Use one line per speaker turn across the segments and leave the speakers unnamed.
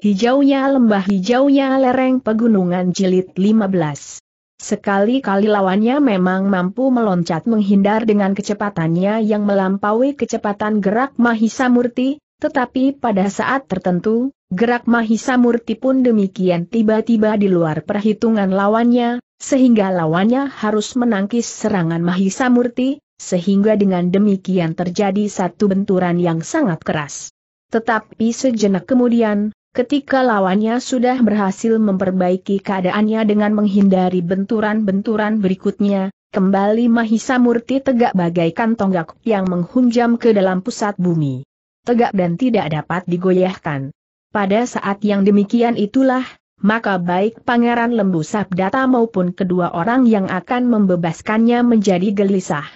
Hijaunya lembah hijaunya lereng pegunungan jilid 15. Sekali-kali lawannya memang mampu meloncat menghindar dengan kecepatannya yang melampaui kecepatan gerak Mahisa Murti, tetapi pada saat tertentu, gerak Mahisa Murti pun demikian tiba-tiba di luar perhitungan lawannya, sehingga lawannya harus menangkis serangan Mahisa Murti, sehingga dengan demikian terjadi satu benturan yang sangat keras. Tetapi sejenak kemudian, ketika lawannya sudah berhasil memperbaiki keadaannya dengan menghindari benturan-benturan berikutnya, kembali Mahisa Murti tegak bagaikan tonggak yang menghunjam ke dalam pusat bumi. Tegak dan tidak dapat digoyahkan. Pada saat yang demikian itulah, maka baik Pangeran Lembu Sabdata maupun kedua orang yang akan membebaskannya menjadi gelisah.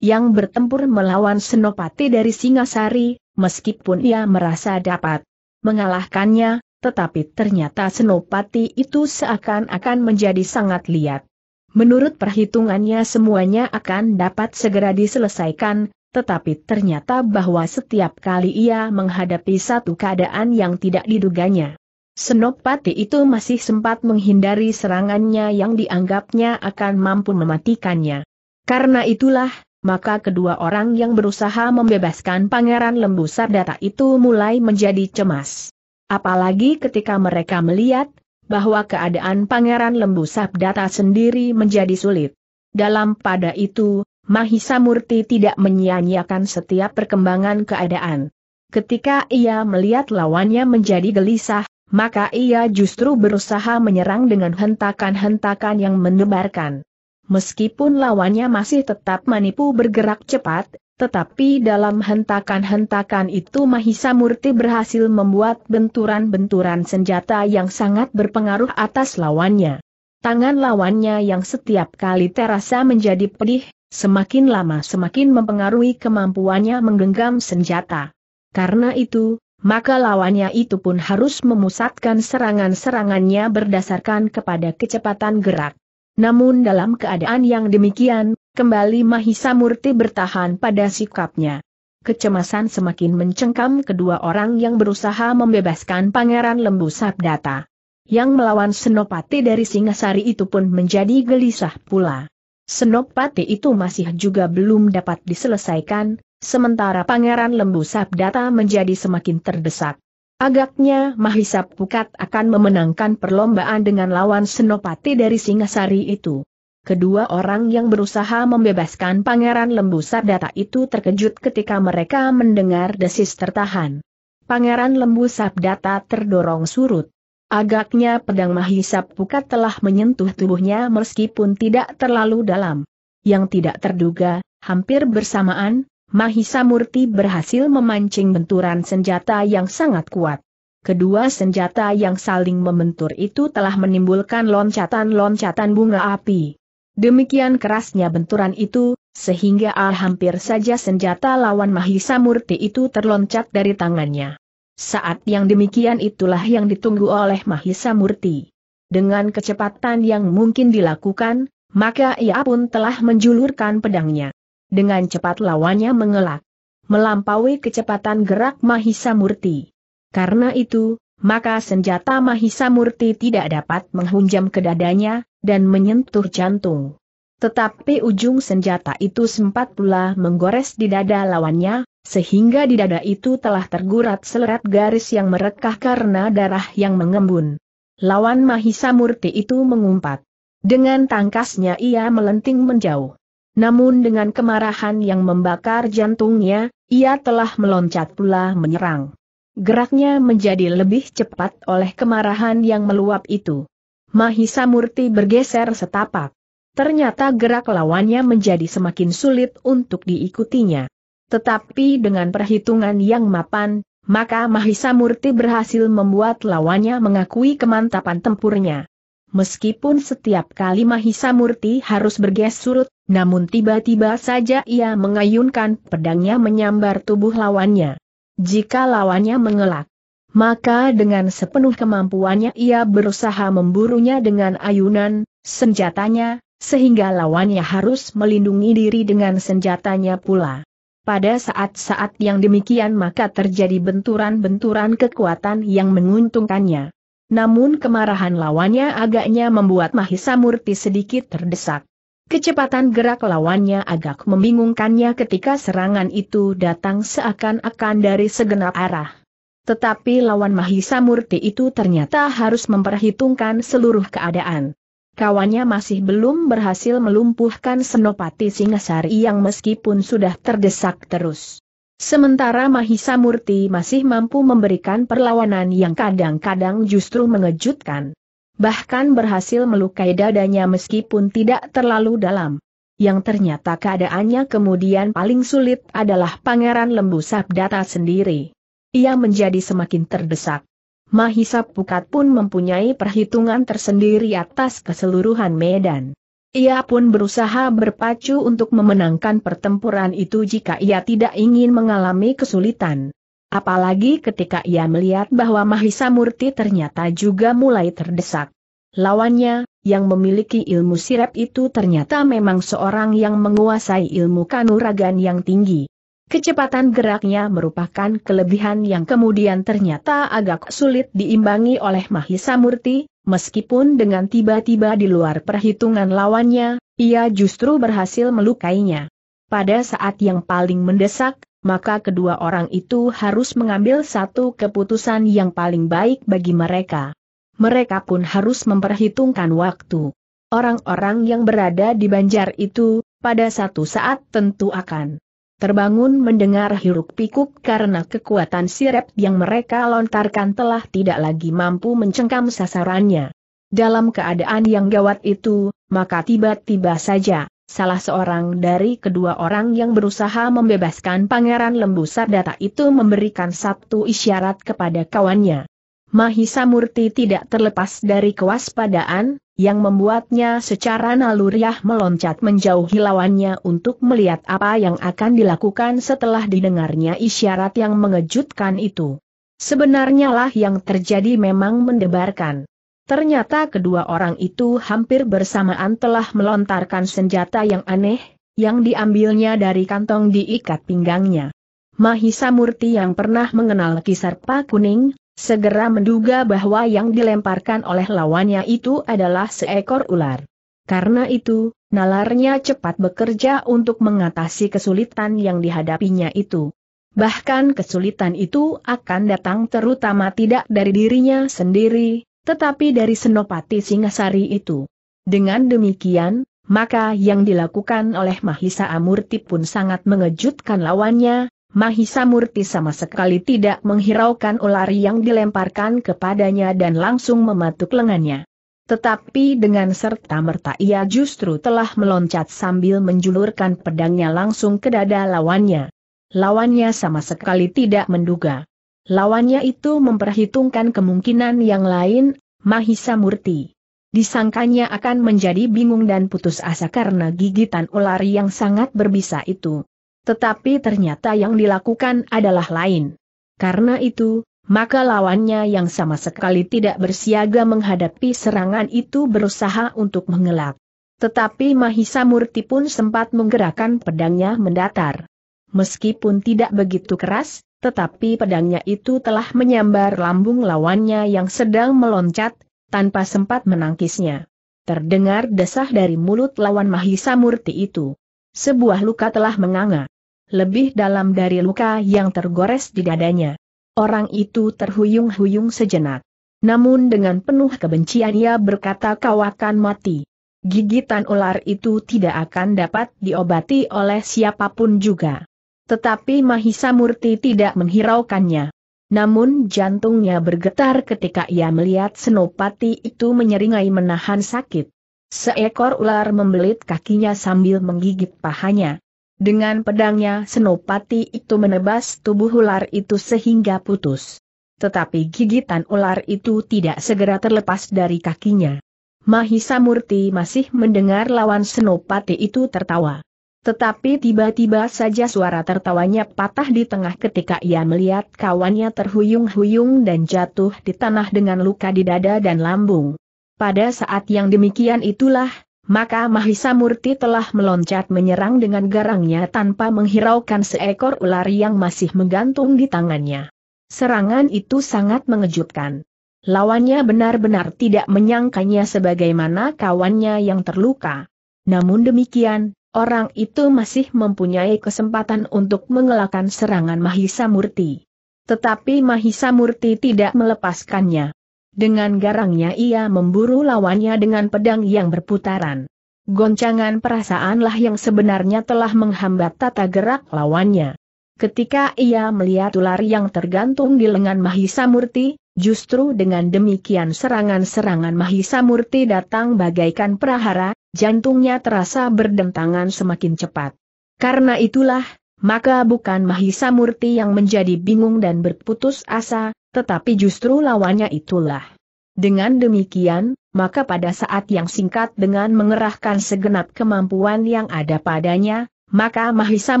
Yang bertempur melawan Senopati dari Singasari, meskipun ia merasa dapat mengalahkannya, tetapi ternyata Senopati itu seakan-akan menjadi sangat liat. Menurut perhitungannya semuanya akan dapat segera diselesaikan, tetapi ternyata bahwa setiap kali ia menghadapi satu keadaan yang tidak diduganya. Senopati itu masih sempat menghindari serangannya yang dianggapnya akan mampu mematikannya. Karena itulah, maka kedua orang yang berusaha membebaskan Pangeran Lembu Sardata itu mulai menjadi cemas. Apalagi ketika mereka melihat, bahwa keadaan Pangeran Lembu Sabdata sendiri menjadi sulit. Dalam pada itu, Mahisa Murti tidak menyia-nyiakan setiap perkembangan keadaan. Ketika ia melihat lawannya menjadi gelisah, maka ia justru berusaha menyerang dengan hentakan-hentakan yang mendebarkan. Meskipun lawannya masih tetap manipu bergerak cepat, tetapi dalam hentakan-hentakan itu Mahisa Murti berhasil membuat benturan-benturan senjata yang sangat berpengaruh atas lawannya. Tangan lawannya yang setiap kali terasa menjadi pedih, semakin lama semakin mempengaruhi kemampuannya menggenggam senjata. Karena itu, maka lawannya itu pun harus memusatkan serangan-serangannya berdasarkan kepada kecepatan gerak. Namun dalam keadaan yang demikian, kembali Mahisa Murti bertahan pada sikapnya. Kecemasan semakin mencengkam kedua orang yang berusaha membebaskan Pangeran Lembu Sabdata. Yang melawan Senopati dari Singasari itu pun menjadi gelisah pula. Senopati itu masih juga belum dapat diselesaikan, sementara Pangeran Lembu Sabdata menjadi semakin terdesak. Agaknya Mahisa Pukat akan memenangkan perlombaan dengan lawan Senopati dari Singasari itu. Kedua orang yang berusaha membebaskan Pangeran Lembu Sabdata itu terkejut ketika mereka mendengar desis tertahan. Pangeran Lembu Sabdata terdorong surut. Agaknya pedang Mahisa Pukat telah menyentuh tubuhnya meskipun tidak terlalu dalam. Yang tidak terduga, hampir bersamaan, Mahisa Murti berhasil memancing benturan senjata yang sangat kuat. Kedua senjata yang saling membentur itu telah menimbulkan loncatan-loncatan bunga api. Demikian kerasnya benturan itu, sehingga al hampir saja senjata lawan Mahisa Murti itu terloncat dari tangannya. Saat yang demikian itulah yang ditunggu oleh Mahisa Murti. Dengan kecepatan yang mungkin dilakukan, maka ia pun telah menjulurkan pedangnya. Dengan cepat lawannya mengelak. Melampaui kecepatan gerak Mahisa Murti. Karena itu, maka senjata Mahisa Murti tidak dapat menghunjam ke dadanya, dan menyentuh jantung. Tetapi ujung senjata itu sempat pula menggores di dada lawannya, sehingga di dada itu telah tergurat selerat garis yang merekah karena darah yang mengembun. Lawan Mahisa Murti itu mengumpat. Dengan tangkasnya ia melenting menjauh. Namun dengan kemarahan yang membakar jantungnya, ia telah meloncat pula menyerang. Geraknya menjadi lebih cepat oleh kemarahan yang meluap itu. Mahisa Murti bergeser setapak. Ternyata gerak lawannya menjadi semakin sulit untuk diikutinya. Tetapi dengan perhitungan yang mapan, maka Mahisa Murti berhasil membuat lawannya mengakui kemantapan tempurnya. Meskipun setiap kali Mahisa Murti harus bergesurut, namun tiba-tiba saja ia mengayunkan pedangnya menyambar tubuh lawannya. Jika lawannya mengelak, maka dengan sepenuh kemampuannya ia berusaha memburunya dengan ayunan, senjatanya, sehingga lawannya harus melindungi diri dengan senjatanya pula. Pada saat-saat yang demikian maka terjadi benturan-benturan kekuatan yang menguntungkannya. Namun kemarahan lawannya agaknya membuat Mahisa Murti sedikit terdesak. Kecepatan gerak lawannya agak membingungkannya ketika serangan itu datang seakan-akan dari segenap arah. Tetapi lawan Mahisa Murti itu ternyata harus memperhitungkan seluruh keadaan. Kawannya masih belum berhasil melumpuhkan Senopati Singasari yang meskipun sudah terdesak terus. Sementara Mahisa Murti masih mampu memberikan perlawanan yang kadang-kadang justru mengejutkan. Bahkan berhasil melukai dadanya meskipun tidak terlalu dalam. Yang ternyata keadaannya kemudian paling sulit adalah Pangeran Lembu Sabdata sendiri. Ia menjadi semakin terdesak. Mahisa Pukat pun mempunyai perhitungan tersendiri atas keseluruhan medan. Ia pun berusaha berpacu untuk memenangkan pertempuran itu jika ia tidak ingin mengalami kesulitan. Apalagi ketika ia melihat bahwa Mahisa Murti ternyata juga mulai terdesak. Lawannya, yang memiliki ilmu sirep itu ternyata memang seorang yang menguasai ilmu kanuragan yang tinggi. Kecepatan geraknya merupakan kelebihan yang kemudian ternyata agak sulit diimbangi oleh Mahisa Murti, Meskipun dengan tiba-tiba di luar perhitungan lawannya, ia justru berhasil melukainya. Pada saat yang paling mendesak, maka kedua orang itu harus mengambil satu keputusan yang paling baik bagi mereka. Mereka pun harus memperhitungkan waktu. Orang-orang yang berada di Banjar itu, pada satu saat tentu akan terbangun mendengar hiruk pikuk karena kekuatan sirep yang mereka lontarkan telah tidak lagi mampu mencengkam sasarannya. Dalam keadaan yang gawat itu, maka tiba-tiba saja, salah seorang dari kedua orang yang berusaha membebaskan Pangeran Lembu Sardata itu memberikan satu isyarat kepada kawannya. Mahisa Murti tidak terlepas dari kewaspadaan, yang membuatnya secara naluriah meloncat menjauhi lawannya untuk melihat apa yang akan dilakukan setelah didengarnya isyarat yang mengejutkan itu. Sebenarnya lah yang terjadi memang mendebarkan. Ternyata kedua orang itu hampir bersamaan telah melontarkan senjata yang aneh, yang diambilnya dari kantong diikat pinggangnya. Mahisa Murti yang pernah mengenal kisar Pak Kuning, segera menduga bahwa yang dilemparkan oleh lawannya itu adalah seekor ular. Karena itu, nalarnya cepat bekerja untuk mengatasi kesulitan yang dihadapinya itu. Bahkan kesulitan itu akan datang terutama tidak dari dirinya sendiri, tetapi dari Senopati Singasari itu. Dengan demikian, maka yang dilakukan oleh Mahisa Amurti pun sangat mengejutkan lawannya, Mahisa Murti sama sekali tidak menghiraukan ular yang dilemparkan kepadanya dan langsung mematuk lengannya. Tetapi dengan serta-merta ia justru telah meloncat sambil menjulurkan pedangnya langsung ke dada lawannya. Lawannya sama sekali tidak menduga. Lawannya itu memperhitungkan kemungkinan yang lain, Mahisa Murti. Disangkanya akan menjadi bingung dan putus asa karena gigitan ular yang sangat berbisa itu. Tetapi ternyata yang dilakukan adalah lain. Karena itu, maka lawannya yang sama sekali tidak bersiaga menghadapi serangan itu berusaha untuk mengelak. Tetapi Mahisa Murti pun sempat menggerakkan pedangnya mendatar. Meskipun tidak begitu keras, tetapi pedangnya itu telah menyambar lambung lawannya yang sedang meloncat, tanpa sempat menangkisnya. Terdengar desah dari mulut lawan Mahisa Murti itu. Sebuah luka telah menganga. Lebih dalam dari luka yang tergores di dadanya. Orang itu terhuyung-huyung sejenak. Namun dengan penuh kebencian ia berkata kau akan mati. Gigitan ular itu tidak akan dapat diobati oleh siapa pun juga. Tetapi Mahisa Murti tidak menghiraukannya. Namun jantungnya bergetar ketika ia melihat Senopati itu menyeringai menahan sakit. Seekor ular membelit kakinya sambil menggigit pahanya. Dengan pedangnya Senopati itu menebas tubuh ular itu sehingga putus. Tetapi gigitan ular itu tidak segera terlepas dari kakinya. Mahisa Murti masih mendengar lawan Senopati itu tertawa. Tetapi tiba-tiba saja suara tertawanya patah di tengah ketika ia melihat kawannya terhuyung-huyung dan jatuh di tanah dengan luka di dada dan lambung. Pada saat yang demikian itulah, maka Mahisa Murti telah meloncat menyerang dengan garangnya tanpa menghiraukan seekor ular yang masih menggantung di tangannya. Serangan itu sangat mengejutkan. Lawannya benar-benar tidak menyangkanya sebagaimana kawannya yang terluka. Namun demikian, orang itu masih mempunyai kesempatan untuk mengelakkan serangan Mahisa Murti. Tetapi Mahisa Murti tidak melepaskannya. Dengan garangnya ia memburu lawannya dengan pedang yang berputaran. Goncangan perasaanlah yang sebenarnya telah menghambat tata gerak lawannya. Ketika ia melihat ular yang tergantung di lengan Mahisa Murti, justru dengan demikian serangan-serangan Mahisa Murti datang bagaikan prahara, jantungnya terasa berdentangan semakin cepat. Karena itulah, maka bukan Mahisa Murti yang menjadi bingung dan berputus asa, tetapi justru lawannya itulah. Dengan demikian, maka pada saat yang singkat dengan mengerahkan segenap kemampuan yang ada padanya, maka Mahisa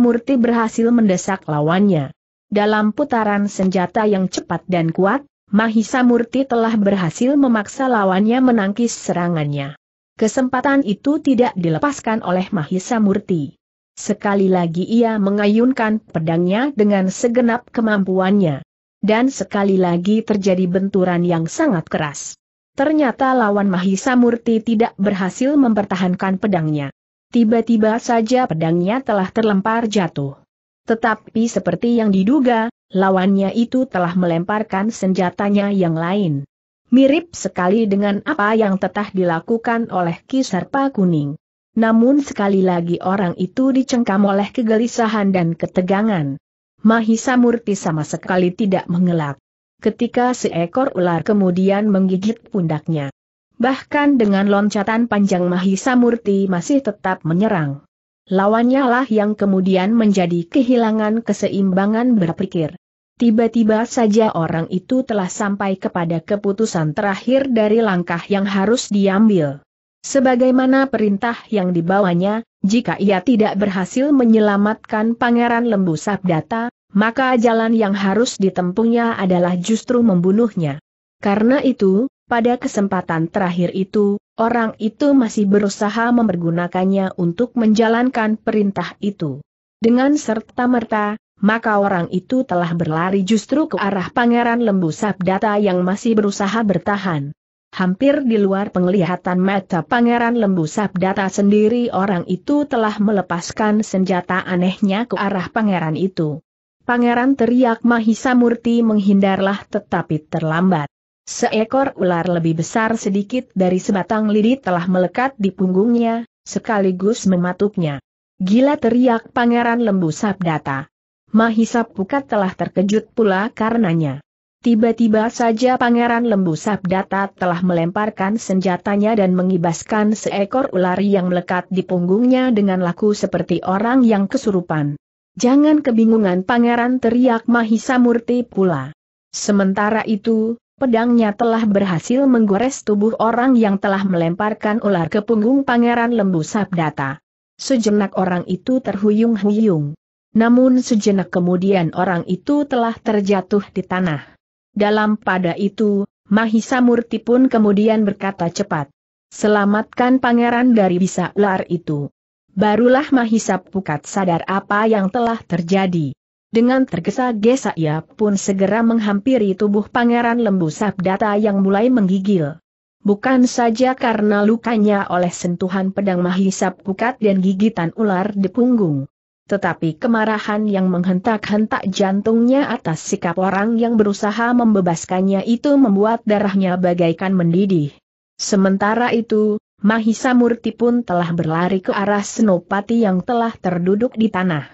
Murti berhasil mendesak lawannya. Dalam putaran senjata yang cepat dan kuat, Mahisa Murti telah berhasil memaksa lawannya menangkis serangannya. Kesempatan itu tidak dilepaskan oleh Mahisa Murti. Sekali lagi ia mengayunkan pedangnya dengan segenap kemampuannya. Dan sekali lagi terjadi benturan yang sangat keras. Ternyata lawan Mahisa Murti tidak berhasil mempertahankan pedangnya. Tiba-tiba saja pedangnya telah terlempar jatuh. Tetapi seperti yang diduga, lawannya itu telah melemparkan senjatanya yang lain. Mirip sekali dengan apa yang tetah dilakukan oleh Kisarpa Kuning. Namun sekali lagi orang itu dicengkam oleh kegelisahan dan ketegangan. Mahisa Murti sama sekali tidak mengelak. Ketika seekor ular kemudian menggigit pundaknya. Bahkan dengan loncatan panjang Mahisa Murti masih tetap menyerang. Lawannya lah yang kemudian menjadi kehilangan keseimbangan berpikir. Tiba-tiba saja orang itu telah sampai kepada keputusan terakhir dari langkah yang harus diambil. Sebagaimana perintah yang dibawanya, jika ia tidak berhasil menyelamatkan Pangeran Lembu Sabdata, maka jalan yang harus ditempuhnya adalah justru membunuhnya. Karena itu, pada kesempatan terakhir itu, orang itu masih berusaha mempergunakannya untuk menjalankan perintah itu. Dengan serta-merta, maka orang itu telah berlari justru ke arah Pangeran Lembu Sabdata yang masih berusaha bertahan. Hampir di luar penglihatan mata Pangeran Lembu Sabdata sendiri orang itu telah melepaskan senjata anehnya ke arah pangeran itu. Pangeran teriak Mahisa Murti menghindarlah tetapi terlambat. Seekor ular lebih besar sedikit dari sebatang lidi telah melekat di punggungnya, sekaligus mematuknya. Gila teriak Pangeran Lembu Sabdata. Mahisa Pukat telah terkejut pula karenanya. Tiba-tiba saja Pangeran Lembu Sabdata telah melemparkan senjatanya dan mengibaskan seekor ular yang melekat di punggungnya dengan laku seperti orang yang kesurupan. Jangan kebingungan Pangeran teriak Mahisa Murti pula. Sementara itu, pedangnya telah berhasil menggores tubuh orang yang telah melemparkan ular ke punggung Pangeran Lembu Sabdata. Sejenak orang itu terhuyung-huyung. Namun sejenak kemudian orang itu telah terjatuh di tanah. Dalam pada itu, Mahisa Murti pun kemudian berkata cepat. Selamatkan pangeran dari bisa ular itu. Barulah Mahisa Pukat sadar apa yang telah terjadi. Dengan tergesa-gesa ia pun segera menghampiri tubuh pangeran lembu sabdata yang mulai menggigil. Bukan saja karena lukanya oleh sentuhan pedang Mahisa Pukat dan gigitan ular di punggung tetapi kemarahan yang menghentak-hentak jantungnya atas sikap orang yang berusaha membebaskannya itu membuat darahnya bagaikan mendidih. Sementara itu, Mahisa Murti pun telah berlari ke arah Senopati yang telah terduduk di tanah.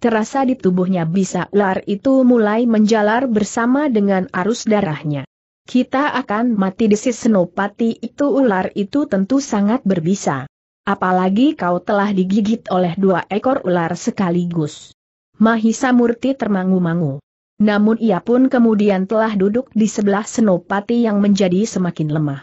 Terasa di tubuhnya bisa ular itu mulai menjalar bersama dengan arus darahnya. Kita akan mati desis Senopati itu ular itu tentu sangat berbisa. Apalagi kau telah digigit oleh dua ekor ular sekaligus. Mahisa Murti termangu-mangu. Namun ia pun kemudian telah duduk di sebelah Senopati yang menjadi semakin lemah.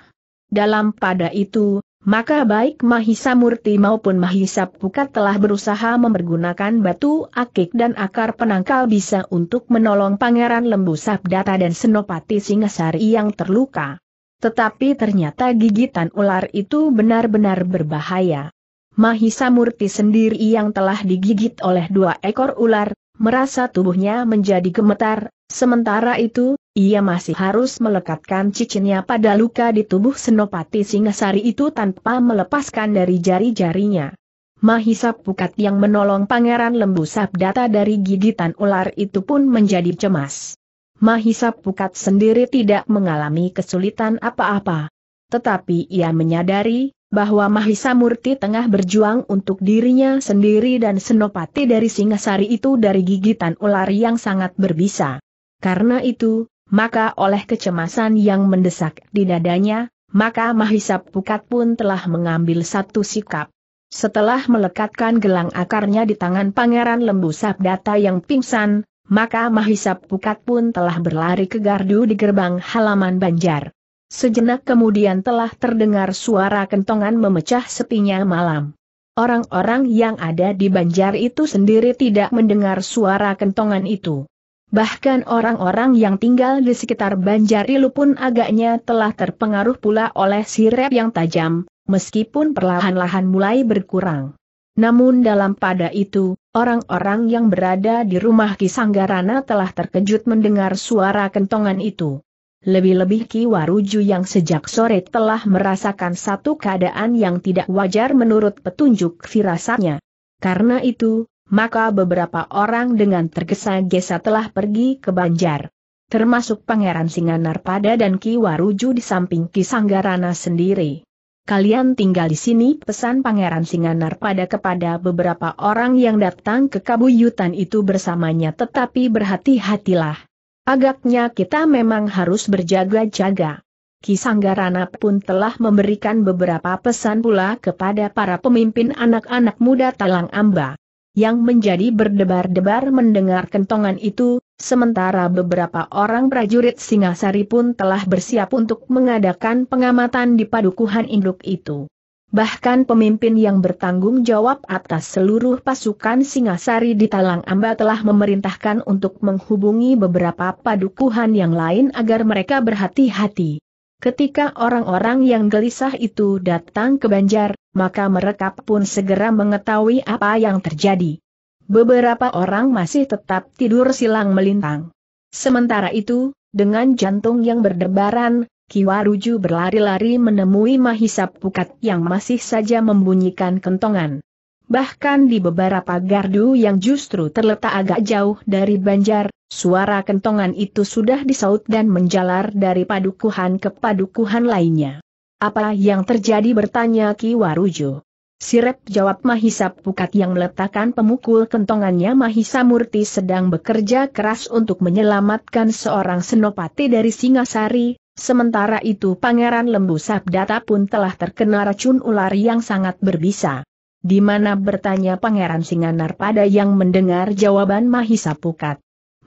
Dalam pada itu, maka baik Mahisa Murti maupun Mahisa Pukat telah berusaha mempergunakan batu akik dan akar penangkal bisa untuk menolong Pangeran Lembu Sabdata dan Senopati Singasari yang terluka. Tetapi ternyata gigitan ular itu benar-benar berbahaya. Mahisa Murti sendiri yang telah digigit oleh dua ekor ular, merasa tubuhnya menjadi gemetar, sementara itu, ia masih harus melekatkan cicinnya pada luka di tubuh Senopati Singasari itu tanpa melepaskan dari jari-jarinya. Mahisa Pukat yang menolong Pangeran Lembu Sabdata dari gigitan ular itu pun menjadi cemas. Mahisa Pukat sendiri tidak mengalami kesulitan apa-apa. Tetapi ia menyadari, bahwa Mahisa Murti tengah berjuang untuk dirinya sendiri dan Senopati dari Singasari itu dari gigitan ular yang sangat berbisa. Karena itu, maka oleh kecemasan yang mendesak di dadanya, maka Mahisa Pukat pun telah mengambil satu sikap. Setelah melekatkan gelang akarnya di tangan Pangeran Lembu Sabdata yang pingsan, maka Mahisa Pukat pun telah berlari ke gardu di gerbang halaman Banjar. Sejenak kemudian telah terdengar suara kentongan memecah sepinya malam. Orang-orang yang ada di Banjar itu sendiri tidak mendengar suara kentongan itu. Bahkan orang-orang yang tinggal di sekitar Banjar Ilu pun agaknya telah terpengaruh pula oleh sirep yang tajam, meskipun perlahan-lahan mulai berkurang. Namun dalam pada itu, orang-orang yang berada di rumah Kisanggarana telah terkejut mendengar suara kentongan itu. Lebih-lebih Ki Waruju yang sejak sore telah merasakan satu keadaan yang tidak wajar menurut petunjuk firasatnya. Karena itu, maka beberapa orang dengan tergesa-gesa telah pergi ke Banjar. Termasuk Pangeran Singanarpada dan Ki Waruju di samping Kisanggarana sendiri kalian tinggal di sini pesan Pangeran Singanar pada kepada beberapa orang yang datang ke kabuyutan itu bersamanya tetapi berhati-hatilah. Agaknya kita memang harus berjaga-jaga. Kisanggarana pun telah memberikan beberapa pesan pula kepada para pemimpin anak-anak muda Talang Amba yang menjadi berdebar-debar mendengar kentongan itu, sementara beberapa orang prajurit Singasari pun telah bersiap untuk mengadakan pengamatan di padukuhan induk itu. Bahkan pemimpin yang bertanggung jawab atas seluruh pasukan Singasari di Talang Amba telah memerintahkan untuk menghubungi beberapa padukuhan yang lain agar mereka berhati-hati. Ketika orang-orang yang gelisah itu datang ke Banjar, maka mereka pun segera mengetahui apa yang terjadi. Beberapa orang masih tetap tidur silang melintang. Sementara itu, dengan jantung yang berdebaran, Kiwaruju berlari-lari menemui Mahisap Pukat yang masih saja membunyikan kentongan. Bahkan di beberapa gardu yang justru terletak agak jauh dari Banjar, suara kentongan itu sudah disaut dan menjalar dari padukuhan ke padukuhan lainnya. Apa yang terjadi bertanya Ki Warujo. Sirep jawab Mahisa Pukat yang meletakkan pemukul kentongannya Mahisa Murti sedang bekerja keras untuk menyelamatkan seorang senopati dari Singasari, sementara itu Pangeran Lembu Sabdata pun telah terkena racun ular yang sangat berbisa di mana bertanya Pangeran Singanar pada yang mendengar jawaban Mahisa Pukat.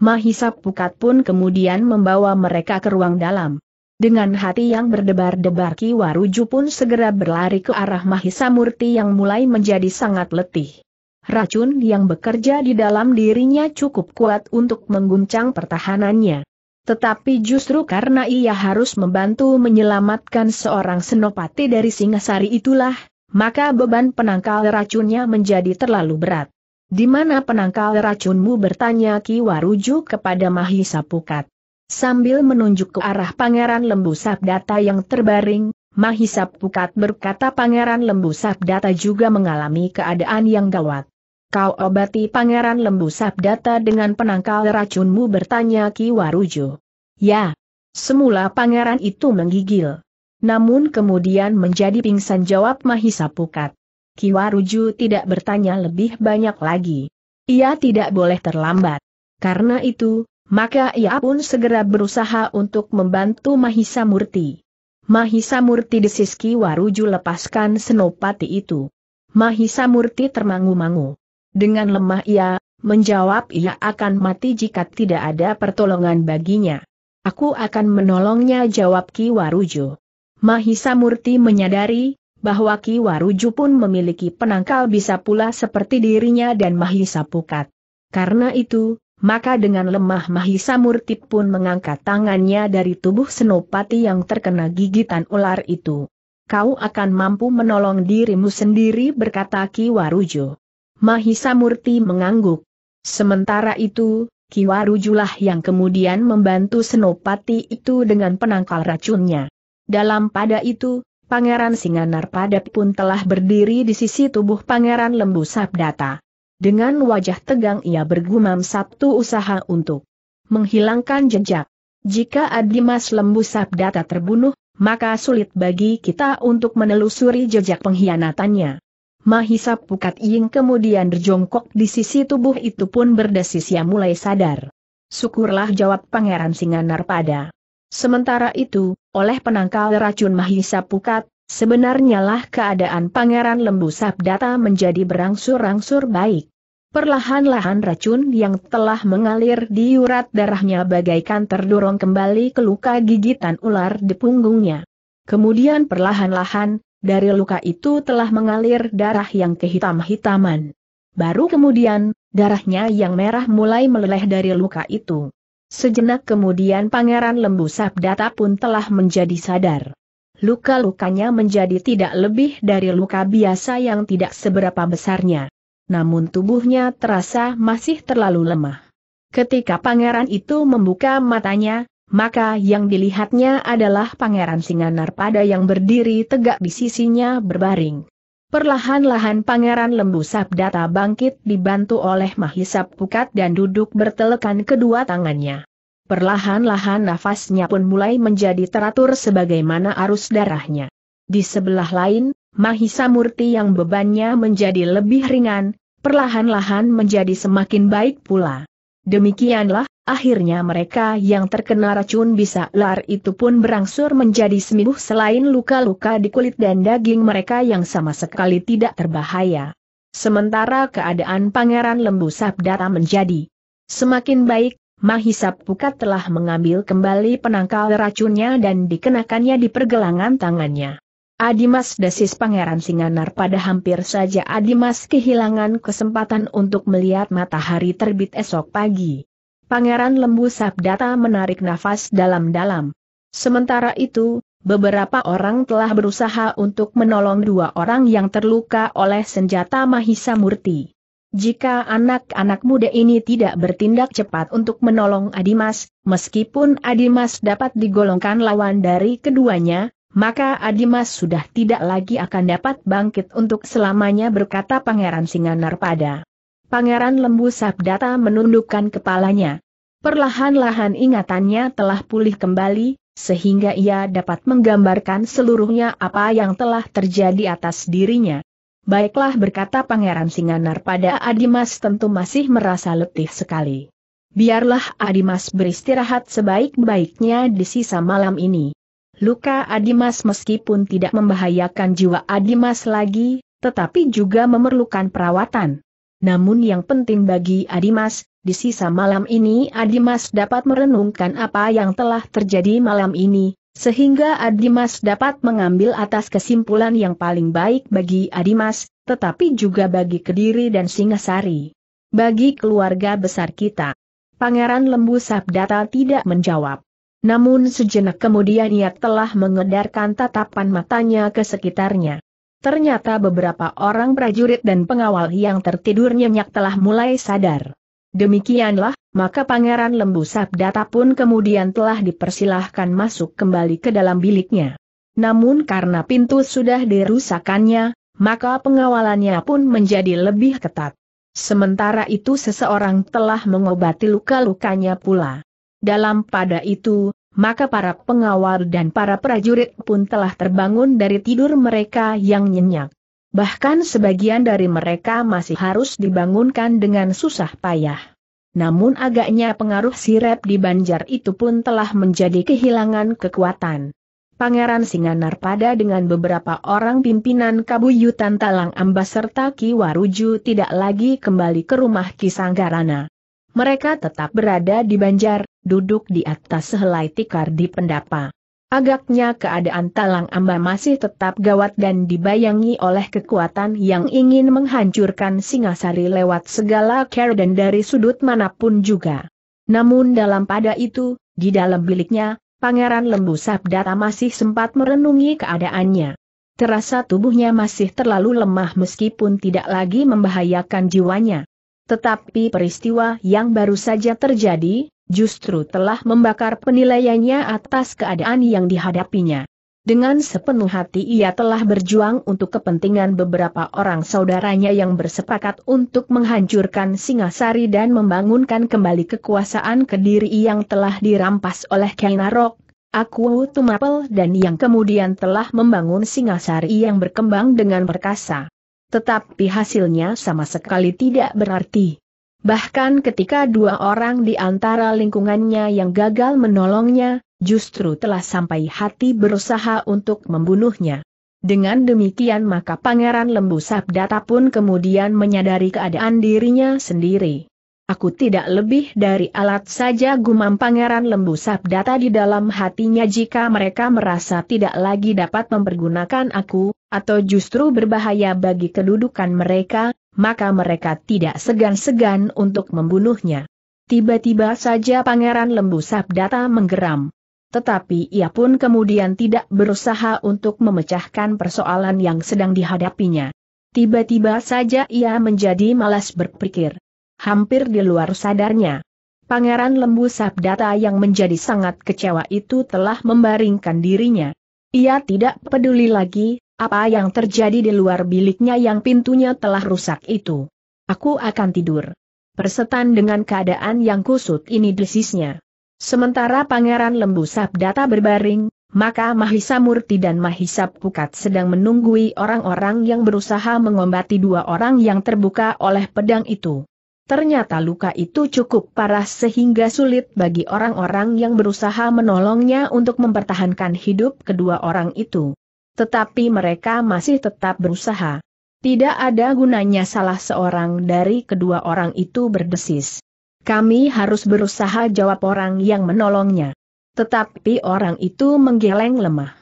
Mahisa Pukat pun kemudian membawa mereka ke ruang dalam. Dengan hati yang berdebar-debar Ki Waruju pun segera berlari ke arah Mahisa Murti yang mulai menjadi sangat letih. Racun yang bekerja di dalam dirinya cukup kuat untuk mengguncang pertahanannya. Tetapi justru karena ia harus membantu menyelamatkan seorang senopati dari Singasari itulah, maka beban penangkal racunnya menjadi terlalu berat. Di mana penangkal racunmu bertanya Ki Waruju kepada Mahisa Pukat. Sambil menunjuk ke arah Pangeran Lembu Sabdata yang terbaring, Mahisa Pukat berkata Pangeran Lembu Sabdata juga mengalami keadaan yang gawat. Kau obati Pangeran Lembu Sabdata dengan penangkal racunmu bertanya Ki Waruju. Ya. Semula pangeran itu menggigil. Namun kemudian menjadi pingsan jawab Mahisa Pukat. Kiwaruju tidak bertanya lebih banyak lagi. Ia tidak boleh terlambat. Karena itu, maka ia pun segera berusaha untuk membantu Mahisa Murti. Mahisa Murti desis Kiwaruju lepaskan senopati itu. Mahisa Murti termangu-mangu. Dengan lemah ia, menjawab ia akan mati jika tidak ada pertolongan baginya. Aku akan menolongnya jawab Kiwaruju. Mahisa Murti menyadari, bahwa Ki Waruju pun memiliki penangkal bisa pula seperti dirinya dan Mahisa Pukat. Karena itu, maka dengan lemah Mahisa Murti pun mengangkat tangannya dari tubuh Senopati yang terkena gigitan ular itu. Kau akan mampu menolong dirimu sendiri berkata Ki Warujo. Mahisa Murti mengangguk. Sementara itu, Ki Warujulah yang kemudian membantu Senopati itu dengan penangkal racunnya. Dalam pada itu, Pangeran Singanar Padat pun telah berdiri di sisi tubuh Pangeran Lembu Sabdata. Dengan wajah tegang ia bergumam satu usaha untuk menghilangkan jejak. Jika Adimas Lembu Sabdata terbunuh, maka sulit bagi kita untuk menelusuri jejak pengkhianatannya. Mahisa Pukat Ying kemudian berjongkok di sisi tubuh itu pun berdesis ia mulai sadar. Syukurlah jawab Pangeran Singanar pada. Sementara itu, oleh penangkal racun Mahisa Pukat, sebenarnya lah keadaan Pangeran Lembu Sabdata menjadi berangsur-angsur baik. Perlahan-lahan racun yang telah mengalir di urat darahnya bagaikan terdorong kembali ke luka gigitan ular di punggungnya. Kemudian perlahan-lahan, dari luka itu telah mengalir darah yang kehitam-hitaman. Baru kemudian, darahnya yang merah mulai meleleh dari luka itu. Sejenak kemudian Pangeran Lembu Sabdata pun telah menjadi sadar. Luka-lukanya menjadi tidak lebih dari luka biasa yang tidak seberapa besarnya. Namun tubuhnya terasa masih terlalu lemah. Ketika pangeran itu membuka matanya, maka yang dilihatnya adalah pangeran Singanar pada yang berdiri tegak di sisinya berbaring. Perlahan-lahan Pangeran Lembu Sabdata bangkit dibantu oleh Mahisap Pukat dan duduk bertelekan kedua tangannya. Perlahan-lahan nafasnya pun mulai menjadi teratur sebagaimana arus darahnya. Di sebelah lain, Mahisa Murti yang bebannya menjadi lebih ringan, perlahan-lahan menjadi semakin baik pula. Demikianlah, akhirnya mereka yang terkena racun bisa lar itu pun berangsur menjadi sembuh selain luka-luka di kulit dan daging mereka yang sama sekali tidak terbahaya. Sementara keadaan Pangeran Lembu Sabdata menjadi semakin baik, Mahisap Pukat telah mengambil kembali penangkal racunnya dan dikenakannya di pergelangan tangannya. Adimas desis Pangeran Singanar pada hampir saja Adimas kehilangan kesempatan untuk melihat matahari terbit esok pagi. Pangeran Lembu Sabdata menarik nafas dalam-dalam. Sementara itu, beberapa orang telah berusaha untuk menolong dua orang yang terluka oleh senjata Mahisa Murti. Jika anak-anak muda ini tidak bertindak cepat untuk menolong Adimas, meskipun Adimas dapat digolongkan lawan dari keduanya, maka Adimas sudah tidak lagi akan dapat bangkit untuk selamanya berkata Pangeran Singanar pada. Pangeran Lembu Sabdata menundukkan kepalanya. Perlahan-lahan ingatannya telah pulih kembali, sehingga ia dapat menggambarkan seluruhnya apa yang telah terjadi atas dirinya. Baiklah berkata Pangeran Singanar pada Adimas tentu masih merasa letih sekali. Biarlah Adimas beristirahat sebaik-baiknya di sisa malam ini. Luka Adimas meskipun tidak membahayakan jiwa Adimas lagi, tetapi juga memerlukan perawatan. Namun yang penting bagi Adimas, di sisa malam ini Adimas dapat merenungkan apa yang telah terjadi malam ini, sehingga Adimas dapat mengambil atas kesimpulan yang paling baik bagi Adimas, tetapi juga bagi Kediri dan Singasari. Bagi keluarga besar kita. Pangeran Lembu Sabdata tidak menjawab. Namun sejenak kemudian ia telah mengedarkan tatapan matanya ke sekitarnya. Ternyata beberapa orang prajurit dan pengawal yang tertidur nyenyak telah mulai sadar. Demikianlah, maka Pangeran Lembu Sabdata pun kemudian telah dipersilahkan masuk kembali ke dalam biliknya. Namun karena pintu sudah dirusakannya, maka pengawalannya pun menjadi lebih ketat. Sementara itu seseorang telah mengobati luka-lukanya pula. Dalam pada itu, maka para pengawal dan para prajurit pun telah terbangun dari tidur mereka yang nyenyak. Bahkan sebagian dari mereka masih harus dibangunkan dengan susah payah. Namun agaknya pengaruh sirep di Banjar itu pun telah menjadi kehilangan kekuatan. Pangeran Singanar pada dengan beberapa orang pimpinan Kabuyutan Talang Ambas serta Ki Waruju tidak lagi kembali ke rumah Ki Sanggarana. Mereka tetap berada di Banjar, duduk di atas sehelai tikar di pendapa. Agaknya keadaan Talang Amba masih tetap gawat dan dibayangi oleh kekuatan yang ingin menghancurkan Singasari lewat segala care dan dari sudut mana pun juga. Namun dalam pada itu, di dalam biliknya, Pangeran Lembu Sabdata masih sempat merenungi keadaannya. Terasa tubuhnya masih terlalu lemah meskipun tidak lagi membahayakan jiwanya. Tetapi peristiwa yang baru saja terjadi, justru telah membakar penilaiannya atas keadaan yang dihadapinya. Dengan sepenuh hati ia telah berjuang untuk kepentingan beberapa orang saudaranya yang bersepakat untuk menghancurkan Singasari dan membangunkan kembali kekuasaan Kediri yang telah dirampas oleh Kainarok, Aku Tumapel dan yang kemudian telah membangun Singasari yang berkembang dengan perkasa. Tetapi hasilnya sama sekali tidak berarti. Bahkan ketika dua orang di antara lingkungannya yang gagal menolongnya, justru telah sampai hati berusaha untuk membunuhnya. Dengan demikian maka Pangeran Lembu Sabdata pun kemudian menyadari keadaan dirinya sendiri. Aku tidak lebih dari alat saja gumam Pangeran Lembu Sabdata di dalam hatinya jika mereka merasa tidak lagi dapat mempergunakan aku, atau justru berbahaya bagi kedudukan mereka, maka mereka tidak segan-segan untuk membunuhnya. Tiba-tiba saja Pangeran Lembu Sabdata menggeram. Tetapi ia pun kemudian tidak berusaha untuk memecahkan persoalan yang sedang dihadapinya. Tiba-tiba saja ia menjadi malas berpikir. Hampir di luar sadarnya. Pangeran Lembu Sabdata yang menjadi sangat kecewa itu telah membaringkan dirinya. Ia tidak peduli lagi, apa yang terjadi di luar biliknya yang pintunya telah rusak itu. Aku akan tidur. Persetan dengan keadaan yang kusut ini desisnya. Sementara Pangeran Lembu Sabdata berbaring, maka Mahisa Murti dan Mahisa Pukat sedang menunggui orang-orang yang berusaha mengombati dua orang yang terbuka oleh pedang itu. Ternyata luka itu cukup parah sehingga sulit bagi orang-orang yang berusaha menolongnya untuk mempertahankan hidup kedua orang itu tetapi mereka masih tetap berusaha. Tidak ada gunanya salah seorang dari kedua orang itu berdesis. Kami harus berusaha jawab orang yang menolongnya. Tetapi orang itu menggeleng lemah.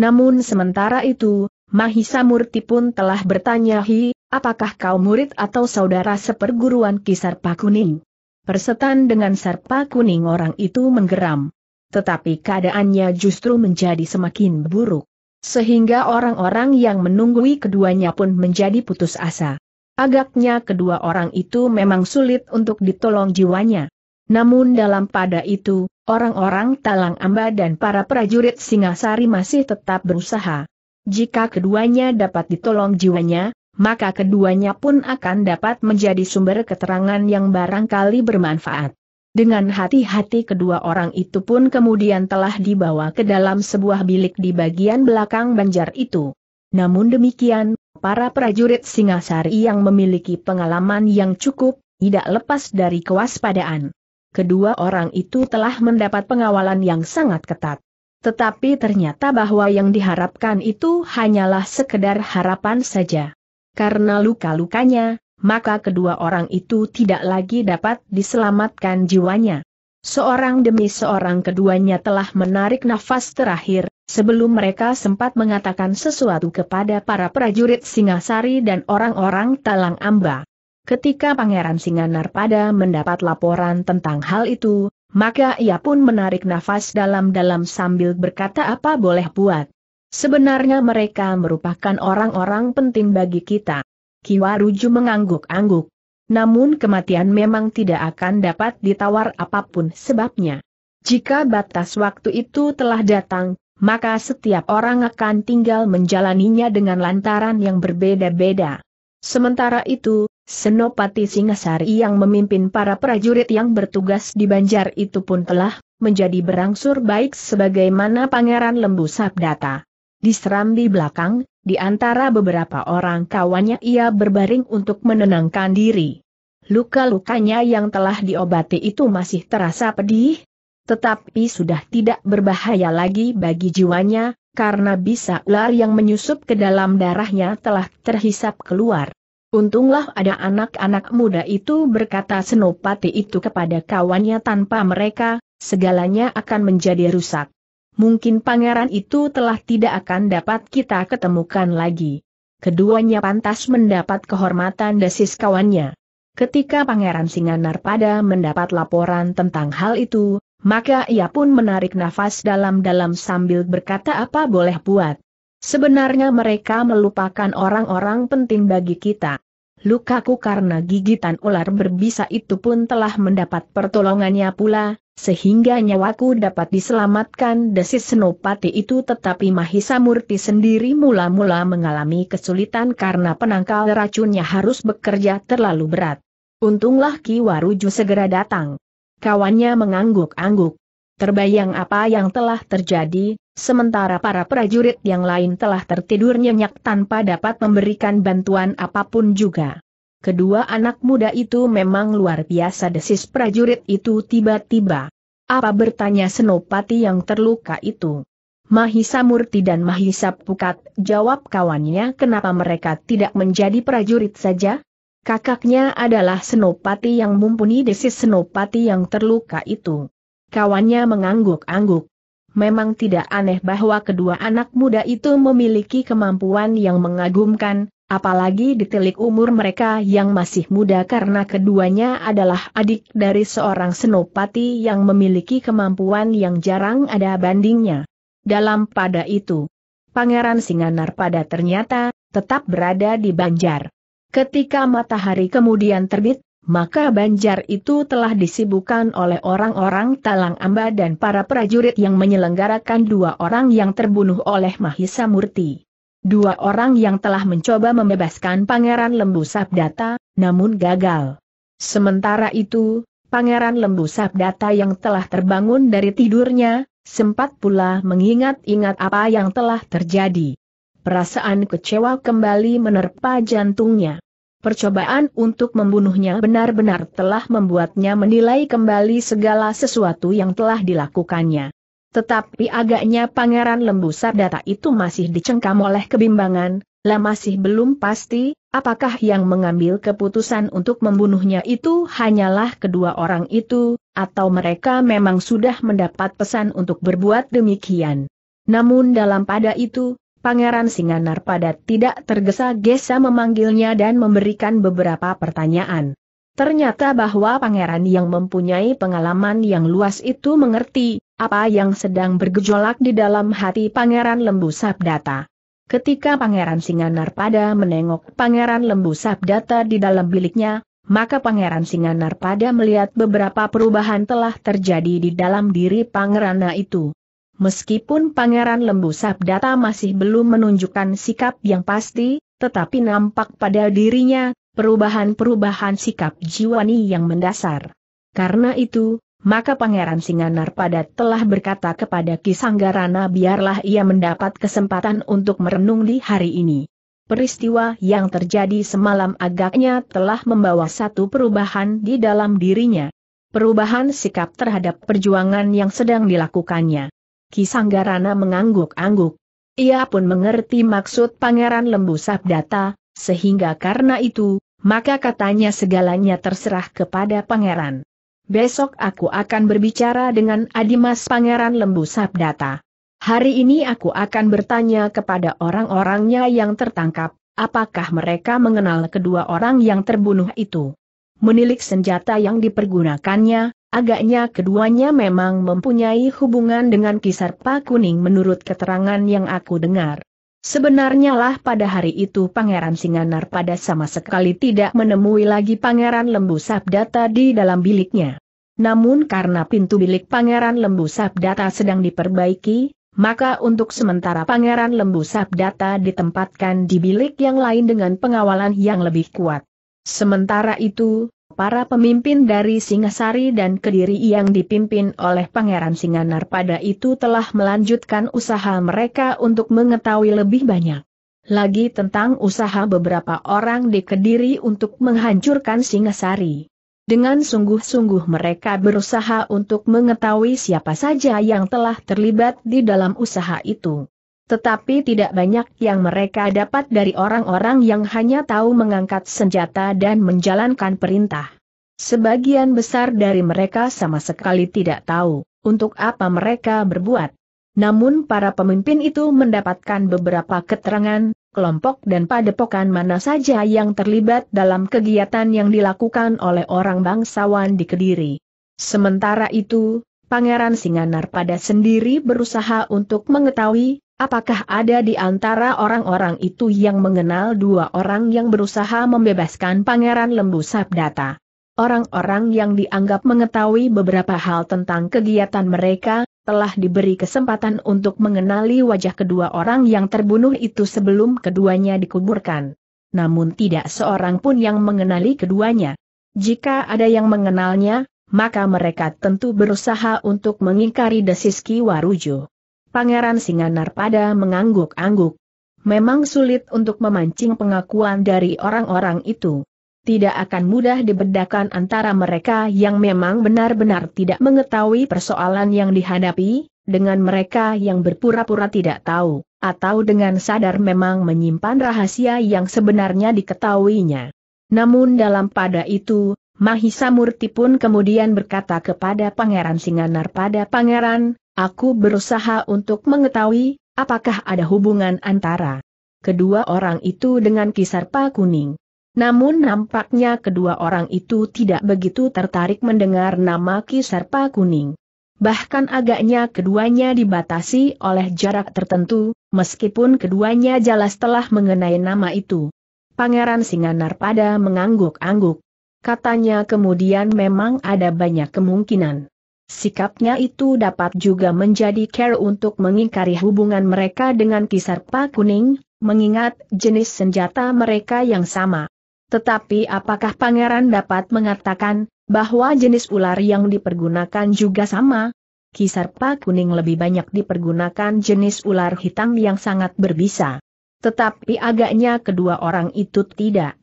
Namun sementara itu, Mahisa Murti pun telah bertanya Hi, apakah kau murid atau saudara seperguruan Kisar Pakuning? Persetan dengan Serpa Kuning orang itu menggeram. Tetapi keadaannya justru menjadi semakin buruk. Sehingga orang-orang yang menunggui keduanya pun menjadi putus asa. Agaknya kedua orang itu memang sulit untuk ditolong jiwanya. Namun dalam pada itu, orang-orang Talang Amba dan para prajurit Singasari masih tetap berusaha. Jika keduanya dapat ditolong jiwanya, maka keduanya pun akan dapat menjadi sumber keterangan yang barangkali bermanfaat. Dengan hati-hati kedua orang itu pun kemudian telah dibawa ke dalam sebuah bilik di bagian belakang banjar itu. Namun demikian, para prajurit Singasari yang memiliki pengalaman yang cukup, tidak lepas dari kewaspadaan. Kedua orang itu telah mendapat pengawalan yang sangat ketat. Tetapi ternyata bahwa yang diharapkan itu hanyalah sekedar harapan saja. Karena luka-lukanya, maka kedua orang itu tidak lagi dapat diselamatkan jiwanya. Seorang demi seorang keduanya telah menarik nafas terakhir, sebelum mereka sempat mengatakan sesuatu kepada para prajurit Singasari dan orang-orang Talang Amba. Ketika Pangeran Singanarpada mendapat laporan tentang hal itu, maka ia pun menarik nafas dalam-dalam sambil berkata apa boleh buat. Sebenarnya mereka merupakan orang-orang penting bagi kita. Kiwaruju mengangguk-angguk. Namun kematian memang tidak akan dapat ditawar apa pun sebabnya. Jika batas waktu itu telah datang, maka setiap orang akan tinggal menjalaninya dengan lantaran yang berbeda-beda. Sementara itu, Senopati Singasari yang memimpin para prajurit yang bertugas di Banjar itu pun telah menjadi berangsur baik sebagaimana Pangeran Lembu Sabdata. Di serambi belakang, di antara beberapa orang kawannya ia berbaring untuk menenangkan diri. Luka-lukanya yang telah diobati itu masih terasa pedih, tetapi sudah tidak berbahaya lagi bagi jiwanya, karena bisa ular yang menyusup ke dalam darahnya telah terhisap keluar. Untunglah ada anak-anak muda itu berkata Senopati itu kepada kawannya tanpa mereka, segalanya akan menjadi rusak. Mungkin pangeran itu telah tidak akan dapat kita ketemukan lagi. Keduanya pantas mendapat kehormatan desis kawannya. Ketika Pangeran Singanarpada mendapat laporan tentang hal itu, maka ia pun menarik nafas dalam-dalam sambil berkata apa boleh buat. Sebenarnya mereka melupakan orang-orang penting bagi kita. Lukaku karena gigitan ular berbisa itu pun telah mendapat pertolongannya pula, sehingga nyawaku dapat diselamatkan desis Senopati itu tetapi Mahisa Murti sendiri mula-mula mengalami kesulitan karena penangkal racunnya harus bekerja terlalu berat. Untunglah Ki Waruju segera datang. Kawannya mengangguk-angguk. Terbayang apa yang telah terjadi, sementara para prajurit yang lain telah tertidur nyenyak tanpa dapat memberikan bantuan apa pun juga. Kedua anak muda itu memang luar biasa desis prajurit itu tiba-tiba. Apa bertanya Senopati yang terluka itu? Mahisa Murti dan Mahisa Pukat jawab kawannya kenapa mereka tidak menjadi prajurit saja? Kakaknya adalah Senopati yang mumpuni desis Senopati yang terluka itu. Kawannya mengangguk-angguk. Memang tidak aneh bahwa kedua anak muda itu memiliki kemampuan yang mengagumkan, apalagi ditelik umur mereka yang masih muda karena keduanya adalah adik dari seorang senopati yang memiliki kemampuan yang jarang ada bandingnya. Dalam pada itu, Pangeran Singanar pada ternyata tetap berada di Banjar. Ketika matahari kemudian terbit, maka Banjar itu telah disibukkan oleh orang-orang Talang Amba dan para prajurit yang menyelenggarakan dua orang yang terbunuh oleh Mahisa Murti. Dua orang yang telah mencoba membebaskan Pangeran Lembu Sabdata, namun gagal. Sementara itu, Pangeran Lembu Sabdata yang telah terbangun dari tidurnya, sempat pula mengingat-ingat apa yang telah terjadi. Perasaan kecewa kembali menerpa jantungnya. Percobaan untuk membunuhnya benar-benar telah membuatnya menilai kembali segala sesuatu yang telah dilakukannya. Tetapi agaknya Pangeran Lembu Sabdata itu masih dicengkam oleh kebimbangan, lah masih belum pasti, apakah yang mengambil keputusan untuk membunuhnya itu hanyalah kedua orang itu, atau mereka memang sudah mendapat pesan untuk berbuat demikian. Namun dalam pada itu, Pangeran Singanar pada tidak tergesa-gesa memanggilnya dan memberikan beberapa pertanyaan. Ternyata bahwa pangeran yang mempunyai pengalaman yang luas itu mengerti, apa yang sedang bergejolak di dalam hati Pangeran Lembu Sabdata. Ketika Pangeran Singanar pada menengok Pangeran Lembu Sabdata di dalam biliknya, maka Pangeran Singanar pada melihat beberapa perubahan telah terjadi di dalam diri Pangerana itu. Meskipun Pangeran Lembu Sabdata masih belum menunjukkan sikap yang pasti, tetapi nampak pada dirinya, perubahan-perubahan sikap jiwani yang mendasar. Karena itu, maka Pangeran Singanar pada telah berkata kepada Kisanggarana biarlah ia mendapat kesempatan untuk merenung di hari ini. Peristiwa yang terjadi semalam agaknya telah membawa satu perubahan di dalam dirinya. Perubahan sikap terhadap perjuangan yang sedang dilakukannya. Kisanggarana mengangguk-angguk. Ia pun mengerti maksud Pangeran Lembu Sabdata, sehingga karena itu, maka katanya segalanya terserah kepada Pangeran. Besok aku akan berbicara dengan Adimas Pangeran Lembu Sabdata. Hari ini aku akan bertanya kepada orang-orangnya yang tertangkap, apakah mereka mengenal kedua orang yang terbunuh itu. Menilik senjata yang dipergunakannya, Agaknya keduanya memang mempunyai hubungan dengan kisar Pak Kuning menurut keterangan yang aku dengar. Sebenarnya lah pada hari itu Pangeran Singanar pada sama sekali tidak menemui lagi Pangeran Lembu Sabdata di dalam biliknya. Namun karena pintu bilik Pangeran Lembu Sabdata sedang diperbaiki, maka untuk sementara Pangeran Lembu Sabdata ditempatkan di bilik yang lain dengan pengawalan yang lebih kuat. Sementara itu, para pemimpin dari Singasari dan Kediri yang dipimpin oleh Pangeran Singanar pada itu telah melanjutkan usaha mereka untuk mengetahui lebih banyak lagi tentang usaha beberapa orang di Kediri untuk menghancurkan Singasari. Dengan sungguh-sungguh mereka berusaha untuk mengetahui siapa saja yang telah terlibat di dalam usaha itu. Tetapi tidak banyak yang mereka dapat dari orang-orang yang hanya tahu mengangkat senjata dan menjalankan perintah. Sebagian besar dari mereka sama sekali tidak tahu, untuk apa mereka berbuat. Namun para pemimpin itu mendapatkan beberapa keterangan, kelompok dan padepokan mana saja yang terlibat dalam kegiatan yang dilakukan oleh orang bangsawan di Kediri. Sementara itu, Pangeran Singanarpada sendiri berusaha untuk mengetahui, apakah ada di antara orang-orang itu yang mengenal dua orang yang berusaha membebaskan Pangeran Lembu Sabdata. Orang-orang yang dianggap mengetahui beberapa hal tentang kegiatan mereka, telah diberi kesempatan untuk mengenali wajah kedua orang yang terbunuh itu sebelum keduanya dikuburkan. Namun tidak seorang pun yang mengenali keduanya. Jika ada yang mengenalnya, maka mereka tentu berusaha untuk mengingkari desis Ki Warujo. Pangeran Singanarpada mengangguk-angguk. Memang sulit untuk memancing pengakuan dari orang-orang itu. Tidak akan mudah dibedakan antara mereka yang memang benar-benar tidak mengetahui persoalan yang dihadapi, dengan mereka yang berpura-pura tidak tahu, atau dengan sadar memang menyimpan rahasia yang sebenarnya diketahuinya. Namun dalam pada itu, Mahisa Murti pun kemudian berkata kepada Pangeran Singanar pada Pangeran, aku berusaha untuk mengetahui, apakah ada hubungan antara kedua orang itu dengan kisar Pak Kuning. Namun nampaknya kedua orang itu tidak begitu tertarik mendengar nama kisar Pak Kuning. Bahkan agaknya keduanya dibatasi oleh jarak tertentu, meskipun keduanya jelas telah mengenai nama itu. Pangeran Singanar pada mengangguk-angguk. Katanya kemudian memang ada banyak kemungkinan. Sikapnya itu dapat juga menjadi care untuk mengingkari hubungan mereka dengan kisar Pak Kuning, mengingat jenis senjata mereka yang sama. Tetapi apakah pangeran dapat mengatakan, bahwa jenis ular yang dipergunakan juga sama? Kisar Pak Kuning lebih banyak dipergunakan jenis ular hitam yang sangat berbisa. Tetapi agaknya kedua orang itu tidak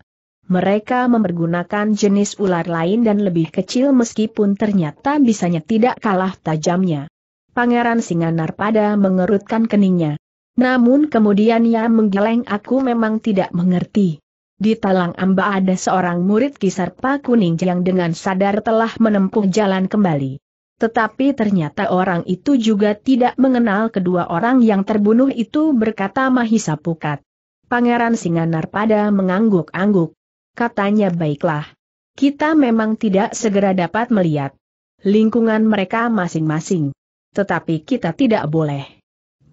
mereka mempergunakan jenis ular lain dan lebih kecil meskipun ternyata bisanya tidak kalah tajamnya. Pangeran Singanar pada mengerutkan keningnya. Namun kemudian ia menggeleng aku memang tidak mengerti. Di Talang Amba ada seorang murid kisar Pak Kuning yang dengan sadar telah menempuh jalan kembali. Tetapi ternyata orang itu juga tidak mengenal kedua orang yang terbunuh itu berkata Mahisa Pukat. Pangeran Singanar pada mengangguk-angguk katanya baiklah. Kita memang tidak segera dapat melihat lingkungan mereka masing-masing. Tetapi kita tidak boleh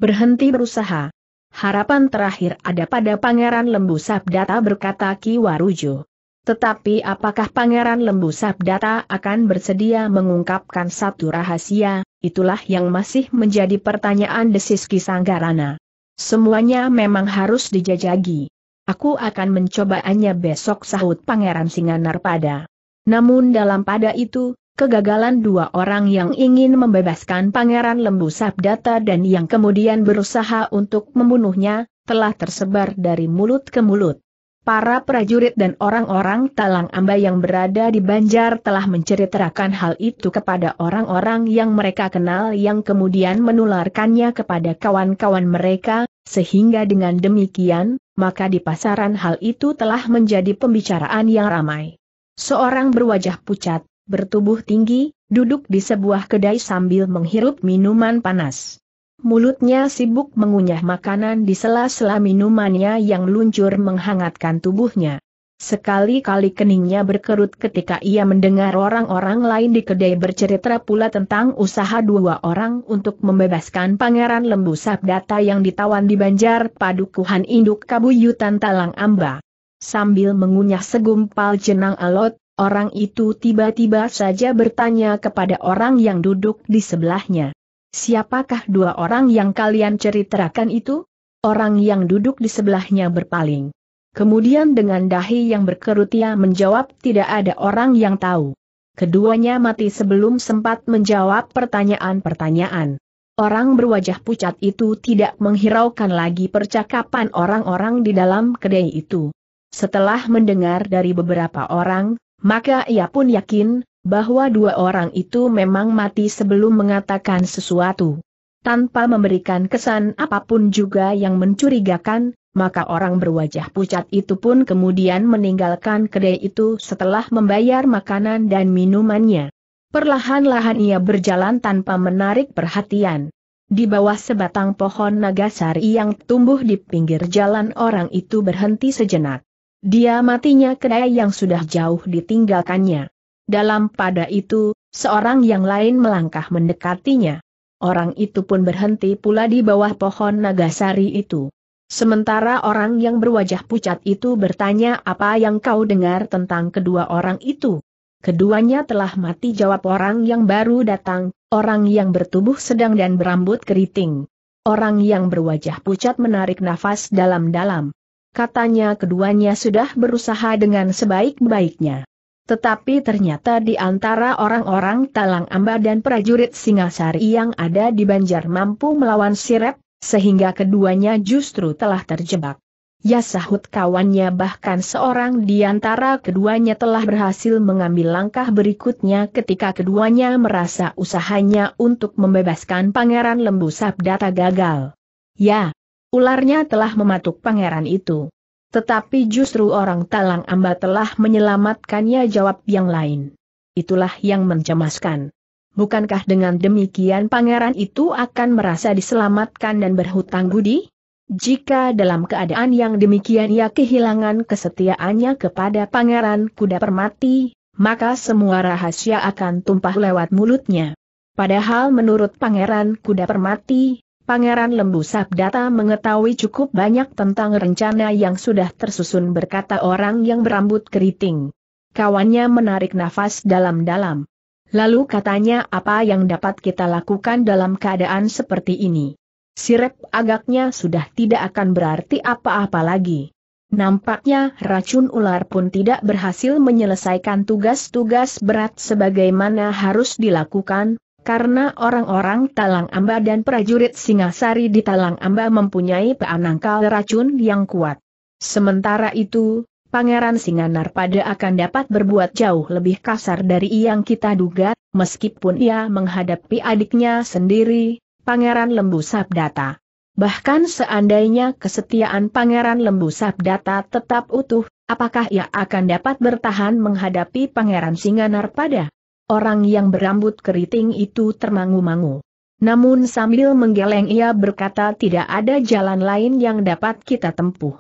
berhenti berusaha. Harapan terakhir ada pada Pangeran Lembu Sabdata berkata Ki Warujo. Tetapi apakah Pangeran Lembu Sabdata akan bersedia mengungkapkan satu rahasia, itulah yang masih menjadi pertanyaan desis Kisanggarana. Semuanya memang harus dijajagi. Aku akan mencobanya besok sahut Pangeran Singanar pada. Namun dalam pada itu, kegagalan dua orang yang ingin membebaskan Pangeran Lembu Sabdata dan yang kemudian berusaha untuk membunuhnya, telah tersebar dari mulut ke mulut. Para prajurit dan orang-orang talang amba yang berada di Banjar telah menceritakan hal itu kepada orang-orang yang mereka kenal yang kemudian menularkannya kepada kawan-kawan mereka, sehingga dengan demikian, maka di pasaran hal itu telah menjadi pembicaraan yang ramai. Seorang berwajah pucat, bertubuh tinggi, duduk di sebuah kedai sambil menghirup minuman panas. Mulutnya sibuk mengunyah makanan di sela-sela minumannya yang meluncur menghangatkan tubuhnya. Sekali-kali keningnya berkerut ketika ia mendengar orang-orang lain di kedai bercerita pula tentang usaha dua orang untuk membebaskan Pangeran Lembu Sabdata yang ditawan di Banjar Padukuhan Induk Kabuyutan Talang Amba. Sambil mengunyah segumpal jenang alot, orang itu tiba-tiba saja bertanya kepada orang yang duduk di sebelahnya. Siapakah dua orang yang kalian ceritakan itu? Orang yang duduk di sebelahnya berpaling. Kemudian dengan dahi yang berkerut ia menjawab tidak ada orang yang tahu. Keduanya mati sebelum sempat menjawab pertanyaan-pertanyaan. Orang berwajah pucat itu tidak menghiraukan lagi percakapan orang-orang di dalam kedai itu. Setelah mendengar dari beberapa orang, maka ia pun yakin, bahwa dua orang itu memang mati sebelum mengatakan sesuatu. Tanpa memberikan kesan apa pun juga yang mencurigakan, maka orang berwajah pucat itu pun kemudian meninggalkan kedai itu setelah membayar makanan dan minumannya. Perlahan-lahan ia berjalan tanpa menarik perhatian. Di bawah sebatang pohon nagasari yang tumbuh di pinggir jalan orang itu berhenti sejenak. Dia matinya kedai yang sudah jauh ditinggalkannya. Dalam pada itu, seorang yang lain melangkah mendekatinya. Orang itu pun berhenti pula di bawah pohon nagasari itu. Sementara orang yang berwajah pucat itu bertanya apa yang kau dengar tentang kedua orang itu. Keduanya telah mati jawab orang yang baru datang, orang yang bertubuh sedang dan berambut keriting. Orang yang berwajah pucat menarik nafas dalam-dalam. Katanya keduanya sudah berusaha dengan sebaik-baiknya. Tetapi ternyata di antara orang-orang Talang Amba dan prajurit Singasari yang ada di Banjar mampu melawan Sirep, sehingga keduanya justru telah terjebak. Ya sahut kawannya bahkan seorang di antara keduanya telah berhasil mengambil langkah berikutnya ketika keduanya merasa usahanya untuk membebaskan Pangeran Lembu Sabdata gagal. Ya, ularnya telah mematuk pangeran itu. Tetapi justru orang Talang Amba telah menyelamatkannya jawab yang lain. Itulah yang mencemaskan. Bukankah dengan demikian pangeran itu akan merasa diselamatkan dan berhutang budi? Jika dalam keadaan yang demikian ia kehilangan kesetiaannya kepada pangeran kuda permati, maka semua rahasia akan tumpah lewat mulutnya. Padahal menurut pangeran kuda permati, Pangeran Lembu Sabdata mengetahui cukup banyak tentang rencana yang sudah tersusun berkata orang yang berambut keriting. Kawannya menarik nafas dalam-dalam. Lalu katanya apa yang dapat kita lakukan dalam keadaan seperti ini. Sirep agaknya sudah tidak akan berarti apa-apa lagi. Nampaknya racun ular pun tidak berhasil menyelesaikan tugas-tugas berat sebagaimana harus dilakukan, karena orang-orang Talang Amba dan prajurit Singasari di Talang Amba mempunyai penangkal racun yang kuat. Sementara itu, Pangeran Singanarpada akan dapat berbuat jauh lebih kasar dari yang kita duga, meskipun ia menghadapi adiknya sendiri, Pangeran Lembu Sabdata. Bahkan seandainya kesetiaan Pangeran Lembu Sabdata tetap utuh, apakah ia akan dapat bertahan menghadapi Pangeran Singanarpada? Orang yang berambut keriting itu termangu-mangu. Namun sambil menggeleng ia berkata tidak ada jalan lain yang dapat kita tempuh.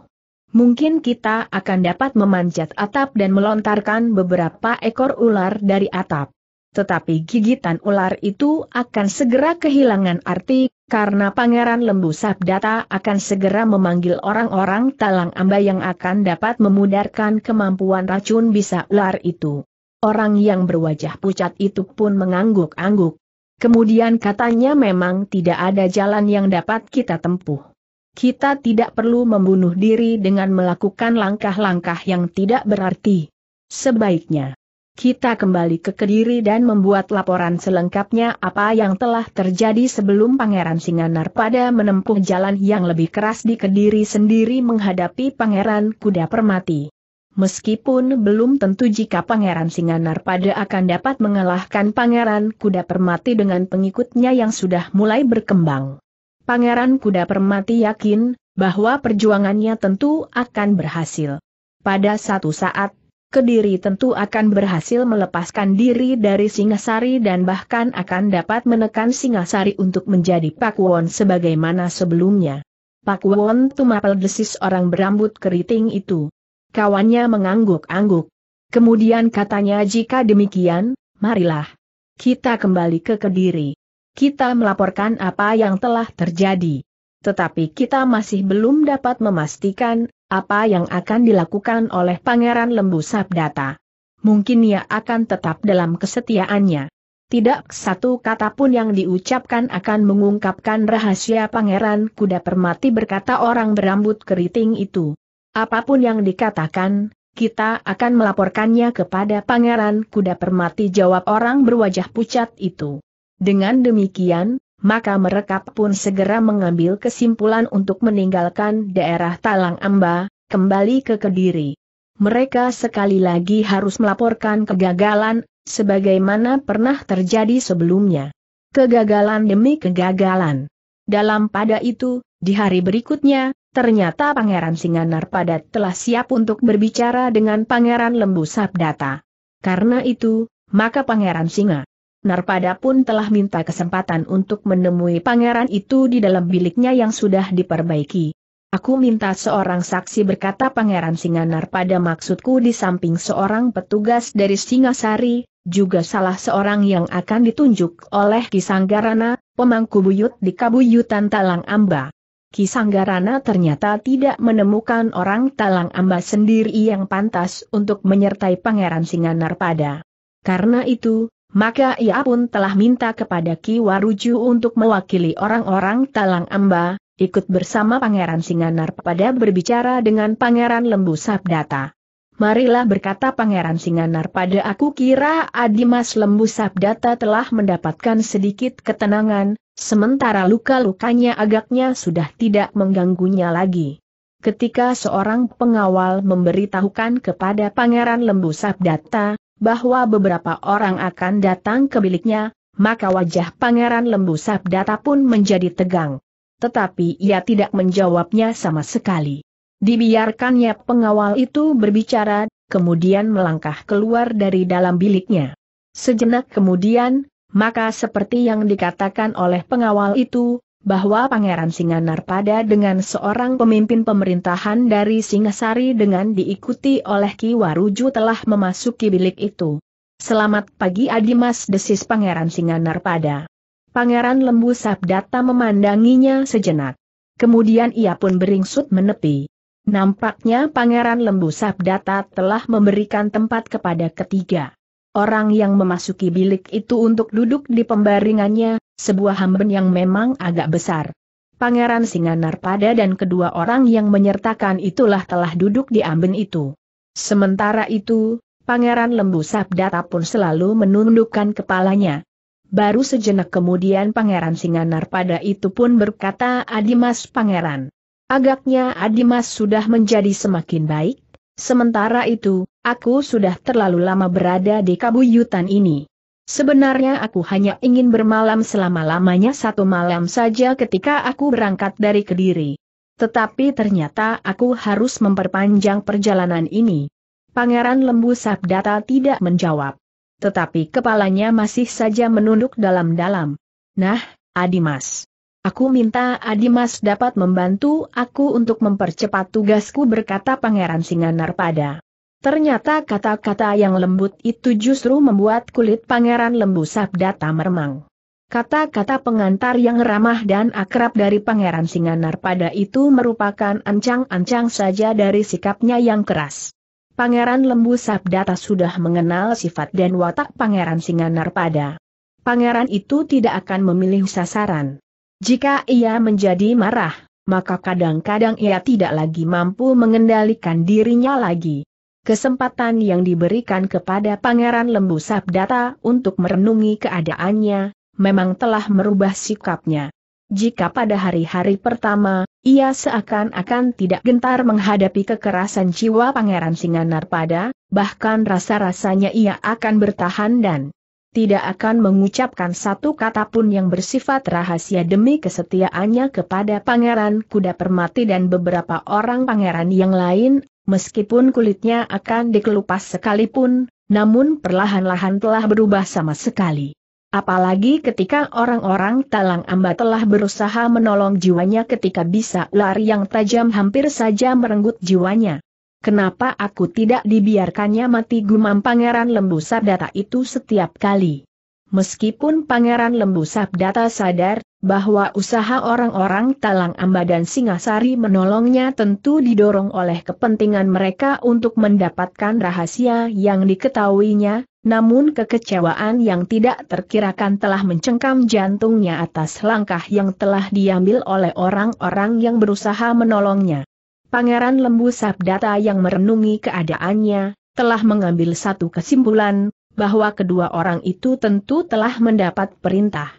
Mungkin kita akan dapat memanjat atap dan melontarkan beberapa ekor ular dari atap. Tetapi gigitan ular itu akan segera kehilangan arti, karena Pangeran Lembu Sabdata akan segera memanggil orang-orang talang amba yang akan dapat memudarkan kemampuan racun bisa ular itu. Orang yang berwajah pucat itu pun mengangguk-angguk. Kemudian katanya memang tidak ada jalan yang dapat kita tempuh. Kita tidak perlu membunuh diri dengan melakukan langkah-langkah yang tidak berarti. Sebaiknya, kita kembali ke Kediri dan membuat laporan selengkapnya apa yang telah terjadi sebelum Pangeran Singanar pada menempuh jalan yang lebih keras di Kediri sendiri menghadapi Pangeran Kuda Permati. Meskipun belum tentu jika Pangeran Singanar pada akan dapat mengalahkan Pangeran Kuda Permati dengan pengikutnya yang sudah mulai berkembang. Pangeran Kuda Permati yakin bahwa perjuangannya tentu akan berhasil. Pada satu saat, Kediri tentu akan berhasil melepaskan diri dari Singasari dan bahkan akan dapat menekan Singasari untuk menjadi Pakuwon sebagaimana sebelumnya. Pakuwon tumapel desis orang berambut keriting itu. Kawannya mengangguk-angguk. Kemudian katanya jika demikian, marilah. Kita kembali ke Kediri kita melaporkan apa yang telah terjadi. Tetapi kita masih belum dapat memastikan apa yang akan dilakukan oleh Pangeran Lembu Sabdata. Mungkin ia akan tetap dalam kesetiaannya. Tidak satu kata pun yang diucapkan akan mengungkapkan rahasia Pangeran Kuda Permati berkata orang berambut keriting itu. Apa pun yang dikatakan, kita akan melaporkannya kepada Pangeran Kuda Permati jawab orang berwajah pucat itu. Dengan demikian, maka mereka pun segera mengambil kesimpulan untuk meninggalkan daerah Talang Amba, kembali ke Kediri. Mereka sekali lagi harus melaporkan kegagalan, sebagaimana pernah terjadi sebelumnya. Kegagalan demi kegagalan. Dalam pada itu, di hari berikutnya, ternyata Pangeran Singanar Padat telah siap untuk berbicara dengan Pangeran Lembu Sabdata. Karena itu, maka Pangeran Singa Narpada pun telah minta kesempatan untuk menemui pangeran itu di dalam biliknya yang sudah diperbaiki. Aku minta seorang saksi berkata Pangeran Singanar pada maksudku di samping seorang petugas dari Singasari, juga salah seorang yang akan ditunjuk oleh Kisanggarana, pemangku buyut di Kabuyutan Talang Amba. Kisanggarana ternyata tidak menemukan orang Talang Amba sendiri yang pantas untuk menyertai Pangeran Singanar pada. Karena itu, maka ia pun telah minta kepada Ki Waruju untuk mewakili orang-orang Talang Amba, ikut bersama Pangeran Singanar pada berbicara dengan Pangeran Lembu Sabdata. Marilah berkata Pangeran Singanar pada aku kira Adimas Lembu Sabdata telah mendapatkan sedikit ketenangan, sementara luka-lukanya agaknya sudah tidak mengganggunya lagi. Ketika seorang pengawal memberitahukan kepada Pangeran Lembu Sabdata, bahwa beberapa orang akan datang ke biliknya, maka wajah Pangeran Lembu Sabdata pun menjadi tegang. Tetapi ia tidak menjawabnya sama sekali. Dibiarkannya pengawal itu berbicara, kemudian melangkah keluar dari dalam biliknya. Sejenak kemudian, maka seperti yang dikatakan oleh pengawal itu, bahwa Pangeran Singanarpada dengan seorang pemimpin pemerintahan dari Singasari dengan diikuti oleh Ki Waruju telah memasuki bilik itu. Selamat pagi Adimas desis Pangeran Singanarpada. Pangeran Lembu Sabdata memandanginya sejenak. Kemudian ia pun beringsut menepi. Nampaknya Pangeran Lembu Sabdata telah memberikan tempat kepada ketiga orang yang memasuki bilik itu untuk duduk di pembaringannya, sebuah hamben yang memang agak besar. Pangeran Singanarpada dan kedua orang yang menyertakan itulah telah duduk di amben itu. Sementara itu, Pangeran Lembu Sabdata pun selalu menundukkan kepalanya. Baru sejenak kemudian Pangeran Singanarpada itu pun berkata Adimas Pangeran. Agaknya Adimas sudah menjadi semakin baik, sementara itu, Aku sudah terlalu lama berada di kabuyutan ini. Sebenarnya aku hanya ingin bermalam selama-lamanya satu malam saja ketika aku berangkat dari Kediri. Tetapi ternyata aku harus memperpanjang perjalanan ini. Pangeran Lembu Sabdata tidak menjawab. Tetapi kepalanya masih saja menunduk dalam-dalam. Nah, Adimas. Aku minta Adimas dapat membantu aku untuk mempercepat tugasku berkata Pangeran Singanar pada. Ternyata kata-kata yang lembut itu justru membuat kulit pangeran lembu sabdata meremang. Kata-kata pengantar yang ramah dan akrab dari pangeran Singanar pada itu merupakan ancang-ancang saja dari sikapnya yang keras. Pangeran lembu sabdata sudah mengenal sifat dan watak pangeran Singanar pada. Pangeran itu tidak akan memilih sasaran. Jika ia menjadi marah, maka kadang-kadang ia tidak lagi mampu mengendalikan dirinya lagi kesempatan yang diberikan kepada Pangeran Lembu Sabdata untuk merenungi keadaannya, memang telah merubah sikapnya. Jika pada hari-hari pertama, ia seakan-akan tidak gentar menghadapi kekerasan jiwa Pangeran Singanarpada, bahkan rasa-rasanya ia akan bertahan dan tidak akan mengucapkan satu kata pun yang bersifat rahasia demi kesetiaannya kepada Pangeran Kuda Permati dan beberapa orang pangeran yang lain, Meskipun kulitnya akan dikelupas sekalipun, namun perlahan-lahan telah berubah sama sekali. Apalagi ketika orang-orang Talang Amba telah berusaha menolong jiwanya ketika bisa ular yang tajam hampir saja merenggut jiwanya. Kenapa aku tidak dibiarkannya mati gumam Pangeran Lembu Sabdata itu setiap kali? Meskipun Pangeran Lembu Sabdata sadar, bahwa usaha orang-orang Talang Amba dan Singasari menolongnya tentu didorong oleh kepentingan mereka untuk mendapatkan rahasia yang diketahuinya, namun kekecewaan yang tidak terkirakan telah mencengkam jantungnya atas langkah yang telah diambil oleh orang-orang yang berusaha menolongnya. Pangeran Lembu Sabdata yang merenungi keadaannya, telah mengambil satu kesimpulan, bahwa kedua orang itu tentu telah mendapat perintah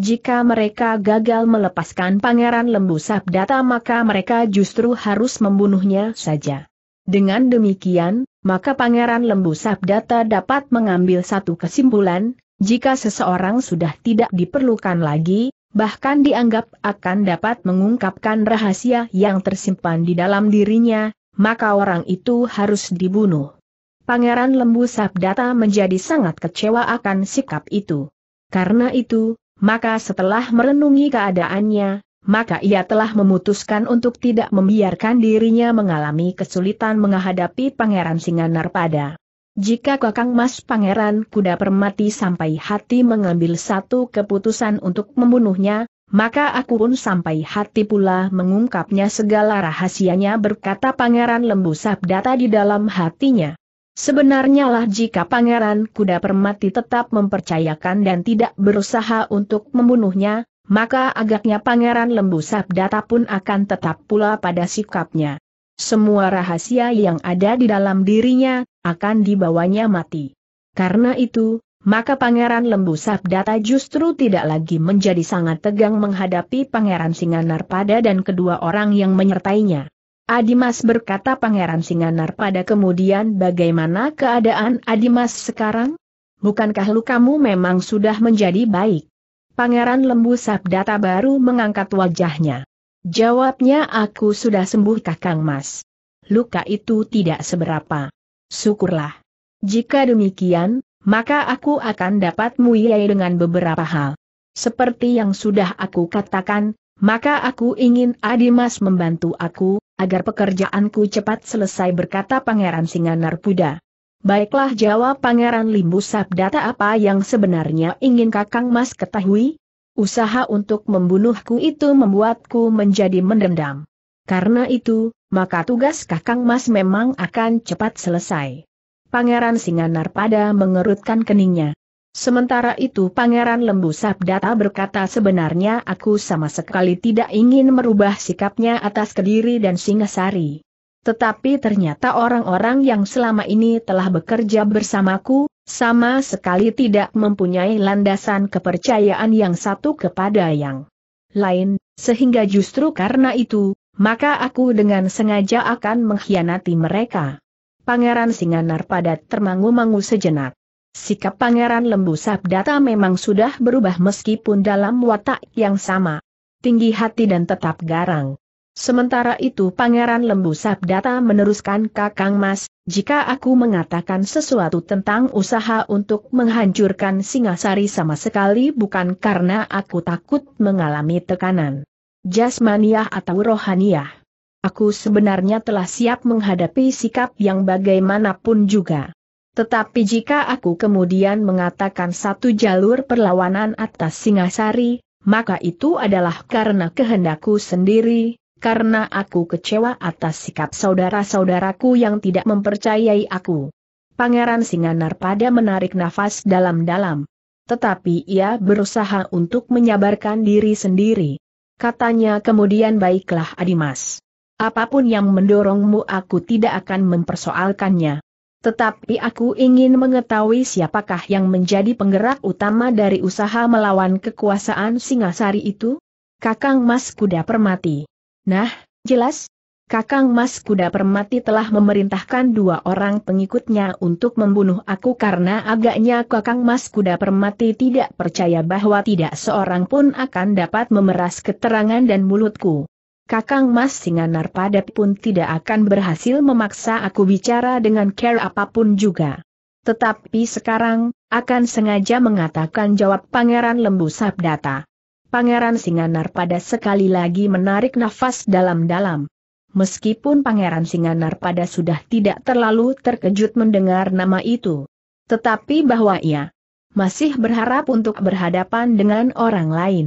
jika mereka gagal melepaskan Pangeran Lembu Sabdata maka mereka justru harus membunuhnya saja. Dengan demikian, maka Pangeran Lembu Sabdata dapat mengambil satu kesimpulan, jika seseorang sudah tidak diperlukan lagi, bahkan dianggap akan dapat mengungkapkan rahasia yang tersimpan di dalam dirinya, maka orang itu harus dibunuh. Pangeran Lembu Sabdata menjadi sangat kecewa akan sikap itu. Karena itu, maka setelah merenungi keadaannya, maka ia telah memutuskan untuk tidak membiarkan dirinya mengalami kesulitan menghadapi Pangeran Singanarpada. Jika Kakang Mas Pangeran Kuda Permati sampai hati mengambil satu keputusan untuk membunuhnya, maka aku pun sampai hati pula mengungkapnya segala rahasianya berkata Pangeran Lembu Sabdata di dalam hatinya. Sebenarnya lah jika Pangeran Kuda Permati tetap mempercayakan dan tidak berusaha untuk membunuhnya, maka agaknya Pangeran Lembu Sabdata pun akan tetap pula pada sikapnya. Semua rahasia yang ada di dalam dirinya, akan dibawanya mati. Karena itu, maka Pangeran Lembu Sabdata justru tidak lagi menjadi sangat tegang menghadapi Pangeran Singanarpada dan kedua orang yang menyertainya. Adimas berkata Pangeran Singanar pada kemudian bagaimana keadaan Adimas sekarang? Bukankah lukamu memang sudah menjadi baik? Pangeran Lembu Sabdata baru mengangkat wajahnya. Jawabnya aku sudah sembuh kakang mas. Luka itu tidak seberapa. Syukurlah. Jika demikian, maka aku akan dapat muiai dengan beberapa hal. Seperti yang sudah aku katakan, maka aku ingin Adimas membantu aku, agar pekerjaanku cepat selesai berkata Pangeran Singanarpuda. Baiklah jawab Pangeran Limbu Sabdata apa yang sebenarnya ingin Kakang Mas ketahui? Usaha untuk membunuhku itu membuatku menjadi mendendam. Karena itu, maka tugas Kakang Mas memang akan cepat selesai. Pangeran Singanarpada mengerutkan keningnya. Sementara itu Pangeran Lembu Sabdata berkata sebenarnya aku sama sekali tidak ingin merubah sikapnya atas Kediri dan Singasari. Tetapi ternyata orang-orang yang selama ini telah bekerja bersamaku, sama sekali tidak mempunyai landasan kepercayaan yang satu kepada yang lain, sehingga justru karena itu, maka aku dengan sengaja akan mengkhianati mereka. Pangeran Singanar pada termangu-mangu sejenak. Sikap Pangeran Lembu Sabdata memang sudah berubah meskipun dalam watak yang sama. Tinggi hati dan tetap garang. Sementara itu Pangeran Lembu Sabdata meneruskan Kakang Mas, jika aku mengatakan sesuatu tentang usaha untuk menghancurkan Singasari sama sekali bukan karena aku takut mengalami tekanan. Jasmaniah atau rohaniah. Aku sebenarnya telah siap menghadapi sikap yang bagaimanapun juga. Tetapi jika aku kemudian mengatakan satu jalur perlawanan atas Singasari, maka itu adalah karena kehendakku sendiri, karena aku kecewa atas sikap saudara-saudaraku yang tidak mempercayai aku. Pangeran Singanar pada menarik nafas dalam-dalam. Tetapi ia berusaha untuk menyabarkan diri sendiri. Katanya kemudian baiklah Adimas. Apa pun yang mendorongmu aku tidak akan mempersoalkannya. Tetapi aku ingin mengetahui siapakah yang menjadi penggerak utama dari usaha melawan kekuasaan Singasari itu? Kakang Mas Kuda Permati. Nah, jelas. Kakang Mas Kuda Permati telah memerintahkan dua orang pengikutnya untuk membunuh aku karena agaknya Kakang Mas Kuda Permati tidak percaya bahwa tidak seorang pun akan dapat memeras keterangan dan mulutku. Kakang Mas Singanar Padat pun tidak akan berhasil memaksa aku bicara dengan care apa pun juga. Tetapi sekarang, akan sengaja mengatakan jawab Pangeran Lembu Sabdata. Pangeran Singanar pada sekali lagi menarik nafas dalam-dalam. Meskipun Pangeran Singanar pada sudah tidak terlalu terkejut mendengar nama itu. Tetapi bahwa ia masih berharap untuk berhadapan dengan orang lain.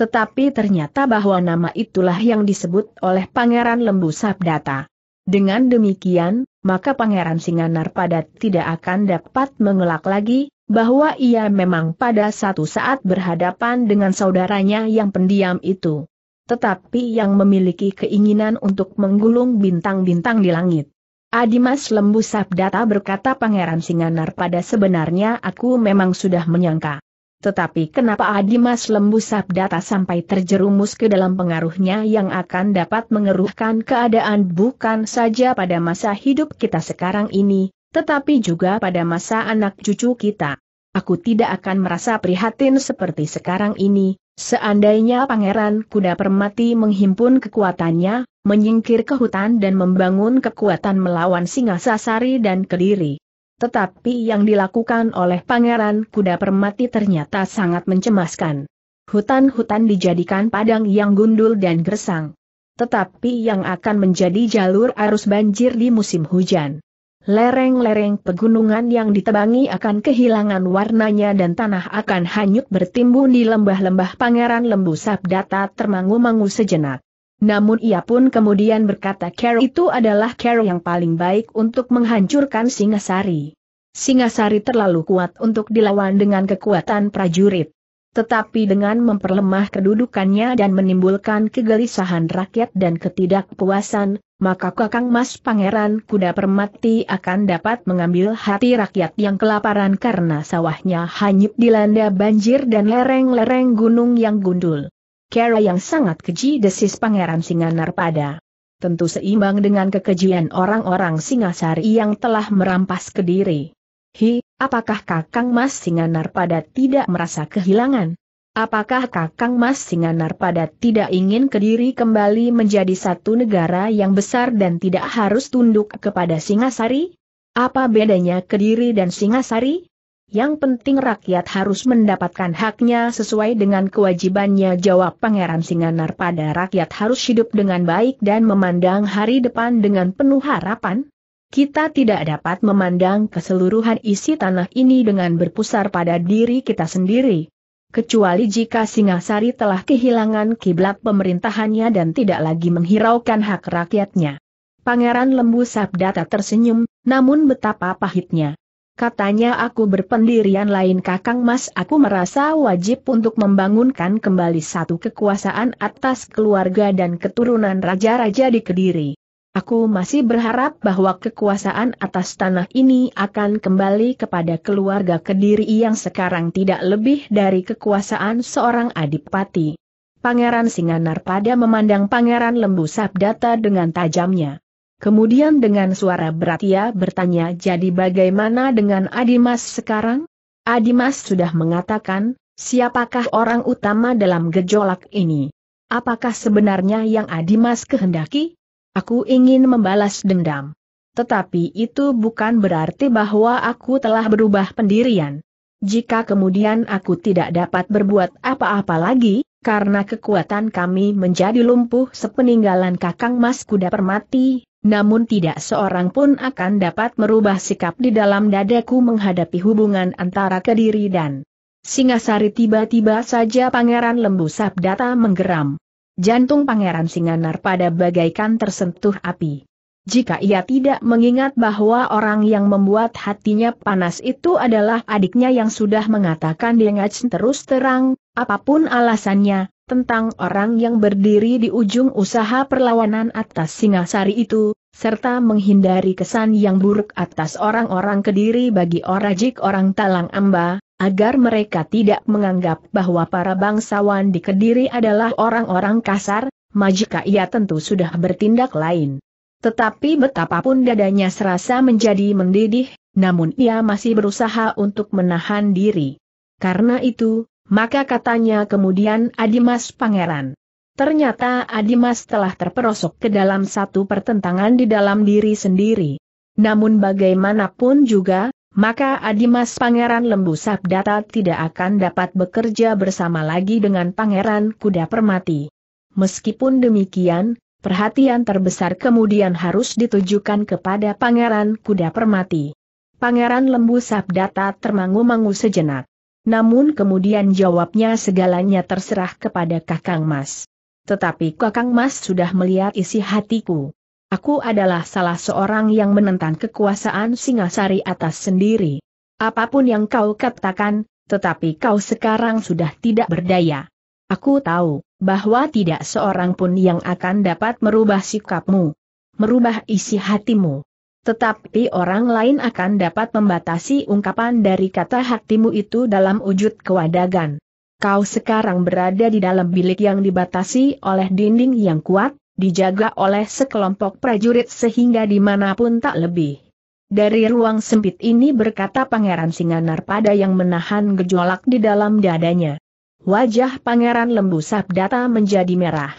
Tetapi ternyata bahwa nama itulah yang disebut oleh Pangeran Lembu Sabdata. Dengan demikian, maka Pangeran Singanar pada tidak akan dapat mengelak lagi, bahwa ia memang pada satu saat berhadapan dengan saudaranya yang pendiam itu. Tetapi yang memiliki keinginan untuk menggulung bintang-bintang di langit. Adimas Lembu Sabdata berkata Pangeran Singanar pada sebenarnya aku memang sudah menyangka. Tetapi kenapa Adimas Lembu Sabdata sampai terjerumus ke dalam pengaruhnya yang akan dapat mengeruhkan keadaan bukan saja pada masa hidup kita sekarang ini, tetapi juga pada masa anak cucu kita. Aku tidak akan merasa prihatin seperti sekarang ini, seandainya Pangeran Kuda Permati menghimpun kekuatannya, menyingkir ke hutan dan membangun kekuatan melawan Singasasari dan Kediri. Tetapi yang dilakukan oleh Pangeran Kuda Permati ternyata sangat mencemaskan. Hutan-hutan dijadikan padang yang gundul dan gersang. Tetapi yang akan menjadi jalur arus banjir di musim hujan. Lereng-lereng pegunungan yang ditebangi akan kehilangan warnanya dan tanah akan hanyut bertimbun di lembah-lembah Pangeran Lembu Sabdata termangu-mangu sejenak. Namun ia pun kemudian berkata cara itu adalah cara yang paling baik untuk menghancurkan Singasari. Singasari terlalu kuat untuk dilawan dengan kekuatan prajurit. Tetapi dengan memperlemah kedudukannya dan menimbulkan kegelisahan rakyat dan ketidakpuasan, maka Kakang Mas Pangeran Kuda Permati akan dapat mengambil hati rakyat yang kelaparan karena sawahnya hanyut dilanda banjir dan lereng-lereng gunung yang gundul. Cara yang sangat keji desis Pangeran Singanarpada. Tentu seimbang dengan kekejian orang-orang Singasari yang telah merampas Kediri. Hi, apakah Kakang Mas Singanarpada tidak merasa kehilangan? Apakah Kakang Mas Singanarpada tidak ingin Kediri kembali menjadi satu negara yang besar dan tidak harus tunduk kepada Singasari? Apa bedanya Kediri dan Singasari? Yang penting rakyat harus mendapatkan haknya sesuai dengan kewajibannya jawab Pangeran Singanarpada rakyat harus hidup dengan baik dan memandang hari depan dengan penuh harapan. Kita tidak dapat memandang keseluruhan isi tanah ini dengan berpusar pada diri kita sendiri kecuali jika Singasari telah kehilangan kiblat pemerintahannya dan tidak lagi menghiraukan hak rakyatnya. Pangeran Lembu Sabdata tersenyum, namun betapa pahitnya. Katanya aku berpendirian lain kakang mas aku merasa wajib untuk membangunkan kembali satu kekuasaan atas keluarga dan keturunan raja-raja di Kediri. Aku masih berharap bahwa kekuasaan atas tanah ini akan kembali kepada keluarga Kediri yang sekarang tidak lebih dari kekuasaan seorang adipati. Pangeran Singanarpada memandang Pangeran Lembu Sabdata dengan tajamnya. Kemudian dengan suara berat ia bertanya jadi bagaimana dengan Adimas sekarang? Adimas sudah mengatakan, siapakah orang utama dalam gejolak ini? Apakah sebenarnya yang Adimas kehendaki? Aku ingin membalas dendam. Tetapi itu bukan berarti bahwa aku telah berubah pendirian. Jika kemudian aku tidak dapat berbuat apa-apa lagi, karena kekuatan kami menjadi lumpuh sepeninggalan kakang mas kuda permati, namun tidak seorang pun akan dapat merubah sikap di dalam dadaku menghadapi hubungan antara Kediri dan Singasari tiba-tiba saja Pangeran Lembu Sabdata menggeram. Jantung Pangeran Singanar pada bagaikan tersentuh api. Jika ia tidak mengingat bahwa orang yang membuat hatinya panas itu adalah adiknya yang sudah mengatakan dengan terus terang, apa pun alasannya, tentang orang yang berdiri di ujung usaha perlawanan atas Singasari itu, serta menghindari kesan yang buruk atas orang-orang kediri bagi orajik orang Talang Amba, agar mereka tidak menganggap bahwa para bangsawan di Kediri adalah orang-orang kasar, majika ia tentu sudah bertindak lain. Tetapi betapapun dadanya serasa menjadi mendidih, namun ia masih berusaha untuk menahan diri. Karena itu, maka katanya kemudian Adimas Pangeran. Ternyata Adimas telah terperosok ke dalam satu pertentangan di dalam diri sendiri. Namun bagaimanapun juga, maka Adimas Pangeran Lembu Sabdata tidak akan dapat bekerja bersama lagi dengan Pangeran Kuda Permati. Meskipun demikian, perhatian terbesar kemudian harus ditujukan kepada Pangeran Kuda Permati. Pangeran Lembu Sabdata termangu-mangu sejenak. Namun kemudian jawabnya segalanya terserah kepada Kakang Mas. Tetapi Kakang Mas sudah melihat isi hatiku. Aku adalah salah seorang yang menentang kekuasaan Singasari atas sendiri. Apa pun yang kau katakan, tetapi kau sekarang sudah tidak berdaya. Aku tahu, bahwa tidak seorang pun yang akan dapat merubah sikapmu. Merubah isi hatimu. Tetapi orang lain akan dapat membatasi ungkapan dari kata hatimu itu dalam wujud kewadagan. Kau sekarang berada di dalam bilik yang dibatasi oleh dinding yang kuat, dijaga oleh sekelompok prajurit sehingga di mana pun tak lebih. Dari ruang sempit ini berkata Pangeran Singanar pada yang menahan gejolak di dalam dadanya. Wajah Pangeran Lembu Sabdata menjadi merah.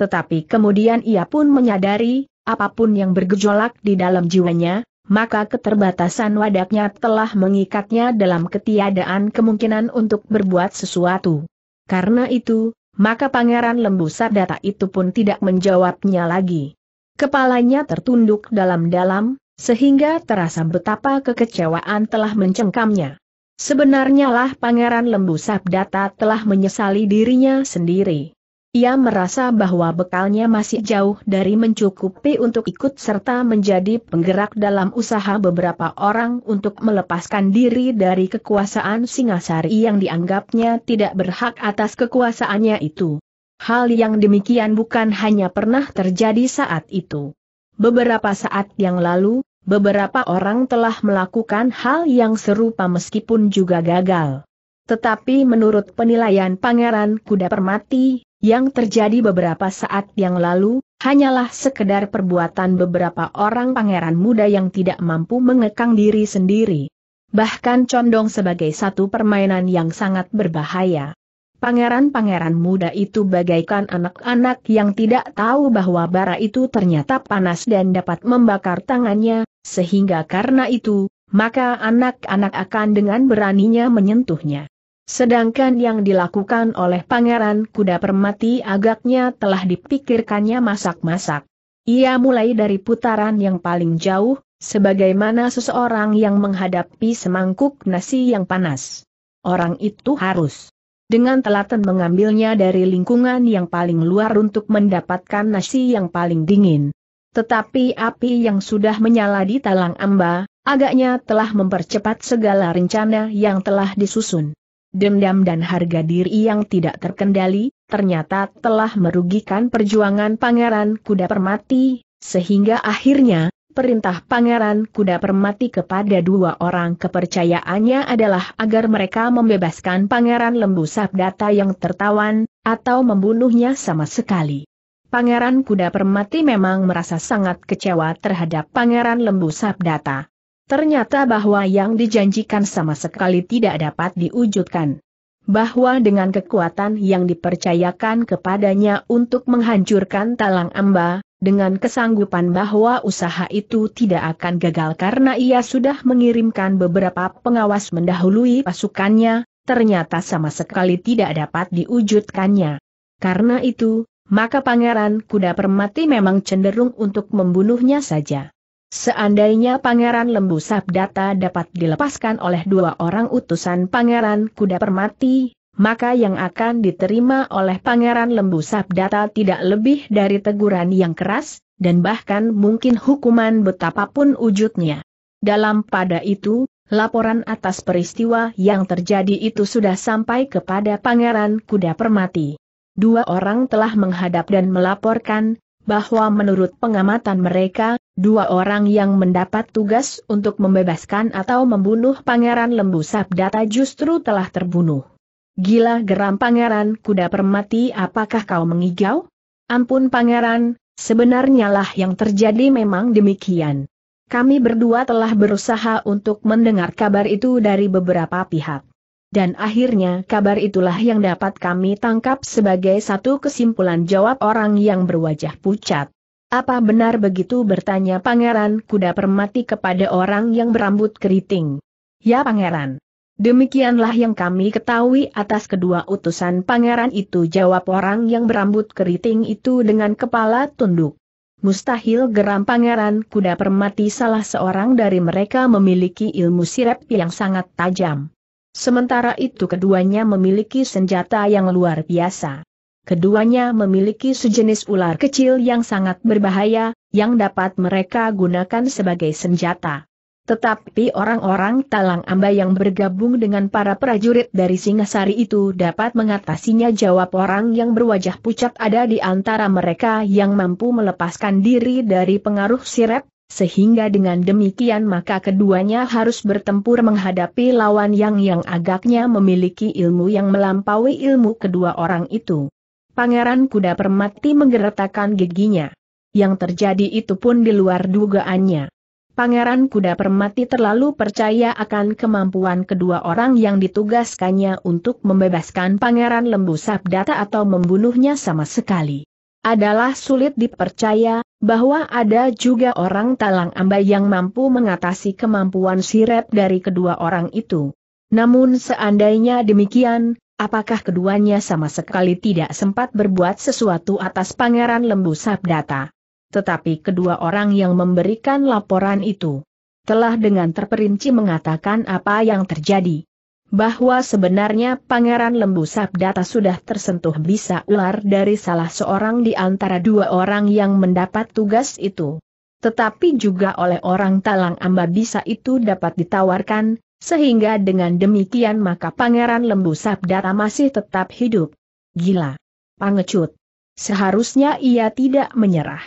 Tetapi kemudian ia pun menyadari, apa pun yang bergejolak di dalam jiwanya, maka keterbatasan wadaknya telah mengikatnya dalam ketiadaan kemungkinan untuk berbuat sesuatu. Karena itu, maka Pangeran Lembu Sabdata itu pun tidak menjawabnya lagi. Kepalanya tertunduk dalam-dalam, sehingga terasa betapa kekecewaan telah mencengkamnya. Sebenarnya lah Pangeran Lembu Sabdata telah menyesali dirinya sendiri. Ia merasa bahwa bekalnya masih jauh dari mencukupi untuk ikut serta menjadi penggerak dalam usaha beberapa orang untuk melepaskan diri dari kekuasaan Singasari yang dianggapnya tidak berhak atas kekuasaannya itu. Hal yang demikian bukan hanya pernah terjadi saat itu. Beberapa saat yang lalu, beberapa orang telah melakukan hal yang serupa meskipun juga gagal. Tetapi menurut penilaian Pangeran Kuda Permati, yang terjadi beberapa saat yang lalu, hanyalah sekedar perbuatan beberapa orang pangeran muda yang tidak mampu mengekang diri sendiri. Bahkan condong sebagai satu permainan yang sangat berbahaya. Pangeran-pangeran muda itu bagaikan anak-anak yang tidak tahu bahwa bara itu ternyata panas dan dapat membakar tangannya, sehingga karena itu, maka anak-anak akan dengan beraninya menyentuhnya. Sedangkan yang dilakukan oleh Pangeran Kuda Permati agaknya telah dipikirkannya masak-masak. Ia mulai dari putaran yang paling jauh, sebagaimana seseorang yang menghadapi semangkuk nasi yang panas. Orang itu harus dengan telaten mengambilnya dari lingkungan yang paling luar untuk mendapatkan nasi yang paling dingin. Tetapi api yang sudah menyala di talang amba, agaknya telah mempercepat segala rencana yang telah disusun. Dendam dan harga diri yang tidak terkendali, ternyata telah merugikan perjuangan Pangeran Kuda Permati, sehingga akhirnya, perintah Pangeran Kuda Permati kepada dua orang kepercayaannya adalah agar mereka membebaskan Pangeran Lembu Sabdata yang tertawan, atau membunuhnya sama sekali. Pangeran Kuda Permati memang merasa sangat kecewa terhadap Pangeran Lembu Sabdata. Ternyata bahwa yang dijanjikan sama sekali tidak dapat diwujudkan bahwa dengan kekuatan yang dipercayakan kepadanya untuk menghancurkan talang amba, dengan kesanggupan bahwa usaha itu tidak akan gagal karena ia sudah mengirimkan beberapa pengawas mendahului pasukannya, ternyata sama sekali tidak dapat diwujudkannya. Karena itu, maka Pangeran Kuda Permati memang cenderung untuk membunuhnya saja. Seandainya Pangeran Lembu Sabdata dapat dilepaskan oleh dua orang utusan Pangeran Kuda Permati, maka yang akan diterima oleh Pangeran Lembu Sabdata tidak lebih dari teguran yang keras, dan bahkan mungkin hukuman betapapun wujudnya. Dalam pada itu, laporan atas peristiwa yang terjadi itu sudah sampai kepada Pangeran Kuda Permati. Dua orang telah menghadap dan melaporkan, bahwa menurut pengamatan mereka, dua orang yang mendapat tugas untuk membebaskan atau membunuh Pangeran Lembu Sabdata justru telah terbunuh. Gila geram pangeran kuda permati apakah kau mengigau? Ampun pangeran, sebenarnya lah yang terjadi memang demikian. Kami berdua telah berusaha untuk mendengar kabar itu dari beberapa pihak. Dan akhirnya kabar itulah yang dapat kami tangkap sebagai satu kesimpulan jawab orang yang berwajah pucat. Apa benar begitu bertanya pangeran kuda permati kepada orang yang berambut keriting? Ya pangeran. Demikianlah yang kami ketahui atas kedua utusan pangeran itu jawab orang yang berambut keriting itu dengan kepala tunduk. Mustahil geram pangeran kuda permati salah seorang dari mereka memiliki ilmu sirep yang sangat tajam. Sementara itu keduanya memiliki senjata yang luar biasa. Keduanya memiliki sejenis ular kecil yang sangat berbahaya, yang dapat mereka gunakan sebagai senjata. Tetapi orang-orang talang amba yang bergabung dengan para prajurit dari Singasari itu dapat mengatasinya jawab orang yang berwajah pucat ada di antara mereka yang mampu melepaskan diri dari pengaruh sirep, sehingga dengan demikian maka keduanya harus bertempur menghadapi lawan yang yang agaknya memiliki ilmu yang melampaui ilmu kedua orang itu. Pangeran Kuda Permati menggeretakkan giginya. Yang terjadi itu pun di luar dugaannya. Pangeran Kuda Permati terlalu percaya akan kemampuan kedua orang yang ditugaskannya untuk membebaskan Pangeran Lembu Sabdata atau membunuhnya sama sekali. adalah sulit dipercaya, bahwa ada juga orang talang amba yang mampu mengatasi kemampuan sirep dari kedua orang itu. Namun seandainya demikian, apakah keduanya sama sekali tidak sempat berbuat sesuatu atas Pangeran Lembu Sabdata? Tetapi kedua orang yang memberikan laporan itu, telah dengan terperinci mengatakan apa yang terjadi bahwa sebenarnya Pangeran Lembu Sabdata sudah tersentuh bisa ular dari salah seorang di antara dua orang yang mendapat tugas itu. Tetapi juga oleh orang Talang Amba bisa itu dapat ditawarkan, sehingga dengan demikian maka Pangeran Lembu Sabdata masih tetap hidup. Gila. Pangecut. Seharusnya ia tidak menyerah.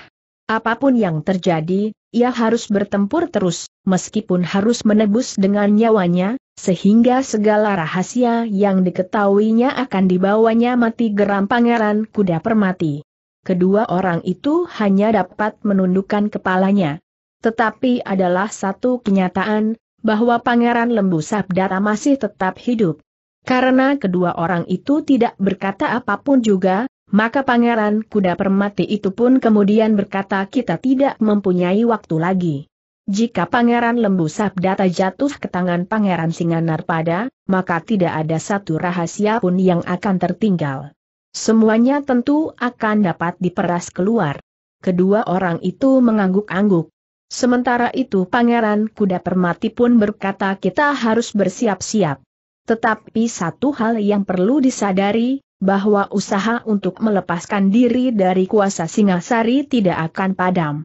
Apa pun yang terjadi, ia harus bertempur terus, meskipun harus menebus dengan nyawanya, sehingga segala rahasia yang diketahuinya akan dibawanya mati geram pangeran kuda permati. Kedua orang itu hanya dapat menundukkan kepalanya. Tetapi adalah satu kenyataan, bahwa pangeran lembu sabdara masih tetap hidup. Karena kedua orang itu tidak berkata apa pun juga, maka pangeran kuda permati itu pun kemudian berkata kita tidak mempunyai waktu lagi. Jika Pangeran Lembu Sabdata jatuh ke tangan Pangeran Singanarpada, maka tidak ada satu rahasia pun yang akan tertinggal. Semuanya tentu akan dapat diperas keluar. Kedua orang itu mengangguk-angguk. Sementara itu Pangeran Kuda Permati pun berkata kita harus bersiap-siap. Tetapi satu hal yang perlu disadari, bahwa usaha untuk melepaskan diri dari kuasa Singasari tidak akan padam.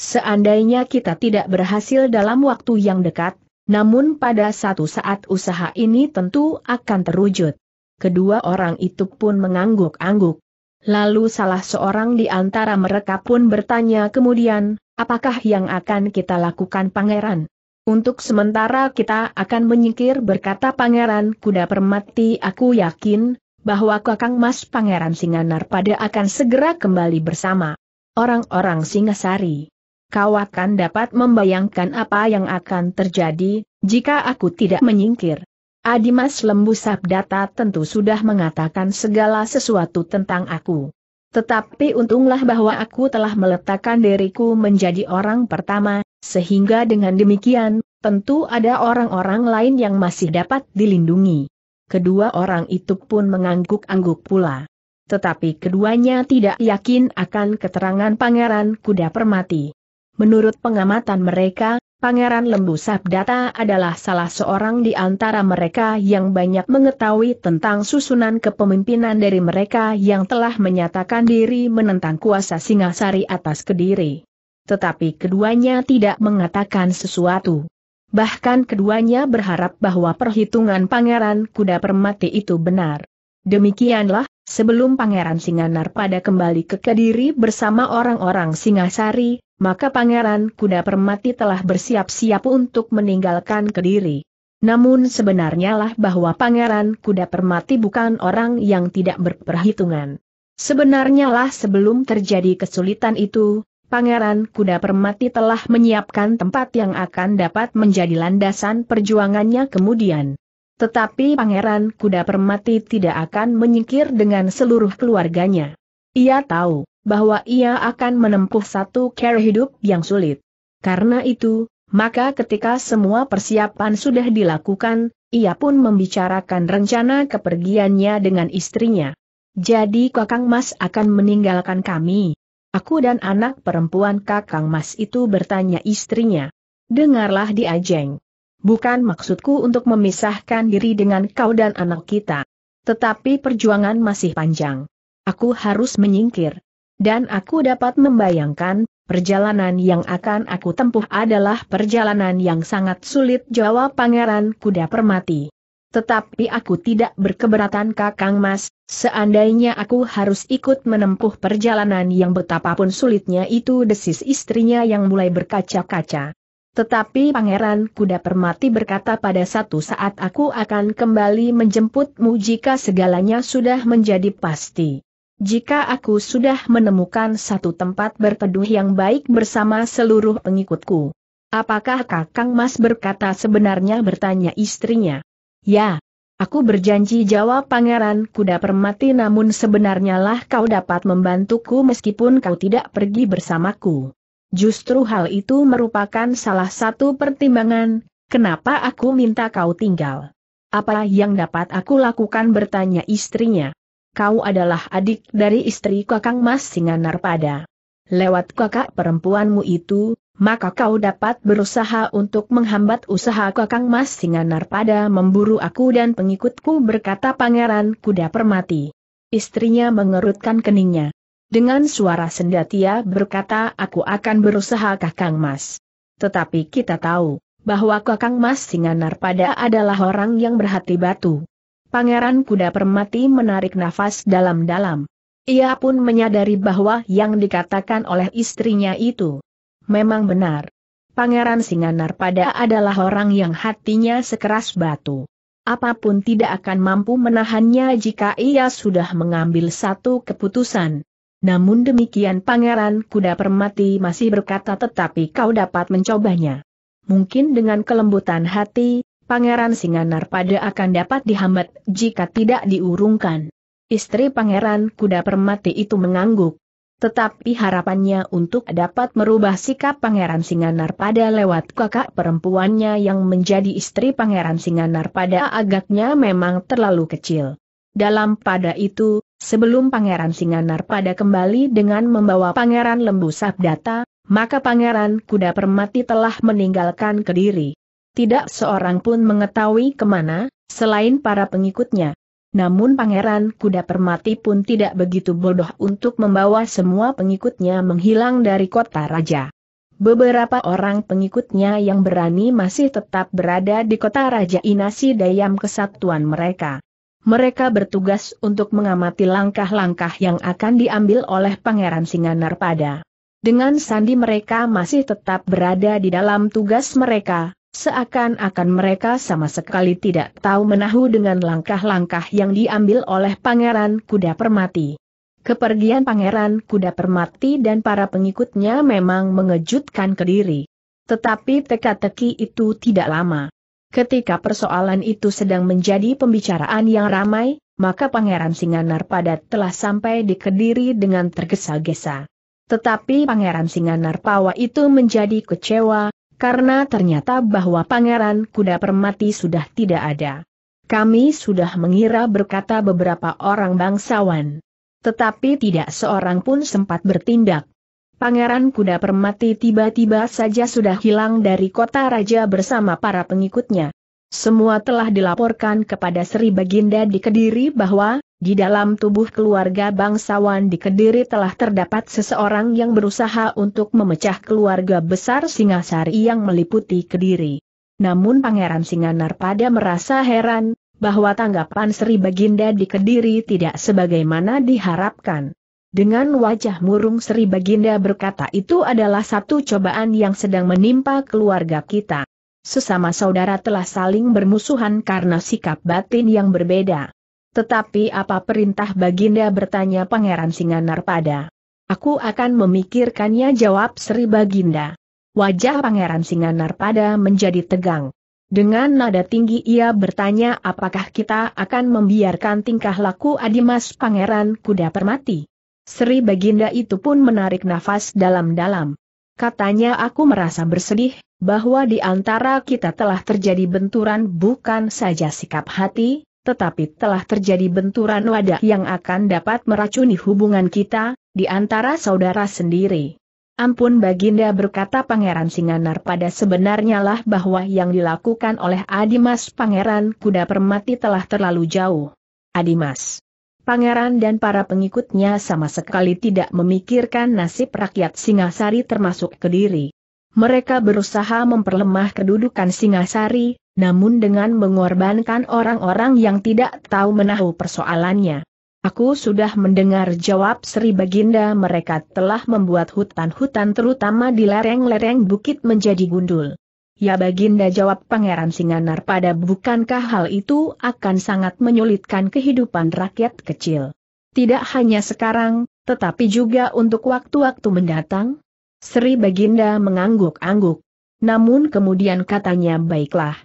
Seandainya kita tidak berhasil dalam waktu yang dekat, namun pada satu saat usaha ini tentu akan terwujud. Kedua orang itu pun mengangguk-angguk. Lalu salah seorang di antara mereka pun bertanya kemudian, apakah yang akan kita lakukan pangeran? Untuk sementara kita akan menyingkir berkata pangeran kuda permati aku yakin, bahwa Kakang Mas Pangeran Singanar pada akan segera kembali bersama orang-orang Singasari kau akan dapat membayangkan apa yang akan terjadi, jika aku tidak menyingkir. Adimas Lembu Sabdata tentu sudah mengatakan segala sesuatu tentang aku. Tetapi untunglah bahwa aku telah meletakkan diriku menjadi orang pertama, sehingga dengan demikian, tentu ada orang-orang lain yang masih dapat dilindungi. Kedua orang itu pun mengangguk-angguk pula. Tetapi keduanya tidak yakin akan keterangan Pangeran Kuda Permati. Menurut pengamatan mereka, Pangeran Lembu Sabdata adalah salah seorang di antara mereka yang banyak mengetahui tentang susunan kepemimpinan dari mereka yang telah menyatakan diri menentang kuasa Singasari atas Kediri. Tetapi keduanya tidak mengatakan sesuatu. Bahkan keduanya berharap bahwa perhitungan Pangeran Kuda Permati itu benar. Demikianlah, sebelum Pangeran Singanar pada kembali ke Kediri bersama orang-orang Singasari, maka Pangeran Kuda Permati telah bersiap-siap untuk meninggalkan Kediri. Namun sebenarnya lah bahwa Pangeran Kuda Permati bukan orang yang tidak berperhitungan. Sebenarnya lah sebelum terjadi kesulitan itu, Pangeran Kuda Permati telah menyiapkan tempat yang akan dapat menjadi landasan perjuangannya kemudian. Tetapi Pangeran Kuda Permati tidak akan menyingkir dengan seluruh keluarganya. Ia tahu, bahwa ia akan menempuh satu cara hidup yang sulit. Karena itu, maka ketika semua persiapan sudah dilakukan, ia pun membicarakan rencana kepergiannya dengan istrinya. Jadi Kakang Mas akan meninggalkan kami. Aku dan anak perempuan Kakang Mas itu bertanya istrinya. Dengarlah di Ajeng. Bukan maksudku untuk memisahkan diri dengan kau dan anak kita. Tetapi perjuangan masih panjang. Aku harus menyingkir. Dan aku dapat membayangkan, perjalanan yang akan aku tempuh adalah perjalanan yang sangat sulit jawab Pangeran Kuda Permati. Tetapi aku tidak berkeberatan Kakang Mas, seandainya aku harus ikut menempuh perjalanan yang betapapun sulitnya itu desis istrinya yang mulai berkaca-kaca. Tetapi Pangeran Kuda Permati berkata pada satu saat aku akan kembali menjemputmu jika segalanya sudah menjadi pasti. Jika aku sudah menemukan satu tempat berteduh yang baik bersama seluruh pengikutku. Apakah Kakang Mas berkata sebenarnya bertanya istrinya? Ya. Aku berjanji jawab Pangeran Kuda Permati namun sebenarnya lah kau dapat membantuku meskipun kau tidak pergi bersamaku. Justru hal itu merupakan salah satu pertimbangan, kenapa aku minta kau tinggal. Apa yang dapat aku lakukan bertanya istrinya. Kau adalah adik dari istri Kakang Mas Singanarpada. Lewat kakak perempuanmu itu, maka kau dapat berusaha untuk menghambat usaha Kakang Mas Singanarpada memburu aku dan pengikutku berkata Pangeran Kuda Permati. Istrinya mengerutkan keningnya. Dengan suara sendatia berkata aku akan berusaha Kakang Mas. Tetapi kita tahu, bahwa Kakang Mas Singanarpada adalah orang yang berhati batu. Pangeran Kuda Permati menarik nafas dalam-dalam. Ia pun menyadari bahwa yang dikatakan oleh istrinya itu memang benar. Pangeran Singanarpada adalah orang yang hatinya sekeras batu. Apa pun tidak akan mampu menahannya jika ia sudah mengambil satu keputusan. Namun demikian Pangeran Kuda Permati masih berkata tetapi kau dapat mencobanya. Mungkin dengan kelembutan hati, Pangeran Singanarpada akan dapat dihambat jika tidak diurungkan. Istri Pangeran Kuda Permati itu mengangguk tetapi harapannya untuk dapat merubah sikap Pangeran Singanarpada lewat kakak perempuannya yang menjadi istri Pangeran Singanarpada agaknya memang terlalu kecil. Dalam pada itu, sebelum Pangeran Singanarpada kembali dengan membawa Pangeran Lembu Sabdata, maka Pangeran Kuda Permati telah meninggalkan Kediri. Tidak seorang pun mengetahui ke mana, selain para pengikutnya. Namun Pangeran Kuda Permati pun tidak begitu bodoh untuk membawa semua pengikutnya menghilang dari kota raja. Beberapa orang pengikutnya yang berani masih tetap berada di kota Raja Inasi Dayam kesatuan mereka. Mereka bertugas untuk mengamati langkah-langkah yang akan diambil oleh Pangeran Singanarpada. Dengan sandi mereka masih tetap berada di dalam tugas mereka, Seakan-akan mereka sama sekali tidak tahu menahu dengan langkah-langkah yang diambil oleh Pangeran Kuda Permati. Kepergian Pangeran Kuda Permati dan para pengikutnya memang mengejutkan Kediri. Tetapi teka-teki itu tidak lama. Ketika persoalan itu sedang menjadi pembicaraan yang ramai, maka Pangeran Singanarpada telah sampai di Kediri dengan tergesa-gesa. Tetapi Pangeran Singanarpawa itu menjadi kecewa, karena ternyata bahwa Pangeran Kuda Permati sudah tidak ada. Kami sudah mengira berkata beberapa orang bangsawan. Tetapi tidak seorang pun sempat bertindak. Pangeran Kuda Permati tiba-tiba saja sudah hilang dari kota raja bersama para pengikutnya. Semua telah dilaporkan kepada Sri Baginda di Kediri bahwa, di dalam tubuh keluarga bangsawan di Kediri telah terdapat seseorang yang berusaha untuk memecah keluarga besar Singasari yang meliputi Kediri. Namun Pangeran Singanarpada merasa heran, bahwa tanggapan Sri Baginda di Kediri tidak sebagaimana diharapkan. Dengan wajah murung Sri Baginda berkata itu adalah satu cobaan yang sedang menimpa keluarga kita. Sesama saudara telah saling bermusuhan karena sikap batin yang berbeda. Tetapi apa perintah Baginda bertanya Pangeran Singanarpada? Aku akan memikirkannya jawab Sri Baginda. Wajah Pangeran Singanarpada menjadi tegang. Dengan nada tinggi ia bertanya apakah kita akan membiarkan tingkah laku Adimas Pangeran Kuda Permati. Sri Baginda itu pun menarik nafas dalam-dalam. Katanya aku merasa bersedih, bahwa di antara kita telah terjadi benturan bukan saja sikap hati, tetapi telah terjadi benturan wadah yang akan dapat meracuni hubungan kita, di antara saudara sendiri. Ampun Baginda berkata Pangeran Singanar pada sebenarnya lah bahwa yang dilakukan oleh Adimas Pangeran Kuda Permati telah terlalu jauh. Adimas. Pangeran dan para pengikutnya sama sekali tidak memikirkan nasib rakyat Singasari termasuk Kediri. Mereka berusaha memperlemah kedudukan Singasari, namun dengan mengorbankan orang-orang yang tidak tahu menahu persoalannya. Aku sudah mendengar jawab Sri Baginda mereka telah membuat hutan-hutan terutama di lereng-lereng bukit menjadi gundul. Ya Baginda jawab Pangeran Singanar pada bukankah hal itu akan sangat menyulitkan kehidupan rakyat kecil. Tidak hanya sekarang, tetapi juga untuk waktu-waktu mendatang? Sri Baginda mengangguk-angguk. Namun kemudian katanya baiklah.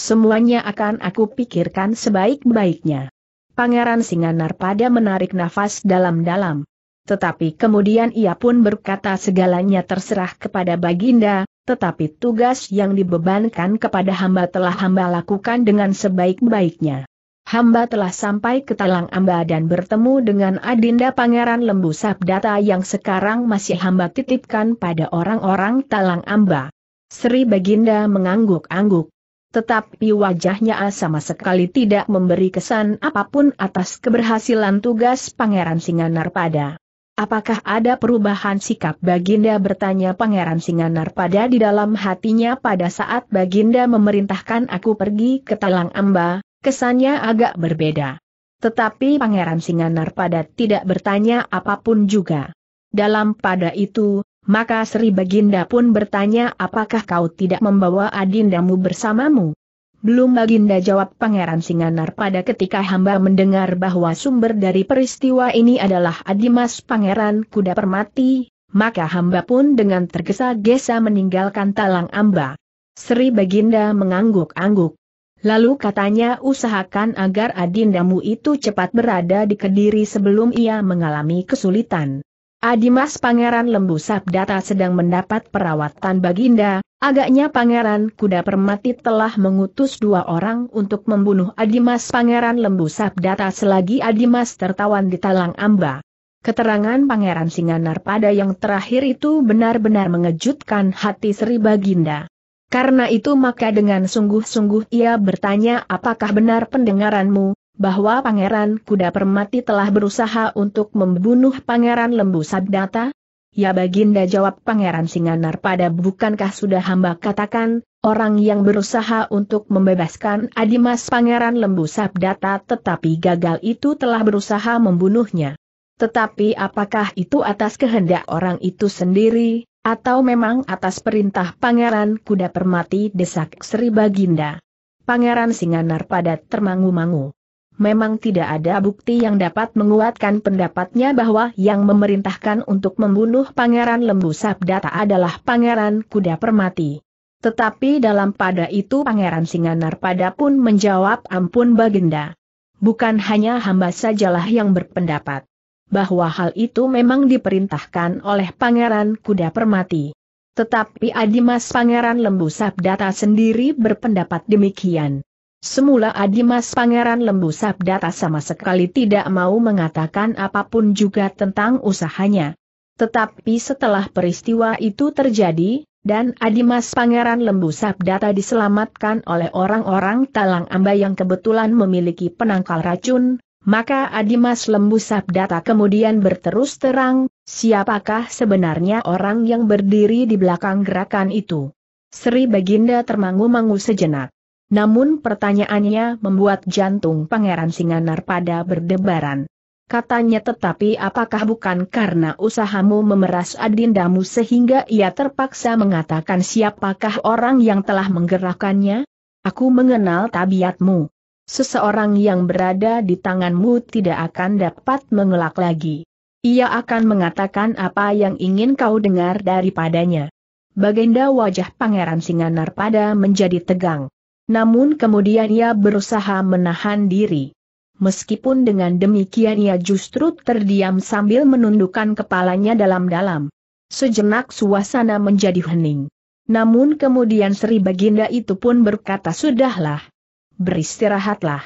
Semuanya akan aku pikirkan sebaik-baiknya. Pangeran Singanarpada menarik nafas dalam-dalam. Tetapi kemudian ia pun berkata segalanya terserah kepada Baginda, tetapi tugas yang dibebankan kepada hamba telah hamba lakukan dengan sebaik-baiknya. Hamba telah sampai ke Talang Amba dan bertemu dengan Adinda Pangeran Lembu Sabdata yang sekarang masih hamba titipkan pada orang-orang Talang Amba. Sri Baginda mengangguk-angguk. Tetapi wajahnya sama sekali tidak memberi kesan apa pun atas keberhasilan tugas Pangeran Singanarpada. Apakah ada perubahan sikap Baginda bertanya Pangeran Singanarpada di dalam hatinya pada saat Baginda memerintahkan aku pergi ke Talang Amba, kesannya agak berbeda. Tetapi Pangeran Singanarpada tidak bertanya apa pun juga. Dalam pada itu, maka Sri Baginda pun bertanya apakah kau tidak membawa adindamu bersamamu? Belum Baginda jawab Pangeran Singanar pada ketika hamba mendengar bahwa sumber dari peristiwa ini adalah Adimas Pangeran Kuda Permati, maka hamba pun dengan tergesa-gesa meninggalkan talang amba. Sri Baginda mengangguk-angguk. Lalu katanya usahakan agar adindamu itu cepat berada di Kediri sebelum ia mengalami kesulitan. Adimas Pangeran Lembu Sabdata sedang mendapat perawatan Baginda, agaknya Pangeran Kuda Permati telah mengutus dua orang untuk membunuh Adimas Pangeran Lembu Sabdata selagi Adimas tertawan di Talang Amba. Keterangan Pangeran Singanar pada yang terakhir itu benar-benar mengejutkan hati Sri Baginda. Karena itu maka dengan sungguh-sungguh ia bertanya apakah benar pendengaranmu, bahwa Pangeran Kuda Permati telah berusaha untuk membunuh Pangeran Lembu Sabdata? Ya Baginda jawab Pangeran Singanar pada bukankah sudah hamba katakan, orang yang berusaha untuk membebaskan Adimas Pangeran Lembu Sabdata tetapi gagal itu telah berusaha membunuhnya. Tetapi apakah itu atas kehendak orang itu sendiri, atau memang atas perintah Pangeran Kuda Permati desak Sri Baginda? Pangeran Singanar pada termangu-mangu memang tidak ada bukti yang dapat menguatkan pendapatnya bahwa yang memerintahkan untuk membunuh Pangeran Lembu Sabdata adalah Pangeran Kuda Permati. Tetapi dalam pada itu Pangeran Singanar pada pun menjawab ampun Baginda. Bukan hanya hamba sajalah yang berpendapat bahwa hal itu memang diperintahkan oleh Pangeran Kuda Permati. Tetapi Adimas Pangeran Lembu Sabdata sendiri berpendapat demikian. Semula Adimas Pangeran Lembu Sabdata sama sekali tidak mau mengatakan apa pun juga tentang usahanya. Tetapi setelah peristiwa itu terjadi, dan Adimas Pangeran Lembu Sabdata diselamatkan oleh orang-orang Talang Amba yang kebetulan memiliki penangkal racun, maka Adimas Lembu Sabdata kemudian berterus terang, siapakah sebenarnya orang yang berdiri di belakang gerakan itu. Sri Baginda termangu-mangu sejenak. Namun pertanyaannya membuat jantung Pangeran Singanar pada berdebaran. Katanya tetapi apakah bukan karena usahamu memeras adindamu sehingga ia terpaksa mengatakan siapakah orang yang telah menggerakkannya? Aku mengenal tabiatmu. Seseorang yang berada di tanganmu tidak akan dapat mengelak lagi. Ia akan mengatakan apa yang ingin kau dengar daripadanya. Baginda wajah Pangeran Singanar pada menjadi tegang. Namun kemudian ia berusaha menahan diri. Meskipun dengan demikian ia justru terdiam sambil menundukkan kepalanya dalam-dalam. Sejenak suasana menjadi hening. Namun kemudian Sri Baginda itu pun berkata sudahlah. Beristirahatlah.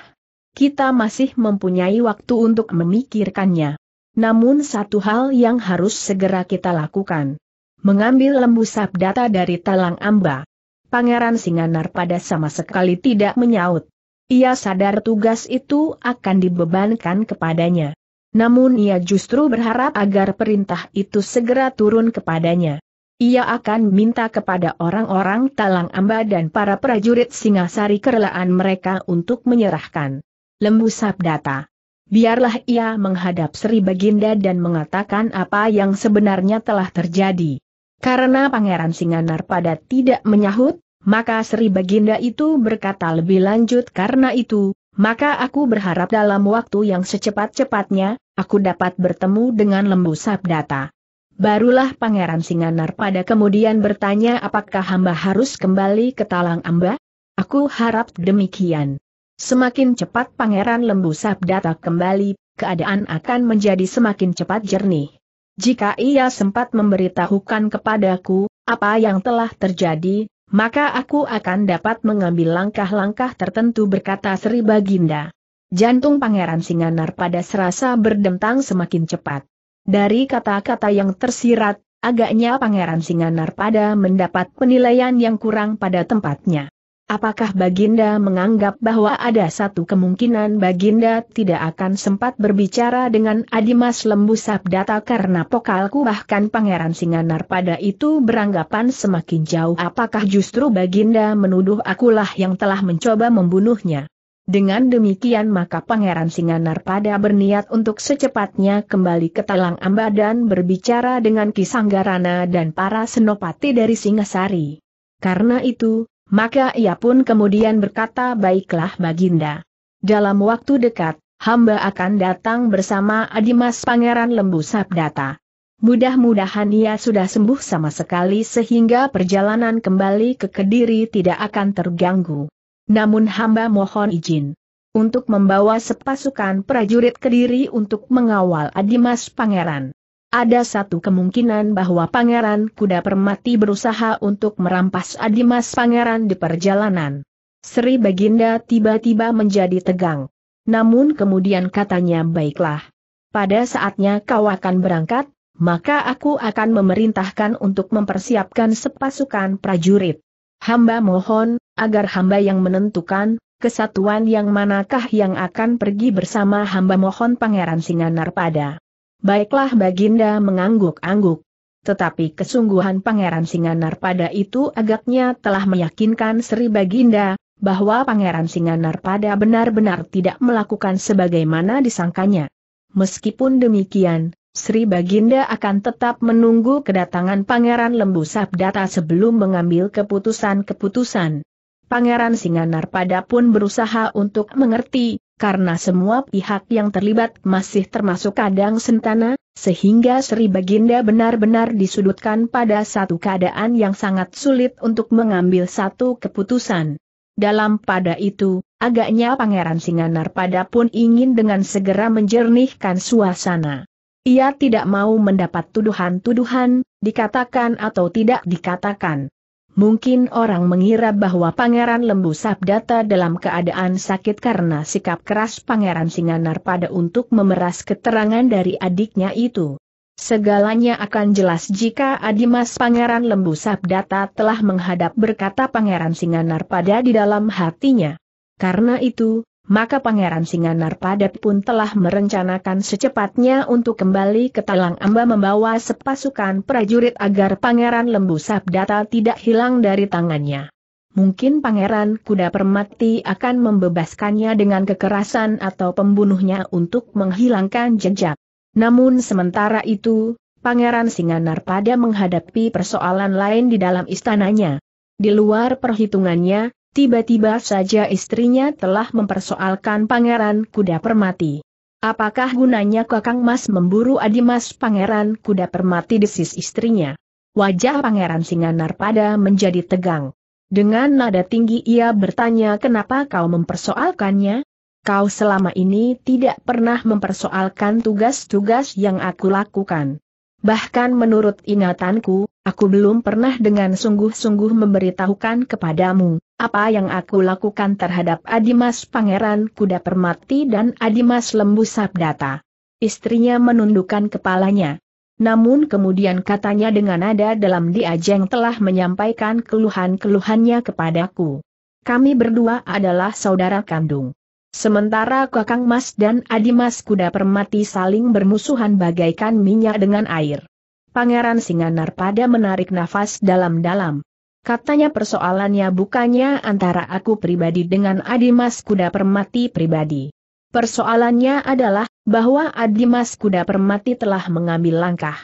Kita masih mempunyai waktu untuk memikirkannya. Namun satu hal yang harus segera kita lakukan. Mengambil lembu sabdata dari talang amba. Pangeran Singanar pada sama sekali tidak menyaut. Ia sadar tugas itu akan dibebankan kepadanya. Namun ia justru berharap agar perintah itu segera turun kepadanya. Ia akan minta kepada orang-orang Talang Amba dan para prajurit Singasari kerelaan mereka untuk menyerahkan lembu sabdata. Biarlah ia menghadap Sri Baginda dan mengatakan apa yang sebenarnya telah terjadi. Karena Pangeran Singanar pada tidak menyahut, maka Sri Baginda itu berkata lebih lanjut karena itu, maka aku berharap dalam waktu yang secepat-cepatnya, aku dapat bertemu dengan lembu sabdata. Barulah Pangeran Singanar pada kemudian bertanya apakah hamba harus kembali ke Talang Amba? Aku harap demikian. Semakin cepat Pangeran Lembu Sabdata kembali, keadaan akan menjadi semakin cepat jernih. Jika ia sempat memberitahukan kepadaku, apa yang telah terjadi, maka aku akan dapat mengambil langkah-langkah tertentu berkata Sri Baginda. Jantung Pangeran Singanar pada serasa berdentang semakin cepat. Dari kata-kata yang tersirat, agaknya Pangeran Singanar pada mendapat penilaian yang kurang pada tempatnya. Apakah Baginda menganggap bahwa ada satu kemungkinan Baginda tidak akan sempat berbicara dengan Adimas Lembu Sabdata karena pokalku bahkan Pangeran Singanar pada itu beranggapan semakin jauh apakah justru Baginda menuduh akulah yang telah mencoba membunuhnya. Dengan demikian maka Pangeran Singanar pada berniat untuk secepatnya kembali ke Talang Amba dan berbicara dengan Kisanggarana dan para senopati dari Singasari. Karena itu, maka ia pun kemudian berkata baiklah Baginda. Dalam waktu dekat, hamba akan datang bersama Adimas Pangeran Lembu Sabdata. Mudah-mudahan ia sudah sembuh sama sekali sehingga perjalanan kembali ke Kediri tidak akan terganggu. Namun hamba mohon izin untuk membawa sepasukan prajurit Kediri untuk mengawal Adimas Pangeran. Ada satu kemungkinan bahwa Pangeran Kuda Permati berusaha untuk merampas Adimas Pangeran di perjalanan. Sri Baginda tiba-tiba menjadi tegang. Namun kemudian katanya baiklah. Pada saatnya kau akan berangkat, maka aku akan memerintahkan untuk mempersiapkan sepasukan prajurit. Hamba mohon, agar hamba yang menentukan, kesatuan yang manakah yang akan pergi bersama hamba mohon Pangeran Singanar pada. Baiklah Baginda mengangguk-angguk. Tetapi kesungguhan Pangeran Singanar pada itu agaknya telah meyakinkan Sri Baginda, bahwa Pangeran Singanar pada benar-benar tidak melakukan sebagaimana disangkanya. Meskipun demikian, Sri Baginda akan tetap menunggu kedatangan Pangeran Lembu Sabdata sebelum mengambil keputusan-keputusan. Pangeran Singanar pada pun berusaha untuk mengerti, karena semua pihak yang terlibat masih termasuk kadang sentana, sehingga Sri Baginda benar-benar disudutkan pada satu keadaan yang sangat sulit untuk mengambil satu keputusan. Dalam pada itu, agaknya Pangeran Singanar pada pun ingin dengan segera menjernihkan suasana. Ia tidak mau mendapat tuduhan-tuduhan, dikatakan atau tidak dikatakan. Mungkin orang mengira bahwa Pangeran Lembu Sabdata dalam keadaan sakit karena sikap keras Pangeran Singanar pada untuk memeras keterangan dari adiknya itu. Segalanya akan jelas jika Adimas Pangeran Lembu Sabdata telah menghadap berkata Pangeran Singanar pada di dalam hatinya. Karena itu, maka Pangeran Singanar Padat pun telah merencanakan secepatnya untuk kembali ke Talang Amba membawa sepasukan prajurit agar Pangeran Lembu Sabdata tidak hilang dari tangannya. Mungkin Pangeran Kuda Permati akan membebaskannya dengan kekerasan atau pembunuhnya untuk menghilangkan jejak. Namun sementara itu, Pangeran Singanar pada menghadapi persoalan lain di dalam istananya. Di luar perhitungannya, Tiba-tiba saja istrinya telah mempersoalkan Pangeran Kuda Permati. Apakah gunanya Kakang Mas memburu Adimas Pangeran Kuda Permati desis istrinya? Wajah Pangeran Singanar pada menjadi tegang. Dengan nada tinggi ia bertanya kenapa kau mempersoalkannya? Kau selama ini tidak pernah mempersoalkan tugas-tugas yang aku lakukan. Bahkan menurut ingatanku, aku belum pernah dengan sungguh-sungguh memberitahukan kepadamu, apa yang aku lakukan terhadap Adimas Pangeran Kuda Permati dan Adimas Lembu Sabdata. Istrinya menundukkan kepalanya. Namun kemudian katanya dengan nada dalam diajeng telah menyampaikan keluhan-keluhannya kepadaku. Kami berdua adalah saudara kandung. Sementara Kakang Mas dan Adimas Kuda Permati saling bermusuhan bagaikan minyak dengan air. Pangeran Singanar pada menarik nafas dalam-dalam. Katanya persoalannya bukannya antara aku pribadi dengan Adimas Kuda Permati pribadi. Persoalannya adalah bahwa Adimas Kuda Permati telah mengambil langkah.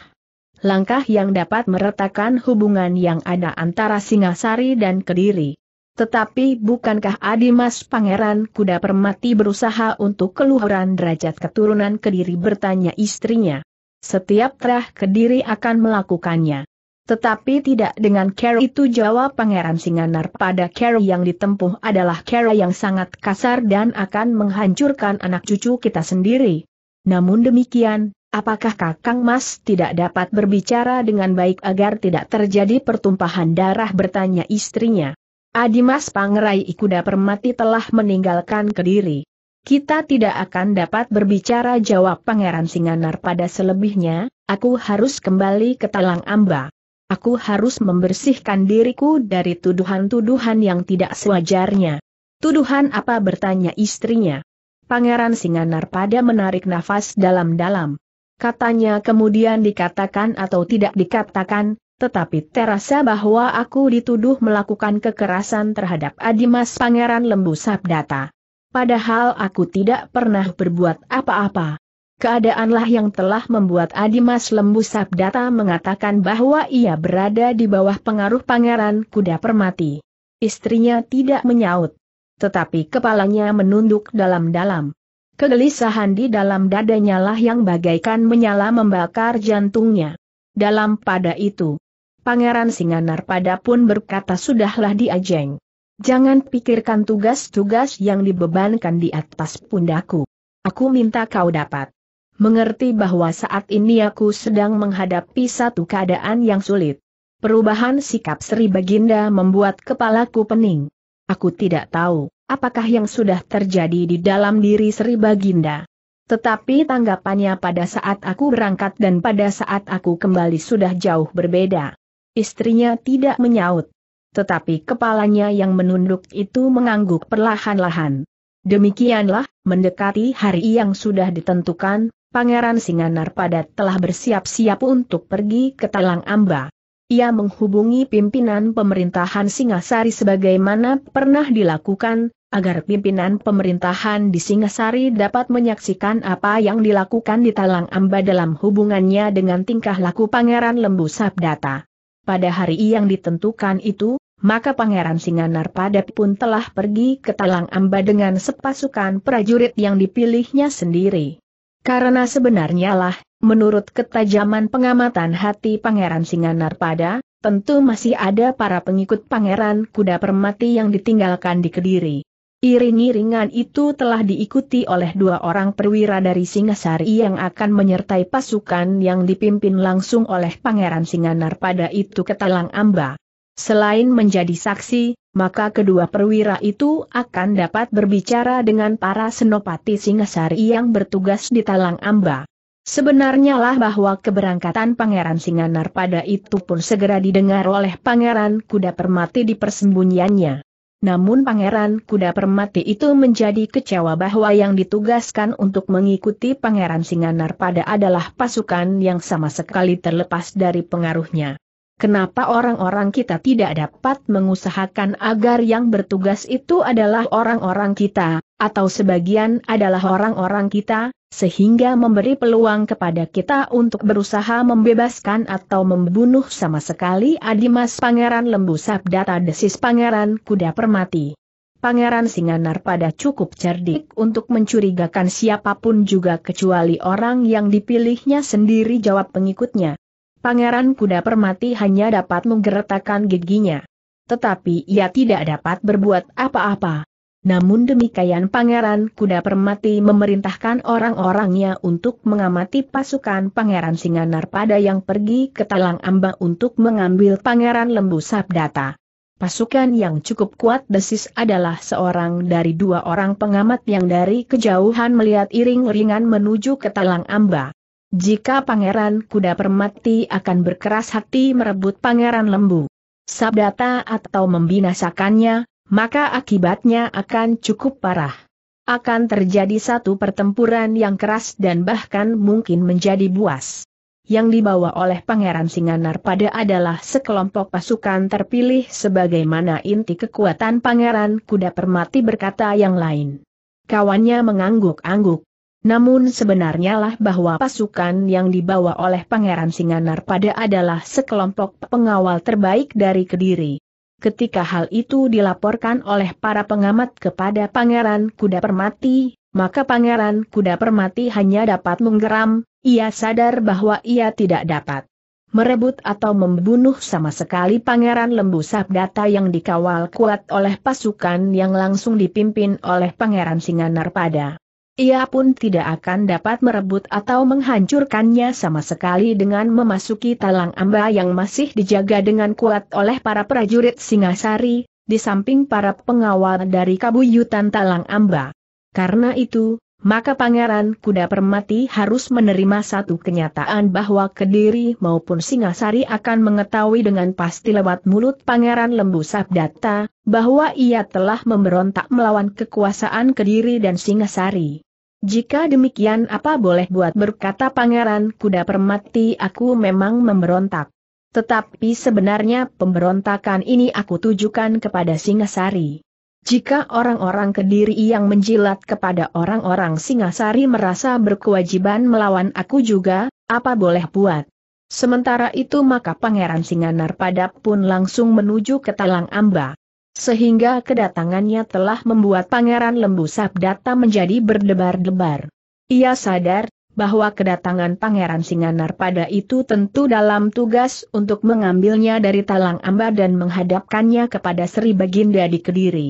Langkah yang dapat meretakan hubungan yang ada antara Singasari dan Kediri. Tetapi bukankah Adimas Pangeran Kuda Permati berusaha untuk keluhuran derajat keturunan Kediri bertanya istrinya. Setiap terah Kediri akan melakukannya. Tetapi tidak dengan cara itu jawab Pangeran Singanar pada cara yang ditempuh adalah cara yang sangat kasar dan akan menghancurkan anak cucu kita sendiri. Namun demikian, apakah Kakang Mas tidak dapat berbicara dengan baik agar tidak terjadi pertumpahan darah bertanya istrinya. Adimas Pangerai Kuda Permati telah meninggalkan Kediri. Kita tidak akan dapat berbicara jawab Pangeran Singanar pada selebihnya, aku harus kembali ke Talang Amba. Aku harus membersihkan diriku dari tuduhan-tuduhan yang tidak sewajarnya. Tuduhan apa bertanya istrinya. Pangeran Singanar pada menarik nafas dalam-dalam. Katanya kemudian dikatakan atau tidak dikatakan, tetapi terasa bahwa aku dituduh melakukan kekerasan terhadap Adimas Pangeran Lembu Sabdata. Padahal aku tidak pernah berbuat apa-apa. Keadaanlah yang telah membuat Adimas Lembu Sabdata mengatakan bahwa ia berada di bawah pengaruh Pangeran Kuda Permati. Istrinya tidak menyaut. Tetapi kepalanya menunduk dalam-dalam. Kegelisahan di dalam dadanya lah yang bagaikan menyala membakar jantungnya. Dalam pada itu, Pangeran Singanar pada pun berkata sudahlah diajeng. Jangan pikirkan tugas-tugas yang dibebankan di atas pundaku. Aku minta kau dapat mengerti bahwa saat ini aku sedang menghadapi satu keadaan yang sulit. Perubahan sikap Sri Baginda membuat kepalaku pening. Aku tidak tahu, apakah yang sudah terjadi di dalam diri Sri Baginda. Tetapi tanggapannya pada saat aku berangkat dan pada saat aku kembali sudah jauh berbeda. Istrinya tidak menyaut. Tetapi kepalanya yang menunduk itu mengangguk perlahan-lahan. Demikianlah, mendekati hari yang sudah ditentukan, Pangeran Singanar Padat telah bersiap-siap untuk pergi ke Talang Amba. Ia menghubungi pimpinan pemerintahan Singasari sebagaimana pernah dilakukan, agar pimpinan pemerintahan di Singasari dapat menyaksikan apa yang dilakukan di Talang Amba dalam hubungannya dengan tingkah laku Pangeran Lembu Sabdata. Pada hari yang ditentukan itu, maka Pangeran Singanar Padat pun telah pergi ke Talang Amba dengan sepasukan prajurit yang dipilihnya sendiri. Karena sebenarnya lah, menurut ketajaman pengamatan hati Pangeran Singanarpada, tentu masih ada para pengikut Pangeran Kuda Permati yang ditinggalkan di Kediri. Iring-iringan itu telah diikuti oleh dua orang perwira dari Singasari yang akan menyertai pasukan yang dipimpin langsung oleh Pangeran Singanarpada itu ke Talang Amba. Selain menjadi saksi, maka kedua perwira itu akan dapat berbicara dengan para senopati Singasari yang bertugas di Talang Amba. Sebenarnya lah bahwa keberangkatan Pangeran Singanar pada itu pun segera didengar oleh Pangeran Kuda Permati di persembunyiannya. Namun Pangeran Kuda Permati itu menjadi kecewa bahwa yang ditugaskan untuk mengikuti Pangeran Singanar pada adalah pasukan yang sama sekali terlepas dari pengaruhnya. Kenapa orang-orang kita tidak dapat mengusahakan agar yang bertugas itu adalah orang-orang kita, atau sebagian adalah orang-orang kita, sehingga memberi peluang kepada kita untuk berusaha membebaskan atau membunuh sama sekali Adimas Pangeran Lembu Sabdata Desis Pangeran Kuda Permati. Pangeran Singanar pada cukup cerdik untuk mencurigakan siapa pun juga kecuali orang yang dipilihnya sendiri jawab pengikutnya. Pangeran Kuda Permati hanya dapat menggeretakkan giginya. Tetapi ia tidak dapat berbuat apa-apa. Namun demikian Pangeran Kuda Permati memerintahkan orang-orangnya untuk mengamati pasukan Pangeran Singanar pada yang pergi ke Talang Amba untuk mengambil Pangeran Lembu Sabdata. Pasukan yang cukup kuat desis adalah seorang dari dua orang pengamat yang dari kejauhan melihat iring-iringan menuju ke Talang Amba. Jika Pangeran Kuda Permati akan berkeras hati merebut Pangeran Lembu Sabdata atau membinasakannya, maka akibatnya akan cukup parah. Akan terjadi satu pertempuran yang keras dan bahkan mungkin menjadi buas. Yang dibawa oleh Pangeran Singanar pada adalah sekelompok pasukan terpilih sebagaimana inti kekuatan Pangeran Kuda Permati berkata yang lain. Kawannya mengangguk-angguk. Namun sebenarnya lah bahwa pasukan yang dibawa oleh Pangeran Singanar pada adalah sekelompok pengawal terbaik dari Kediri. Ketika hal itu dilaporkan oleh para pengamat kepada Pangeran Kuda Permati, maka Pangeran Kuda Permati hanya dapat menggeram, ia sadar bahwa ia tidak dapat merebut atau membunuh sama sekali Pangeran Lembu Sabdata yang dikawal kuat oleh pasukan yang langsung dipimpin oleh Pangeran Singanarpada. Ia pun tidak akan dapat merebut atau menghancurkannya sama sekali dengan memasuki talang amba yang masih dijaga dengan kuat oleh para prajurit Singasari, di samping para pengawal dari kabuyutan talang amba. Karena itu, maka Pangeran Kuda Permati harus menerima satu kenyataan bahwa Kediri maupun Singasari akan mengetahui dengan pasti lewat mulut Pangeran Lembu Sabdata, bahwa ia telah memberontak melawan kekuasaan Kediri dan Singasari. Jika demikian apa boleh buat berkata Pangeran Kuda Permati aku memang memberontak. Tetapi sebenarnya pemberontakan ini aku tujukan kepada Singasari. Jika orang-orang Kediri yang menjilat kepada orang-orang Singasari merasa berkewajiban melawan aku juga, apa boleh buat. Sementara itu maka Pangeran Singanarpada pun langsung menuju ke Talang Amba. Sehingga kedatangannya telah membuat Pangeran Lembu Sabdata menjadi berdebar-debar. Ia sadar, bahwa kedatangan Pangeran Singanarpada itu tentu dalam tugas untuk mengambilnya dari Talang Amba dan menghadapkannya kepada Sri Baginda di Kediri.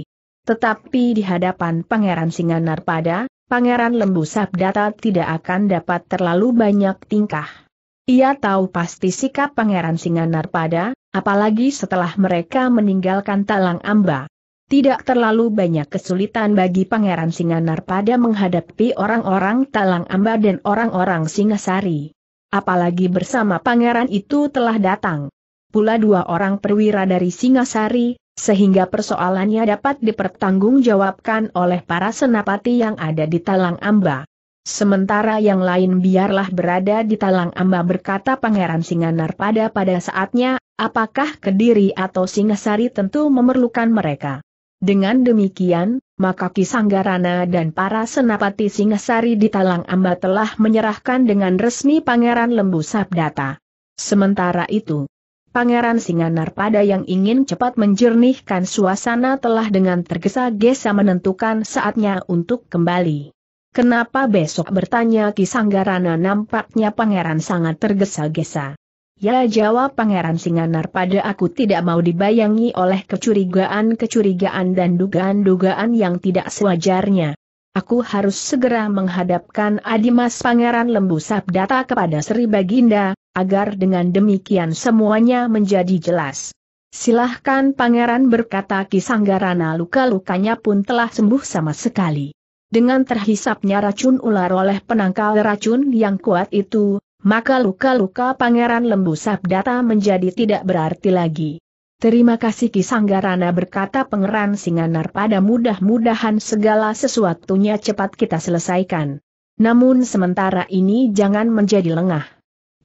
Tetapi di hadapan Pangeran Singanarpada, Pangeran Lembu Sabdata tidak akan dapat terlalu banyak tingkah. Ia tahu pasti sikap Pangeran Singanarpada, apalagi setelah mereka meninggalkan Talang Amba. Tidak terlalu banyak kesulitan bagi Pangeran Singanarpada menghadapi orang-orang Talang Amba dan orang-orang Singasari. Apalagi bersama pangeran itu telah datang. Pula dua orang perwira dari Singasari, sehingga persoalannya dapat dipertanggungjawabkan oleh para senapati yang ada di Talang Amba. Sementara yang lain biarlah berada di Talang Amba berkata Pangeran Singanar pada pada saatnya, apakah Kediri atau Singasari tentu memerlukan mereka. Dengan demikian, maka Kisanggarana dan para senapati Singasari di Talang Amba telah menyerahkan dengan resmi Pangeran Lembu Sabdata. Sementara itu, Pangeran Singanarpada yang ingin cepat menjernihkan suasana telah dengan tergesa-gesa menentukan saatnya untuk kembali. Kenapa besok bertanya Kisanggarana nampaknya pangeran sangat tergesa-gesa. Ya jawab pangeran Singanarpada aku tidak mau dibayangi oleh kecurigaan-kecurigaan dan dugaan-dugaan yang tidak sewajarnya. Aku harus segera menghadapkan Adimas Pangeran Lembu Sabdata kepada Sri Baginda, agar dengan demikian semuanya menjadi jelas. Silahkan pangeran berkata Kisanggarana luka-lukanya pun telah sembuh sama sekali. Dengan terhisapnya racun ular oleh penangkal racun yang kuat itu, maka luka-luka pangeran lembu sabdata menjadi tidak berarti lagi. Terima kasih Kisanggarana berkata pangeran Singanar pada mudah-mudahan segala sesuatunya cepat kita selesaikan. Namun sementara ini jangan menjadi lengah.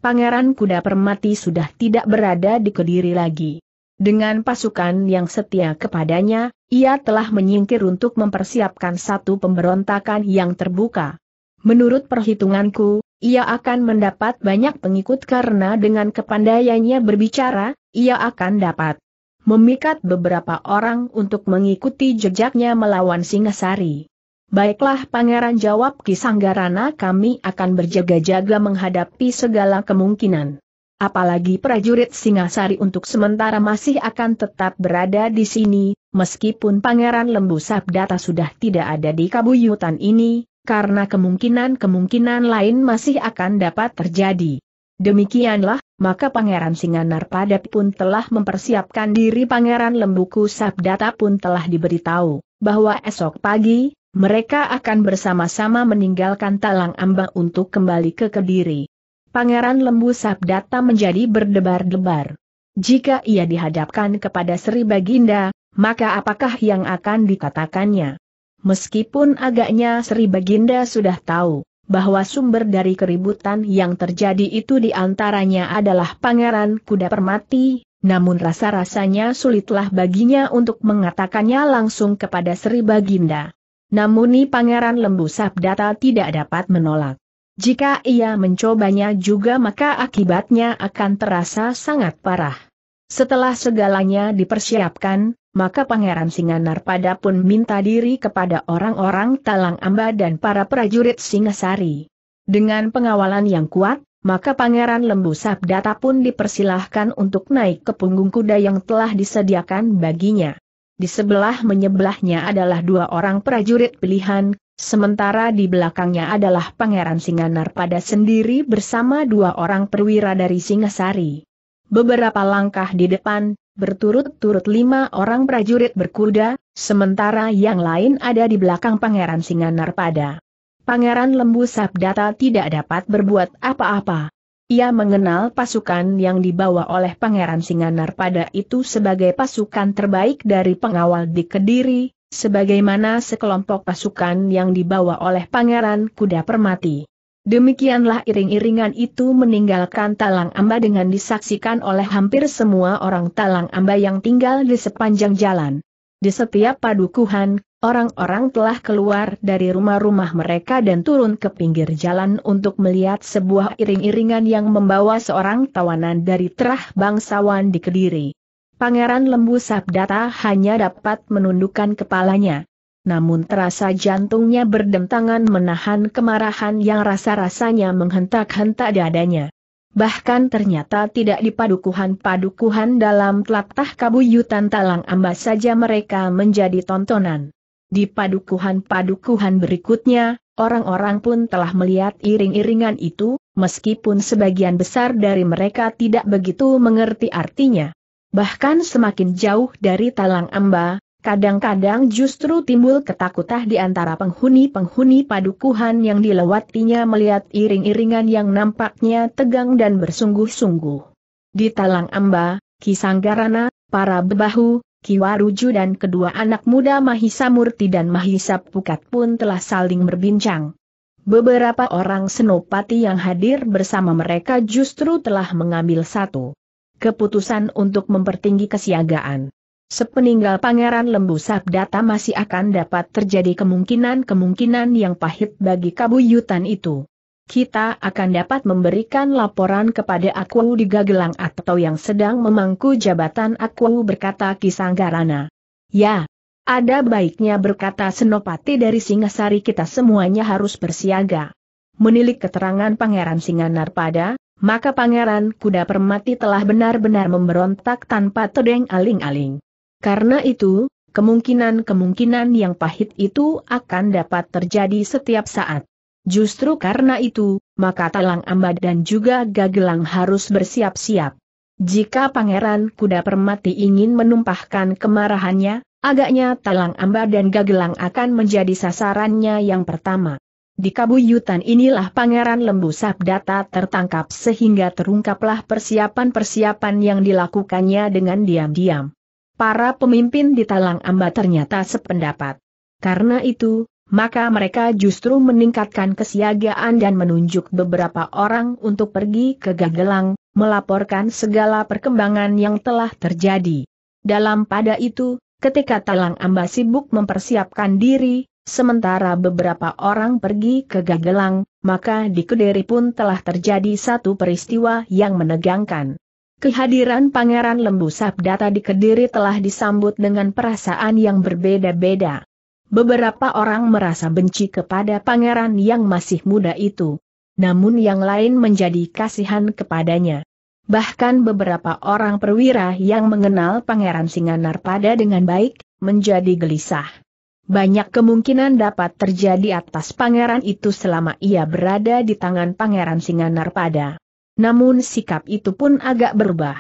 Pangeran Kuda Permati sudah tidak berada di Kediri lagi. Dengan pasukan yang setia kepadanya, ia telah menyingkir untuk mempersiapkan satu pemberontakan yang terbuka. Menurut perhitunganku, ia akan mendapat banyak pengikut karena dengan kepandaiannya berbicara, ia akan dapat memikat beberapa orang untuk mengikuti jejaknya melawan Singasari. Baiklah Pangeran jawab Kisanggarana kami akan berjaga-jaga menghadapi segala kemungkinan. Apalagi prajurit Singasari untuk sementara masih akan tetap berada di sini, meskipun Pangeran Lembu Sabdata sudah tidak ada di kabuyutan ini, karena kemungkinan-kemungkinan lain masih akan dapat terjadi. Demikianlah, maka Pangeran Singanar Padat pun telah mempersiapkan diri Pangeran Lembuku Sabdata pun telah diberitahu, bahwa esok pagi, mereka akan bersama-sama meninggalkan Talang Amba untuk kembali ke Kediri. Pangeran Lembu Sabdata menjadi berdebar-debar. Jika ia dihadapkan kepada Sri Baginda, maka apakah yang akan dikatakannya? Meskipun agaknya Sri Baginda sudah tahu, bahwa sumber dari keributan yang terjadi itu di antaranya adalah Pangeran Kuda Permati, namun rasa-rasanya sulitlah baginya untuk mengatakannya langsung kepada Sri Baginda. Namun Pangeran Lembu Sabdata tidak dapat menolak. Jika ia mencobanya juga maka akibatnya akan terasa sangat parah. Setelah segalanya dipersiapkan, maka Pangeran Singanarpada pun minta diri kepada orang-orang Talang Amba dan para prajurit Singasari. Dengan pengawalan yang kuat, maka Pangeran Lembu Sabdata pun dipersilahkan untuk naik ke punggung kuda yang telah disediakan baginya. Di sebelah menyebelahnya adalah dua orang prajurit pilihan, sementara di belakangnya adalah Pangeran Singanar pada sendiri bersama dua orang perwira dari Singasari. Beberapa langkah di depan, berturut-turut lima orang prajurit berkuda, sementara yang lain ada di belakang Pangeran Singanar pada. Pangeran Lembu Sabdata tidak dapat berbuat apa-apa. Ia mengenal pasukan yang dibawa oleh Pangeran Singanar pada itu sebagai pasukan terbaik dari pengawal di Kediri, sebagaimana sekelompok pasukan yang dibawa oleh Pangeran Kuda Permati. Demikianlah iring-iringan itu meninggalkan Talang Amba dengan disaksikan oleh hampir semua orang Talang Amba yang tinggal di sepanjang jalan. Di setiap padukuhan, orang-orang telah keluar dari rumah-rumah mereka dan turun ke pinggir jalan untuk melihat sebuah iring-iringan yang membawa seorang tawanan dari terah bangsawan di Kediri. Pangeran Lembu Sabdata hanya dapat menundukkan kepalanya. Namun terasa jantungnya berdentangan menahan kemarahan yang rasa-rasanya menghentak-hentak dadanya. Bahkan ternyata tidak di padukuhan-padukuhan dalam telatah kabuyutan talang amba saja mereka menjadi tontonan. Di padukuhan-padukuhan berikutnya, orang-orang pun telah melihat iring-iringan itu, meskipun sebagian besar dari mereka tidak begitu mengerti artinya. Bahkan semakin jauh dari Talang Amba, kadang-kadang justru timbul ketakutan di antara penghuni-penghuni padukuhan yang dilewatinya melihat iring-iringan yang nampaknya tegang dan bersungguh-sungguh. Di Talang Amba, Kisanggarana, para bebahu, Kiwaruju dan kedua anak muda Mahisa Murti dan Mahisa Pukat pun telah saling berbincang. Beberapa orang senopati yang hadir bersama mereka justru telah mengambil satu keputusan untuk mempertinggi kesiagaan. Sepeninggal Pangeran Lembu Sabdata masih akan dapat terjadi kemungkinan-kemungkinan yang pahit bagi kabuyutan itu kita akan dapat memberikan laporan kepada aku di Gagelang atau yang sedang memangku jabatan aku berkata Kisanggarana. Ya, ada baiknya berkata Senopati dari Singasari kita semuanya harus bersiaga. Menilik keterangan Pangeran Singanar pada, maka Pangeran Kuda Permati telah benar-benar memberontak tanpa tedeng aling-aling. Karena itu, kemungkinan-kemungkinan yang pahit itu akan dapat terjadi setiap saat. Justru karena itu, maka Talang Amba dan juga Gagelang harus bersiap-siap. Jika Pangeran Kuda Permati ingin menumpahkan kemarahannya, agaknya Talang Amba dan Gagelang akan menjadi sasarannya yang pertama. Di kabuyutan inilah Pangeran Lembu Sabdata tertangkap sehingga terungkaplah persiapan-persiapan yang dilakukannya dengan diam-diam. Para pemimpin di Talang Amba ternyata sependapat. Karena itu, maka mereka justru meningkatkan kesiagaan dan menunjuk beberapa orang untuk pergi ke Gagelang, melaporkan segala perkembangan yang telah terjadi. Dalam pada itu, ketika Talang Amba sibuk mempersiapkan diri, sementara beberapa orang pergi ke Gagelang, maka di Kediri pun telah terjadi satu peristiwa yang menegangkan. Kehadiran Pangeran Lembu Sabdata di Kediri telah disambut dengan perasaan yang berbeda-beda. Beberapa orang merasa benci kepada pangeran yang masih muda itu. Namun yang lain menjadi kasihan kepadanya. Bahkan beberapa orang perwira yang mengenal Pangeran Singanarpada dengan baik, menjadi gelisah. Banyak kemungkinan dapat terjadi atas pangeran itu selama ia berada di tangan Pangeran Singanarpada. Namun sikap itu pun agak berubah.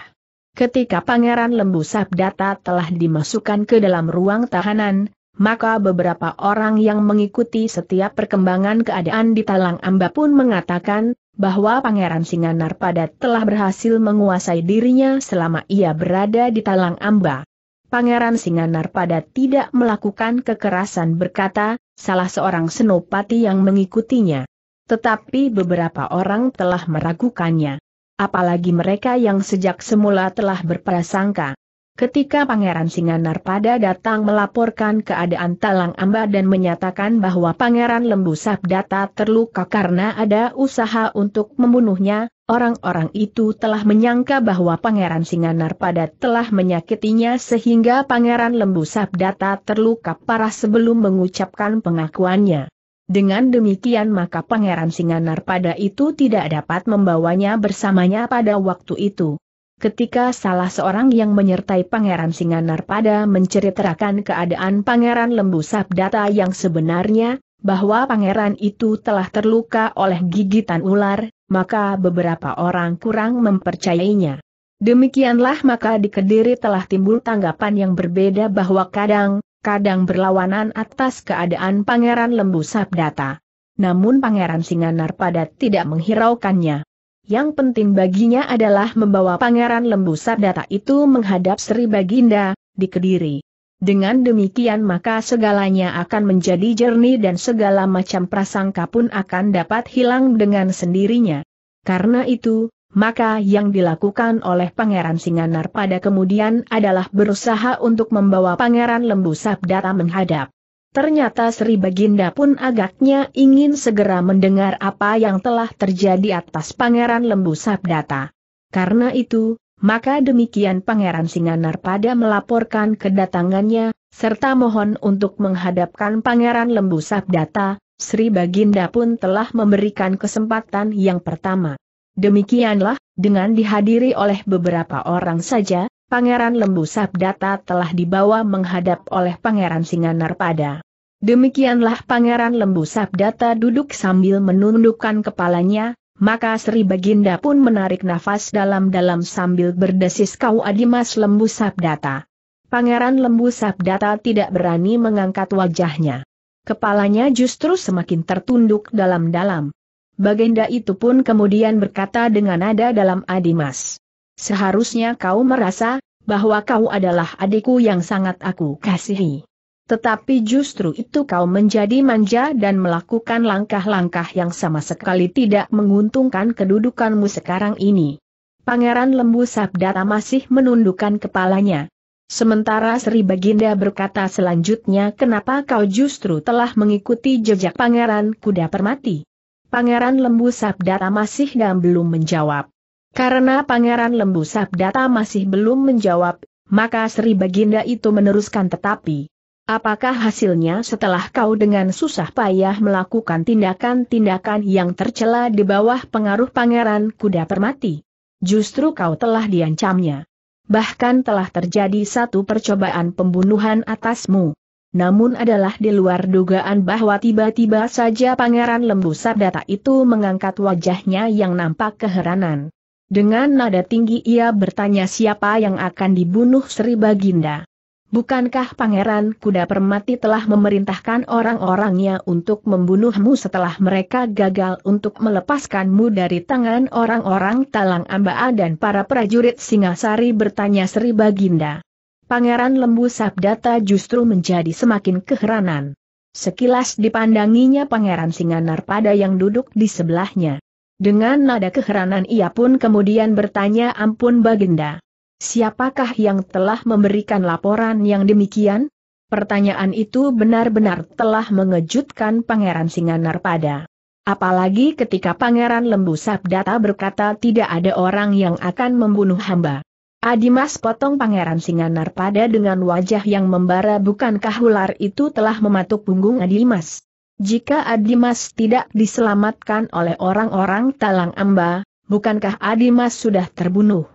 Ketika Pangeran Lembu Sabdata telah dimasukkan ke dalam ruang tahanan, maka beberapa orang yang mengikuti setiap perkembangan keadaan di Talang Amba pun mengatakan, bahwa Pangeran Singanar pada telah berhasil menguasai dirinya selama ia berada di Talang Amba. Pangeran Singanar pada tidak melakukan kekerasan berkata, salah seorang senopati yang mengikutinya. Tetapi beberapa orang telah meragukannya. Apalagi mereka yang sejak semula telah berprasangka. Ketika Pangeran Singanarpada datang melaporkan keadaan Talang Amba dan menyatakan bahwa Pangeran Lembu Sabdata terluka karena ada usaha untuk membunuhnya, orang-orang itu telah menyangka bahwa Pangeran Singanarpada telah menyakitinya sehingga Pangeran Lembu Sabdata terluka parah sebelum mengucapkan pengakuannya. Dengan demikian maka Pangeran Singanarpada itu tidak dapat membawanya bersamanya pada waktu itu. Ketika salah seorang yang menyertai Pangeran Singanarpada menceritakan keadaan Pangeran Lembu Sabdata yang sebenarnya, bahwa pangeran itu telah terluka oleh gigitan ular, maka beberapa orang kurang mempercayainya. Demikianlah maka di Kediri telah timbul tanggapan yang berbeda bahwa kadang, kadang berlawanan atas keadaan Pangeran Lembu Sabdata. Namun Pangeran Singanar tidak menghiraukannya. Yang penting baginya adalah membawa Pangeran Lembu Sabdata itu menghadap Sri Baginda, di Kediri. Dengan demikian maka segalanya akan menjadi jernih dan segala macam prasangka pun akan dapat hilang dengan sendirinya. Karena itu, maka yang dilakukan oleh Pangeran Singanar pada kemudian adalah berusaha untuk membawa Pangeran Lembu Sabdata menghadap. Ternyata Sri Baginda pun agaknya ingin segera mendengar apa yang telah terjadi atas Pangeran Lembu Sabdata. Karena itu, maka demikian Pangeran Singanar pada melaporkan kedatangannya, serta mohon untuk menghadapkan Pangeran Lembu Sabdata, Sri Baginda pun telah memberikan kesempatan yang pertama. Demikianlah, dengan dihadiri oleh beberapa orang saja, Pangeran Lembu Sabdata telah dibawa menghadap oleh Pangeran Singanarpada. Demikianlah Pangeran Lembu Sabdata duduk sambil menundukkan kepalanya, maka Sri Baginda pun menarik nafas dalam-dalam sambil berdesis kau Adimas Lembu Sabdata. Pangeran Lembu Sabdata tidak berani mengangkat wajahnya. Kepalanya justru semakin tertunduk dalam-dalam. Baginda itu pun kemudian berkata dengan nada dalam Adimas. Seharusnya kau merasa, bahwa kau adalah adikku yang sangat aku kasihi. Tetapi justru itu kau menjadi manja dan melakukan langkah-langkah yang sama sekali tidak menguntungkan kedudukanmu sekarang ini. Pangeran Lembu Sabdata masih menundukkan kepalanya. Sementara Sri Baginda berkata selanjutnya kenapa kau justru telah mengikuti jejak Pangeran Kuda Permati? Pangeran Lembu Sabdata masih dan belum menjawab. Karena Pangeran Lembu Sabdata masih belum menjawab, maka Sri Baginda itu meneruskan tetapi. Apakah hasilnya setelah kau dengan susah payah melakukan tindakan-tindakan yang tercela di bawah pengaruh Pangeran Kuda Permati? Justru kau telah diancamnya. Bahkan telah terjadi satu percobaan pembunuhan atasmu namun adalah di luar dugaan bahwa tiba-tiba saja Pangeran Lembu Sabdata itu mengangkat wajahnya yang nampak keheranan. Dengan nada tinggi ia bertanya siapa yang akan dibunuh Sri Baginda. Bukankah Pangeran Kuda Permati telah memerintahkan orang-orangnya untuk membunuhmu setelah mereka gagal untuk melepaskanmu dari tangan orang-orang Talang Ambaa dan para prajurit Singasari bertanya Sri Baginda. Pangeran Lembu Sabdata justru menjadi semakin keheranan. Sekilas dipandanginya Pangeran Singanar pada yang duduk di sebelahnya. Dengan nada keheranan ia pun kemudian bertanya ampun Baginda. Siapakah yang telah memberikan laporan yang demikian? Pertanyaan itu benar-benar telah mengejutkan Pangeran Singanar pada. Apalagi ketika Pangeran Lembu Sabdata berkata tidak ada orang yang akan membunuh hamba. Adimas potong Pangeran Singanar pada dengan wajah yang membara bukankah ular itu telah mematuk punggung Adimas? Jika Adimas tidak diselamatkan oleh orang-orang Talang Amba, bukankah Adimas sudah terbunuh?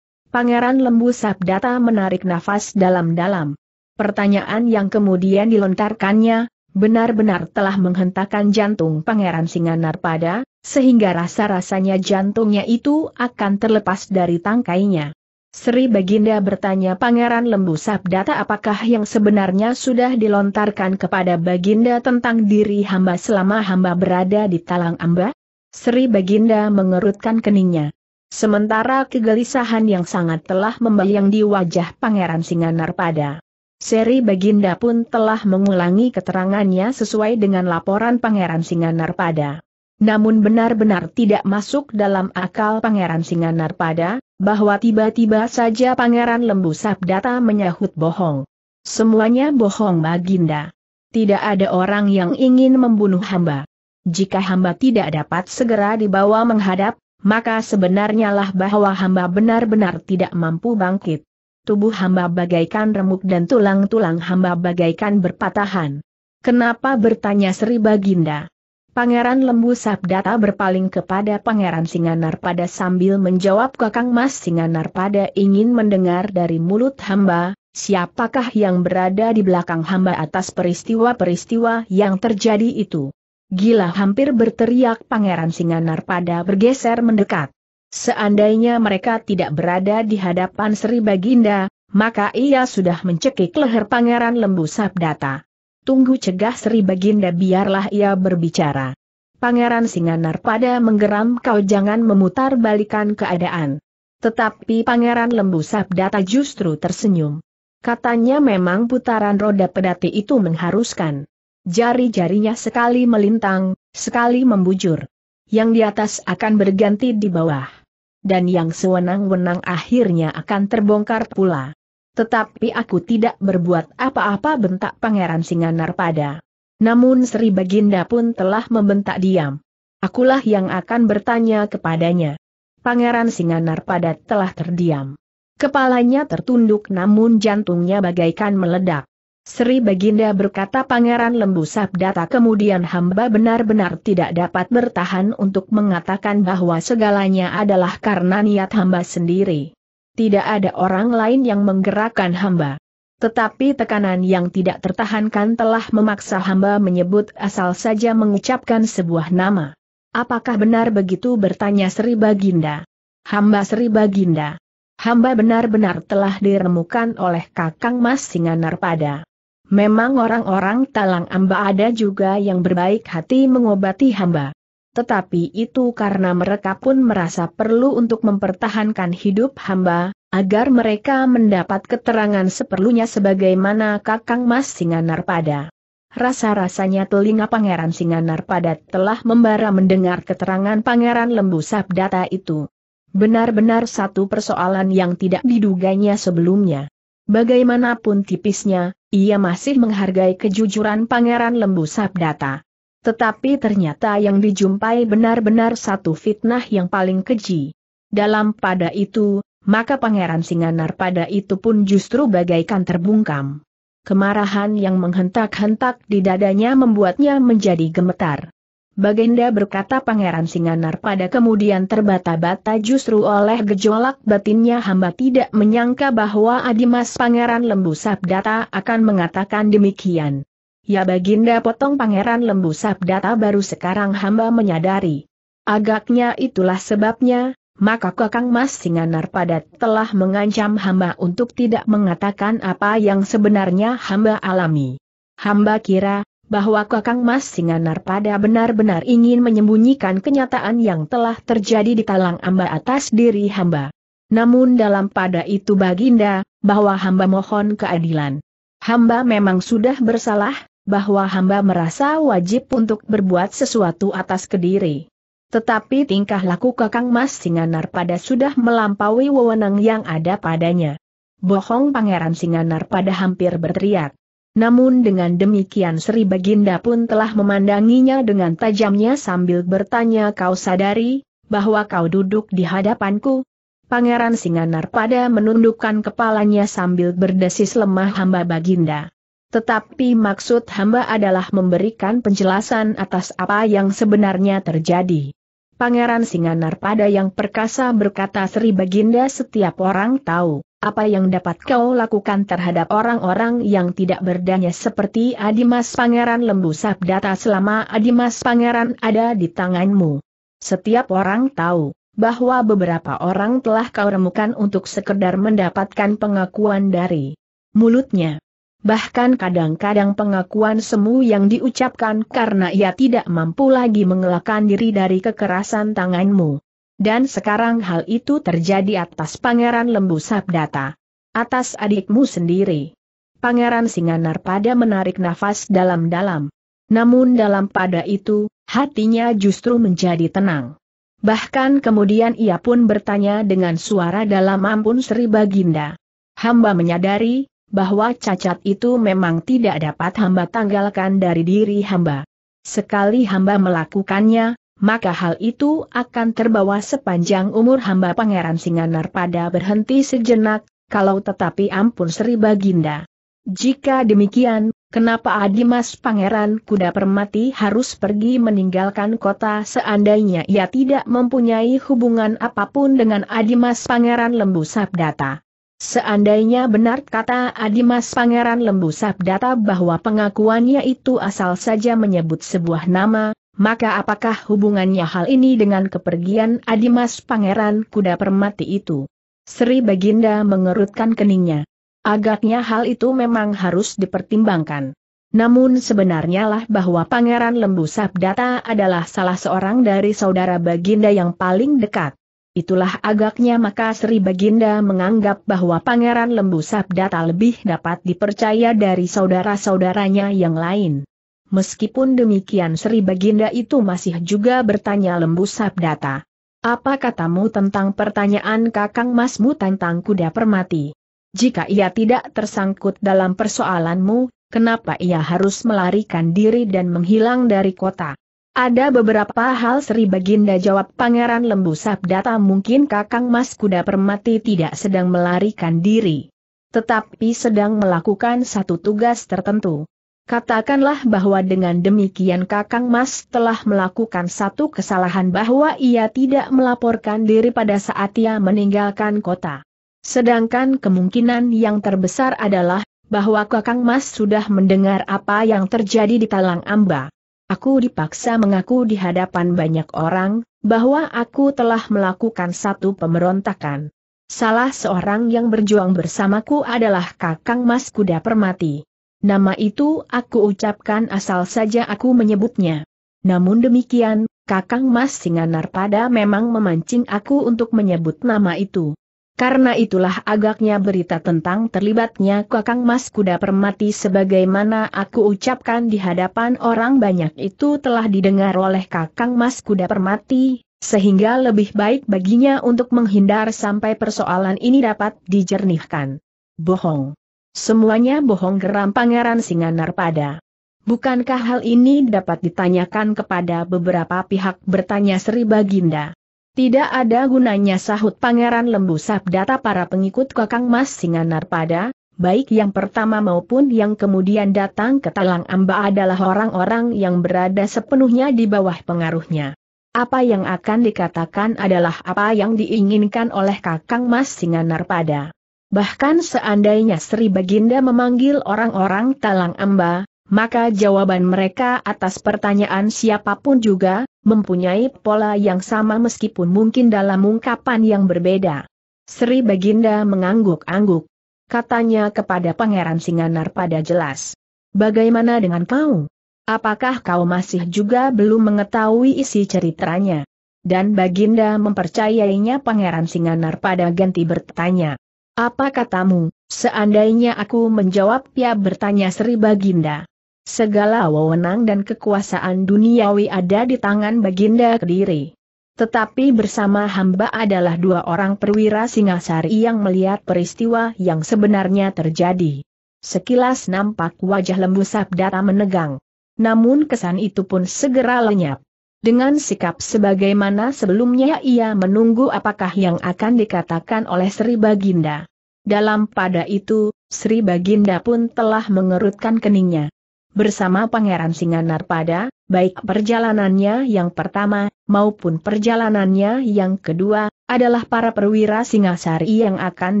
Pangeran Lembu Sabdata menarik nafas dalam-dalam. Pertanyaan yang kemudian dilontarkannya, benar-benar telah menghentakkan jantung Pangeran Singanar pada, sehingga rasa-rasanya jantungnya itu akan terlepas dari tangkainya. Sri Baginda bertanya Pangeran Lembu Sabdata apakah yang sebenarnya sudah dilontarkan kepada Baginda tentang diri hamba selama hamba berada di Talang Amba? Sri Baginda mengerutkan keningnya. Sementara kegelisahan yang sangat telah membayang di wajah Pangeran Singanar pada. Sri Baginda pun telah mengulangi keterangannya sesuai dengan laporan Pangeran Singanar pada. Namun benar-benar tidak masuk dalam akal Pangeran Singanar pada, bahwa tiba-tiba saja Pangeran Lembu Sabdata menyahut bohong. Semuanya bohong Baginda. Tidak ada orang yang ingin membunuh hamba. Jika hamba tidak dapat segera dibawa menghadap, maka sebenarnya lah bahwa hamba benar-benar tidak mampu bangkit. Tubuh hamba bagaikan remuk dan tulang-tulang hamba bagaikan berpatahan. Kenapa bertanya Sri Baginda? Pangeran Lembu Sabdata berpaling kepada Pangeran Singanarpada sambil menjawab Kakang Mas Singanarpada ingin mendengar dari mulut hamba, siapakah yang berada di belakang hamba atas peristiwa-peristiwa yang terjadi itu. Gila hampir berteriak Pangeran Singanarpada bergeser mendekat. Seandainya mereka tidak berada di hadapan Sri Baginda, maka ia sudah mencekik leher Pangeran Lembu Sabdata. Tunggu cegah Sri Baginda biarlah ia berbicara. Pangeran Singanar pada menggeram kau jangan memutar balikan keadaan. Tetapi Pangeran Lembu Sabdata justru tersenyum. Katanya memang putaran roda pedati itu mengharuskan. Jari-jarinya sekali melintang, sekali membujur. Yang di atas akan berganti di bawah. Dan yang sewenang-wenang akhirnya akan terbongkar pula. Tetapi aku tidak berbuat apa-apa bentak Pangeran Singanar pada. Namun Sri Baginda pun telah membentak diam. Akulah yang akan bertanya kepadanya. Pangeran Singanar pada telah terdiam. Kepalanya tertunduk namun jantungnya bagaikan meledak. Sri Baginda berkata Pangeran Lembu Sabdata kemudian hamba benar-benar tidak dapat bertahan untuk mengatakan bahwa segalanya adalah karena niat hamba sendiri. Tidak ada orang lain yang menggerakkan hamba. Tetapi tekanan yang tidak tertahankan telah memaksa hamba menyebut asal saja mengucapkan sebuah nama. Apakah benar begitu bertanya Sri Baginda? Hamba Sri Baginda. Hamba benar-benar telah diremukan oleh Kakang Mas Singanar pada. Memang orang-orang talang hamba ada juga yang berbaik hati mengobati hamba tetapi itu karena mereka pun merasa perlu untuk mempertahankan hidup hamba, agar mereka mendapat keterangan seperlunya sebagaimana Kakang Mas Singanar pada. Rasa-rasanya telinga Pangeran Singanar pada telah membara mendengar keterangan Pangeran Lembu Sabdata itu. Benar-benar satu persoalan yang tidak diduganya sebelumnya. Bagaimanapun tipisnya, ia masih menghargai kejujuran Pangeran Lembu Sabdata. Tetapi ternyata yang dijumpai benar-benar satu fitnah yang paling keji. Dalam pada itu, maka Pangeran Singanar pada itu pun justru bagaikan terbungkam. Kemarahan yang menghentak-hentak di dadanya membuatnya menjadi gemetar. Baginda berkata Pangeran Singanar pada kemudian terbata-bata justru oleh gejolak batinnya hamba tidak menyangka bahwa Adimas Pangeran Lembu Sabdata akan mengatakan demikian. Ya baginda potong pangeran lembu sabdata baru sekarang hamba menyadari. Agaknya itulah sebabnya, maka Kakang Mas Singanar Padat telah mengancam hamba untuk tidak mengatakan apa yang sebenarnya hamba alami. Hamba kira, bahwa Kakang Mas Singanar pada benar-benar ingin menyembunyikan kenyataan yang telah terjadi di talang hamba atas diri hamba. Namun dalam pada itu baginda, bahwa hamba mohon keadilan. Hamba memang sudah bersalah, bahwa hamba merasa wajib untuk berbuat sesuatu atas kediri. Tetapi tingkah laku Kakang Mas Singanar pada sudah melampaui wewenang yang ada padanya. Bohong Pangeran Singanar pada hampir berteriak. Namun dengan demikian Sri Baginda pun telah memandanginya dengan tajamnya sambil bertanya kau sadari, bahwa kau duduk di hadapanku? Pangeran Singanar pada menundukkan kepalanya sambil berdesis lemah hamba Baginda. Tetapi maksud hamba adalah memberikan penjelasan atas apa yang sebenarnya terjadi. Pangeran Singanar pada yang perkasa berkata Sri Baginda setiap orang tahu, apa yang dapat kau lakukan terhadap orang-orang yang tidak berdaya seperti Adimas Pangeran Lembu Sabdata selama Adimas Pangeran ada di tanganmu. Setiap orang tahu, bahwa beberapa orang telah kau remukan untuk sekedar mendapatkan pengakuan dari mulutnya. Bahkan kadang-kadang pengakuan semu yang diucapkan karena ia tidak mampu lagi mengelakkan diri dari kekerasan tanganmu. Dan sekarang hal itu terjadi atas Pangeran Lembu Sabdata. Atas adikmu sendiri. Pangeran Singanar pada menarik nafas dalam-dalam. Namun dalam pada itu, hatinya justru menjadi tenang. Bahkan kemudian ia pun bertanya dengan suara dalam ampun Sri Baginda. Hamba menyadari, bahwa cacat itu memang tidak dapat hamba tanggalkan dari diri hamba. Sekali hamba melakukannya, maka hal itu akan terbawa sepanjang umur hamba Pangeran Singanar pada berhenti sejenak, kalau tetapi ampun Sri Baginda. Jika demikian, Kenapa Adimas Pangeran Kuda Permati harus pergi meninggalkan kota seandainya ia tidak mempunyai hubungan apa pun dengan Adimas Pangeran Lembu Sabdata? Seandainya benar kata Adimas Pangeran Lembu Sabdata bahwa pengakuannya itu asal saja menyebut sebuah nama, maka apakah hubungannya hal ini dengan kepergian Adimas Pangeran Kuda Permati itu? Sri Baginda mengerutkan keningnya. Agaknya hal itu memang harus dipertimbangkan. Namun sebenarnya lah bahwa Pangeran Lembu Sabdata adalah salah seorang dari saudara Baginda yang paling dekat. Itulah agaknya maka Sri Baginda menganggap bahwa Pangeran Lembu Sabdata lebih dapat dipercaya dari saudara-saudaranya yang lain. Meskipun demikian Sri Baginda itu masih juga bertanya Lembu Sabdata. Apa katamu tentang pertanyaan kakang masmu tentang kuda permati? Jika ia tidak tersangkut dalam persoalanmu, kenapa ia harus melarikan diri dan menghilang dari kota? Ada beberapa hal Sri Baginda jawab Pangeran Lembu Sabdata mungkin Kakang Mas Kuda Permati tidak sedang melarikan diri. Tetapi sedang melakukan satu tugas tertentu. Katakanlah bahwa dengan demikian Kakang Mas telah melakukan satu kesalahan bahwa ia tidak melaporkan diri pada saat ia meninggalkan kota. Sedangkan kemungkinan yang terbesar adalah bahwa Kakang Mas sudah mendengar apa yang terjadi di Talang Amba. Aku dipaksa mengaku di hadapan banyak orang, bahwa aku telah melakukan satu pemberontakan. Salah seorang yang berjuang bersamaku adalah Kakang Mas Kuda Permati. Nama itu aku ucapkan asal saja aku menyebutnya. Namun demikian, Kakang Mas Singanarpada memang memancing aku untuk menyebut nama itu. Karena itulah agaknya berita tentang terlibatnya Kakang Mas Kuda Permati sebagaimana aku ucapkan di hadapan orang banyak itu telah didengar oleh Kakang Mas Kuda Permati, sehingga lebih baik baginya untuk menghindar sampai persoalan ini dapat dijernihkan. Bohong. Semuanya bohong geram Pangeran Singanarpada. Bukankah hal ini dapat ditanyakan kepada beberapa pihak bertanya Sri Baginda? Tidak ada gunanya sahut Pangeran Lembu Sabdata para pengikut Kakang Mas Singanarpada, baik yang pertama maupun yang kemudian datang ke Talang Amba adalah orang-orang yang berada sepenuhnya di bawah pengaruhnya. Apa yang akan dikatakan adalah apa yang diinginkan oleh Kakang Mas Singanarpada. Bahkan seandainya Sri Baginda memanggil orang-orang Talang Amba, maka jawaban mereka atas pertanyaan siapa pun juga, mempunyai pola yang sama meskipun mungkin dalam ungkapan yang berbeda. Sri Baginda mengangguk-angguk. Katanya kepada Pangeran Singanar pada jelas. Bagaimana dengan kau? Apakah kau masih juga belum mengetahui isi ceritanya? Dan Baginda mempercayainya Pangeran Singanar pada ganti bertanya. Apa katamu, seandainya aku menjawab ya bertanya Sri Baginda. Segala wewenang dan kekuasaan duniawi ada di tangan Baginda Kediri. Tetapi bersama hamba adalah dua orang perwira Singasari yang melihat peristiwa yang sebenarnya terjadi. Sekilas nampak wajah lembu Sabdata menegang. Namun kesan itu pun segera lenyap. Dengan sikap sebagaimana sebelumnya ia menunggu apakah yang akan dikatakan oleh Sri Baginda. Dalam pada itu, Sri Baginda pun telah mengerutkan keningnya bersama Pangeran Singanarpada, baik perjalanannya yang pertama, maupun perjalanannya yang kedua, adalah para perwira Singasari yang akan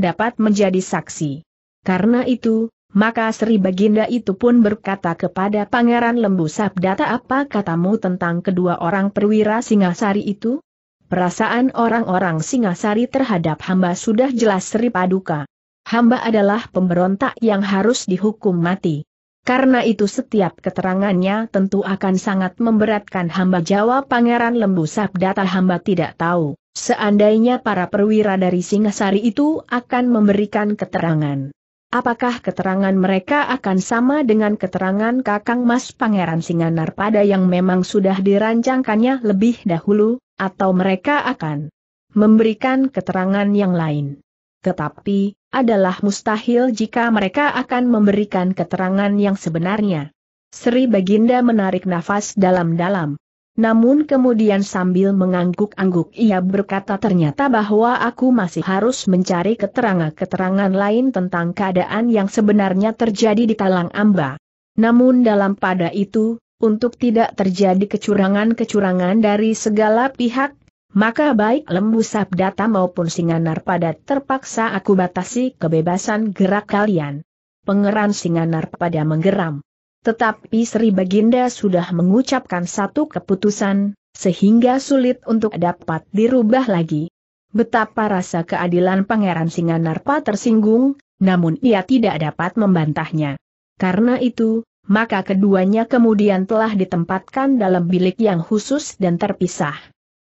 dapat menjadi saksi. Karena itu, maka Sri Baginda itu pun berkata kepada Pangeran Lembu Sabdata apa katamu tentang kedua orang perwira Singasari itu? Perasaan orang-orang Singasari terhadap hamba sudah jelas Sri Paduka. Hamba adalah pemberontak yang harus dihukum mati. Karena itu setiap keterangannya tentu akan sangat memberatkan hamba jawab Pangeran Lembu Sabdata hamba tidak tahu, seandainya para perwira dari Singasari itu akan memberikan keterangan. Apakah keterangan mereka akan sama dengan keterangan Kakang Mas Pangeran Singanar pada yang memang sudah dirancangkannya lebih dahulu, atau mereka akan memberikan keterangan yang lain? Tetapi, adalah mustahil jika mereka akan memberikan keterangan yang sebenarnya. Sri Baginda menarik nafas dalam-dalam. Namun kemudian sambil mengangguk-angguk ia berkata ternyata bahwa aku masih harus mencari keterangan-keterangan lain tentang keadaan yang sebenarnya terjadi di Talang Amba. Namun dalam pada itu, untuk tidak terjadi kecurangan-kecurangan dari segala pihak, maka baik lembu sabdata maupun singanar pada terpaksa aku batasi kebebasan gerak kalian. Pengeran singanar pada menggeram. Tetapi Sri Baginda sudah mengucapkan satu keputusan, sehingga sulit untuk dapat dirubah lagi. Betapa rasa keadilan Pangeran Singanarpa tersinggung, namun ia tidak dapat membantahnya. Karena itu, maka keduanya kemudian telah ditempatkan dalam bilik yang khusus dan terpisah.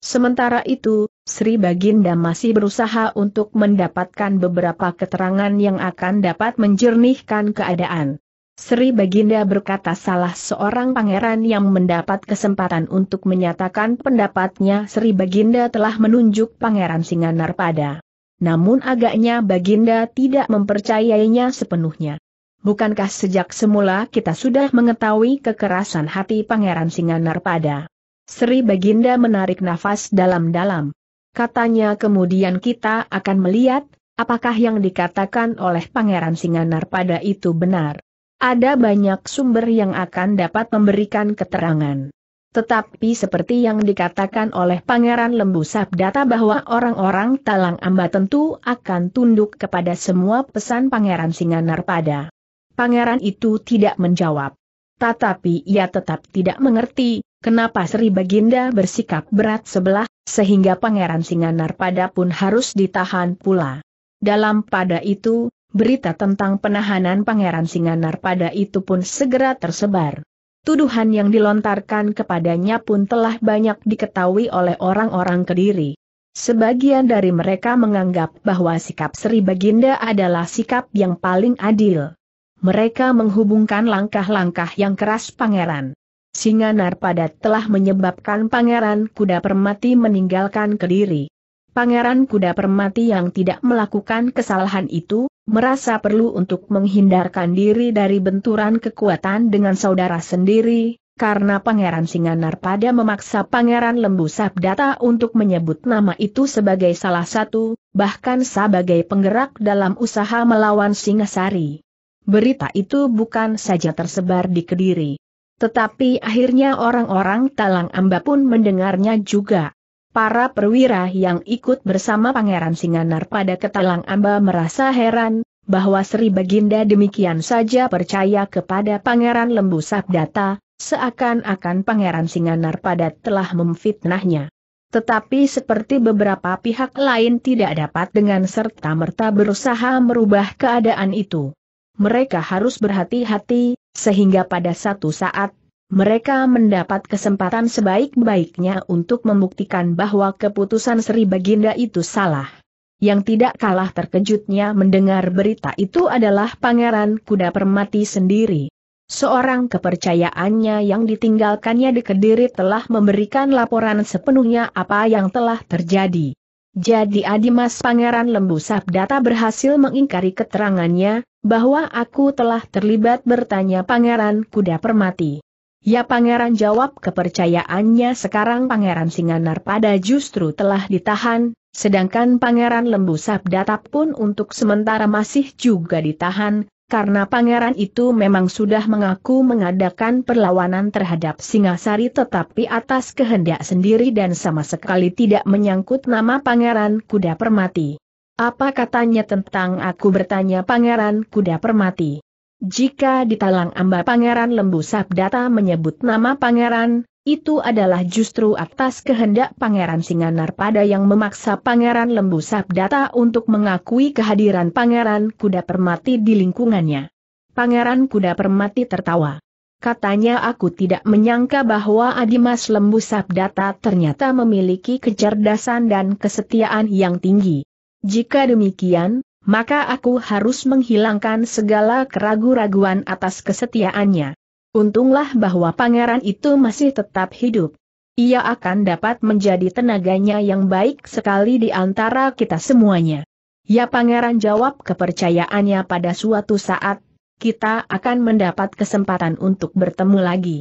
Sementara itu, Sri Baginda masih berusaha untuk mendapatkan beberapa keterangan yang akan dapat menjernihkan keadaan. Sri Baginda berkata salah seorang pangeran yang mendapat kesempatan untuk menyatakan pendapatnya Sri Baginda telah menunjuk Pangeran Singanarpada. Namun agaknya Baginda tidak mempercayainya sepenuhnya. Bukankah sejak semula kita sudah mengetahui kekerasan hati Pangeran Singanarpada? Sri Baginda menarik nafas dalam-dalam. Katanya kemudian kita akan melihat, apakah yang dikatakan oleh Pangeran Singanarpada itu benar. Ada banyak sumber yang akan dapat memberikan keterangan. Tetapi seperti yang dikatakan oleh Pangeran Lembu Sabdata bahwa orang-orang Talang Amba tentu akan tunduk kepada semua pesan Pangeran Singanarpada. Pangeran itu tidak menjawab. Tetapi ia tetap tidak mengerti, kenapa Sri Baginda bersikap berat sebelah, sehingga Pangeran Singanarpada pun harus ditahan pula. Dalam pada itu, berita tentang penahanan Pangeran Singanarpada itu pun segera tersebar. Tuduhan yang dilontarkan kepadanya pun telah banyak diketahui oleh orang-orang Kediri. Sebagian dari mereka menganggap bahwa sikap Sri Baginda adalah sikap yang paling adil mereka menghubungkan langkah-langkah yang keras pangeran. Singa Narpada telah menyebabkan pangeran kuda permati meninggalkan kediri. Pangeran kuda permati yang tidak melakukan kesalahan itu, merasa perlu untuk menghindarkan diri dari benturan kekuatan dengan saudara sendiri, karena Pangeran Singanarpada memaksa Pangeran Lembu Sabdata untuk menyebut nama itu sebagai salah satu, bahkan sebagai penggerak dalam usaha melawan Singasari. Berita itu bukan saja tersebar di Kediri. Tetapi akhirnya orang-orang Talang Amba pun mendengarnya juga. Para perwira yang ikut bersama Pangeran Singanar pada Ketalang Amba merasa heran, bahwa Sri Baginda demikian saja percaya kepada Pangeran Lembu Sabdata, seakan-akan Pangeran Singanar pada telah memfitnahnya. Tetapi seperti beberapa pihak lain tidak dapat dengan serta-merta berusaha merubah keadaan itu mereka harus berhati-hati, sehingga pada satu saat, mereka mendapat kesempatan sebaik-baiknya untuk membuktikan bahwa keputusan Sri Baginda itu salah. Yang tidak kalah terkejutnya mendengar berita itu adalah Pangeran Kuda Permati sendiri. Seorang kepercayaannya yang ditinggalkannya di Kediri telah memberikan laporan sepenuhnya apa yang telah terjadi. Jadi Adimas Pangeran Lembu Sabdata berhasil mengingkari keterangannya, bahwa aku telah terlibat bertanya Pangeran Kuda Permati. Ya Pangeran jawab kepercayaannya sekarang Pangeran Singanar pada justru telah ditahan, sedangkan Pangeran Lembu Sabdata pun untuk sementara masih juga ditahan, karena pangeran itu memang sudah mengaku mengadakan perlawanan terhadap Singasari tetapi atas kehendak sendiri dan sama sekali tidak menyangkut nama pangeran kuda permati. Apa katanya tentang aku bertanya pangeran kuda permati? Jika di talang amba pangeran lembu sabdata menyebut nama pangeran, itu adalah justru atas kehendak Pangeran Singanar pada yang memaksa Pangeran Lembu Sabdata untuk mengakui kehadiran Pangeran Kuda Permati di lingkungannya. Pangeran Kuda Permati tertawa. Katanya aku tidak menyangka bahwa Adimas Lembu Sabdata ternyata memiliki kecerdasan dan kesetiaan yang tinggi. Jika demikian, maka aku harus menghilangkan segala keragu-raguan atas kesetiaannya. Untunglah bahwa pangeran itu masih tetap hidup. Ia akan dapat menjadi tenaganya yang baik sekali di antara kita semuanya. Ya pangeran jawab kepercayaannya pada suatu saat, kita akan mendapat kesempatan untuk bertemu lagi.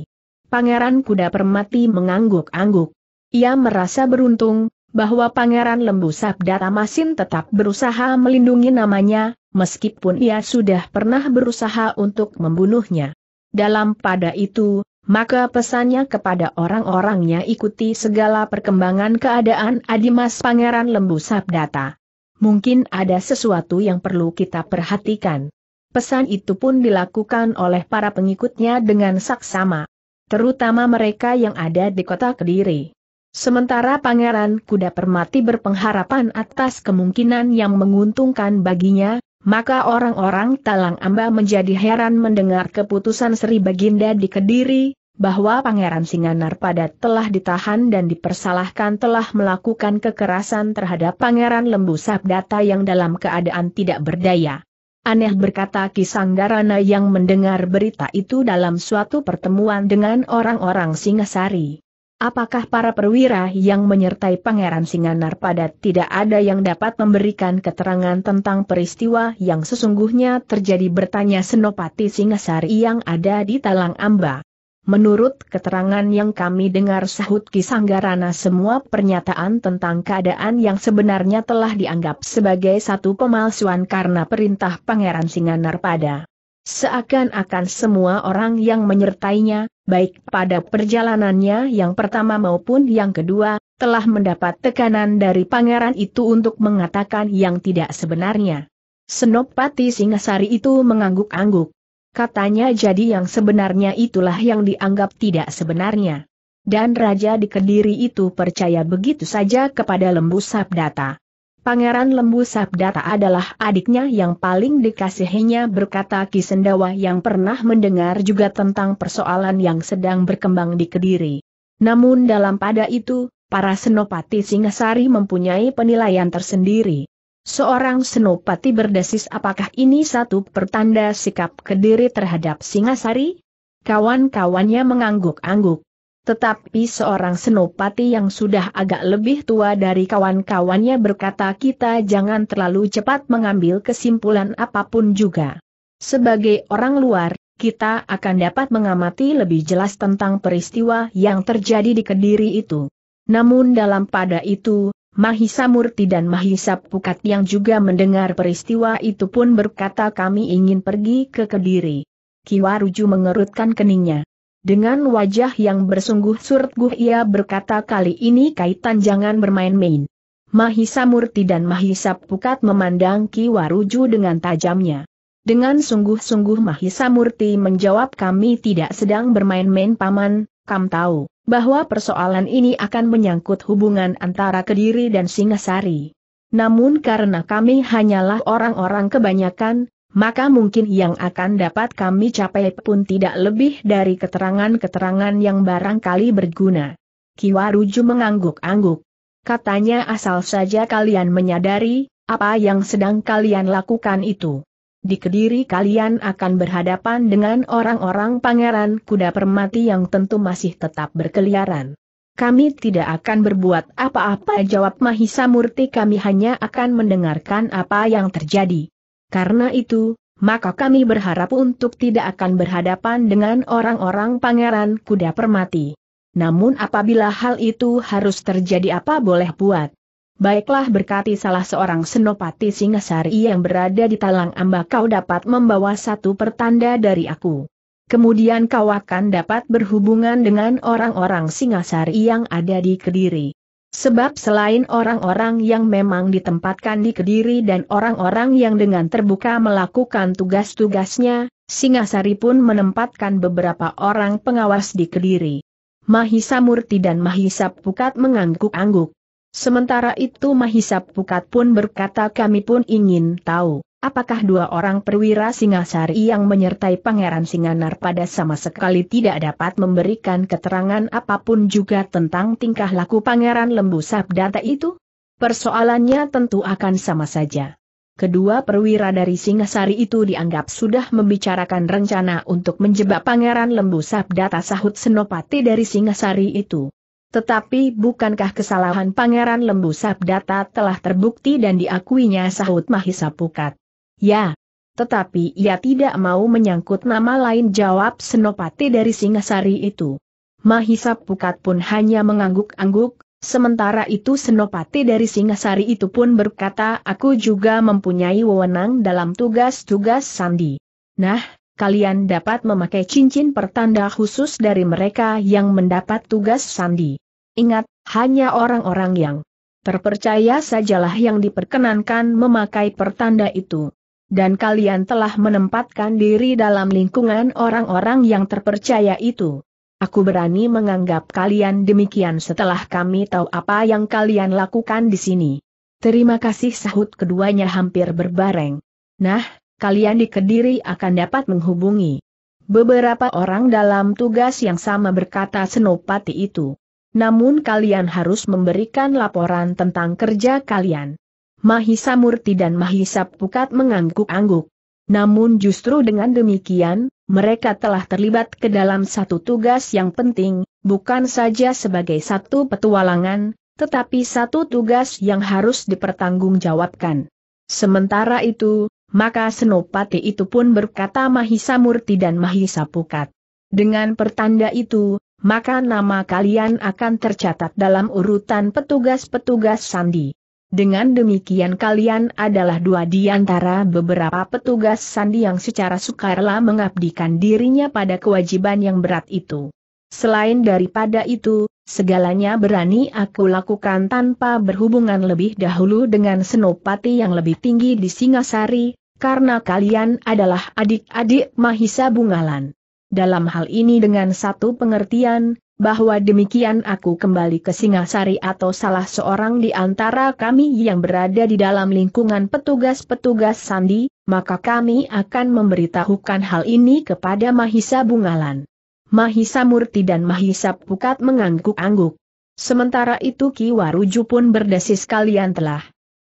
Pangeran kuda permati mengangguk-angguk. Ia merasa beruntung, bahwa Pangeran Lembu Sabda Tamasin tetap berusaha melindungi namanya, meskipun ia sudah pernah berusaha untuk membunuhnya. Dalam pada itu, maka pesannya kepada orang-orangnya ikuti segala perkembangan keadaan Adimas Pangeran Lembu Sabdata. Mungkin ada sesuatu yang perlu kita perhatikan. Pesan itu pun dilakukan oleh para pengikutnya dengan saksama. Terutama mereka yang ada di kota Kediri. Sementara Pangeran Kuda Permati berpengharapan atas kemungkinan yang menguntungkan baginya, maka orang-orang Talang Amba menjadi heran mendengar keputusan Sri Baginda di Kediri, bahwa Pangeran Singanarpada telah ditahan dan dipersalahkan telah melakukan kekerasan terhadap Pangeran Lembu Sabdata yang dalam keadaan tidak berdaya. Aneh berkata Kisanggarana yang mendengar berita itu dalam suatu pertemuan dengan orang-orang Singasari. Apakah para perwira yang menyertai Pangeran Singanarpada tidak ada yang dapat memberikan keterangan tentang peristiwa yang sesungguhnya terjadi bertanya Senopati Singasari yang ada di Talang Amba. Menurut keterangan yang kami dengar sahut Kisanggarana semua pernyataan tentang keadaan yang sebenarnya telah dianggap sebagai satu pemalsuan karena perintah Pangeran Singanarpada. Seakan-akan semua orang yang menyertainya, baik pada perjalanannya yang pertama maupun yang kedua, telah mendapat tekanan dari pangeran itu untuk mengatakan yang tidak sebenarnya. Senopati Singasari itu mengangguk-angguk. Katanya jadi yang sebenarnya itulah yang dianggap tidak sebenarnya. Dan Raja di Kediri itu percaya begitu saja kepada Lembu Sabdata. Pangeran Lembu Sabdata adalah adiknya yang paling dikasihinya berkata Kisendawa yang pernah mendengar juga tentang persoalan yang sedang berkembang di Kediri. Namun dalam pada itu, para senopati Singasari mempunyai penilaian tersendiri. Seorang senopati berdesis apakah ini satu pertanda sikap kediri terhadap Singasari? Kawan-kawannya mengangguk-angguk. Tetapi seorang senopati yang sudah agak lebih tua dari kawan-kawannya berkata kita jangan terlalu cepat mengambil kesimpulan apa pun juga. Sebagai orang luar, kita akan dapat mengamati lebih jelas tentang peristiwa yang terjadi di Kediri itu. Namun dalam pada itu, Mahisa Murti dan Mahisa Pukat yang juga mendengar peristiwa itu pun berkata kami ingin pergi ke Kediri. Kiwaruju mengerutkan keningnya. Dengan wajah yang bersungguh surut ia berkata kali ini kaitan jangan bermain-main. Mahisa Murti dan Mahisa Pukat memandang Kiwaruju dengan tajamnya. Dengan sungguh-sungguh Mahisa Murti menjawab kami tidak sedang bermain-main paman, kam tahu bahwa persoalan ini akan menyangkut hubungan antara Kediri dan Singasari. Namun karena kami hanyalah orang-orang kebanyakan, maka mungkin yang akan dapat kami capai pun tidak lebih dari keterangan-keterangan yang barangkali berguna. Kiwaruju mengangguk-angguk. Katanya asal saja kalian menyadari, apa yang sedang kalian lakukan itu. Di Kediri kalian akan berhadapan dengan orang-orang pangeran kuda permati yang tentu masih tetap berkeliaran. Kami tidak akan berbuat apa-apa jawab Mahisa Murti kami hanya akan mendengarkan apa yang terjadi. Karena itu, maka kami berharap untuk tidak akan berhadapan dengan orang-orang pangeran kuda permati. Namun apabila hal itu harus terjadi apa boleh buat. Baiklah berkati salah seorang senopati Singasari yang berada di Talang Amba kau dapat membawa satu pertanda dari aku. Kemudian kau akan dapat berhubungan dengan orang-orang Singasari yang ada di Kediri. Sebab selain orang-orang yang memang ditempatkan di Kediri dan orang-orang yang dengan terbuka melakukan tugas-tugasnya, Singasari pun menempatkan beberapa orang pengawas di Kediri. Mahisa Murti dan Mahisa Pukat mengangguk-angguk. Sementara itu Mahisap Pukat pun berkata kami pun ingin tahu, apakah dua orang perwira Singasari yang menyertai Pangeran Singanar pada sama sekali tidak dapat memberikan keterangan apa pun juga tentang tingkah laku Pangeran Lembu Sabdata itu? Persoalannya tentu akan sama saja. Kedua perwira dari Singasari itu dianggap sudah membicarakan rencana untuk menjebak Pangeran Lembu Sabdata sahut Senopati dari Singasari itu. Tetapi bukankah kesalahan Pangeran Lembu Sabdata telah terbukti dan diakuinya sahut Mahisa Pukat? Ya. Tetapi ia tidak mau menyangkut nama lain jawab Senopati dari Singasari itu. Mahisa Pukat pun hanya mengangguk-angguk, sementara itu Senopati dari Singasari itu pun berkata aku juga mempunyai wewenang dalam tugas-tugas sandi. Nah, kalian dapat memakai cincin pertanda khusus dari mereka yang mendapat tugas sandi. Ingat, hanya orang-orang yang terpercaya sajalah yang diperkenankan memakai pertanda itu. Dan kalian telah menempatkan diri dalam lingkungan orang-orang yang terpercaya itu. Aku berani menganggap kalian demikian setelah kami tahu apa yang kalian lakukan di sini. Terima kasih sahut keduanya hampir berbareng. Nah, kalian di Kediri akan dapat menghubungi. Beberapa orang dalam tugas yang sama berkata Senopati itu. Namun kalian harus memberikan laporan tentang kerja kalian. Mahisa Murti dan Mahisa Pukat mengangguk-angguk. Namun justru dengan demikian, mereka telah terlibat ke dalam satu tugas yang penting, bukan saja sebagai satu petualangan, tetapi satu tugas yang harus dipertanggungjawabkan. Sementara itu, maka Senopati itu pun berkata Mahisa Murti dan Mahisa Pukat. Dengan pertanda itu, maka nama kalian akan tercatat dalam urutan petugas-petugas sandi. Dengan demikian kalian adalah dua di antara beberapa petugas sandi yang secara sukarela mengabdikan dirinya pada kewajiban yang berat itu. Selain daripada itu, segalanya berani aku lakukan tanpa berhubungan lebih dahulu dengan senopati yang lebih tinggi di Singasari, karena kalian adalah adik-adik Mahisa Bungalan dalam hal ini dengan satu pengertian, bahwa demikian aku kembali ke Singasari atau salah seorang di antara kami yang berada di dalam lingkungan petugas-petugas sandi, maka kami akan memberitahukan hal ini kepada Mahisa Bungalan. Mahisa Murti dan Mahisa Pukat mengangguk-angguk. Sementara itu Ki Waruju pun berdesis kalian telah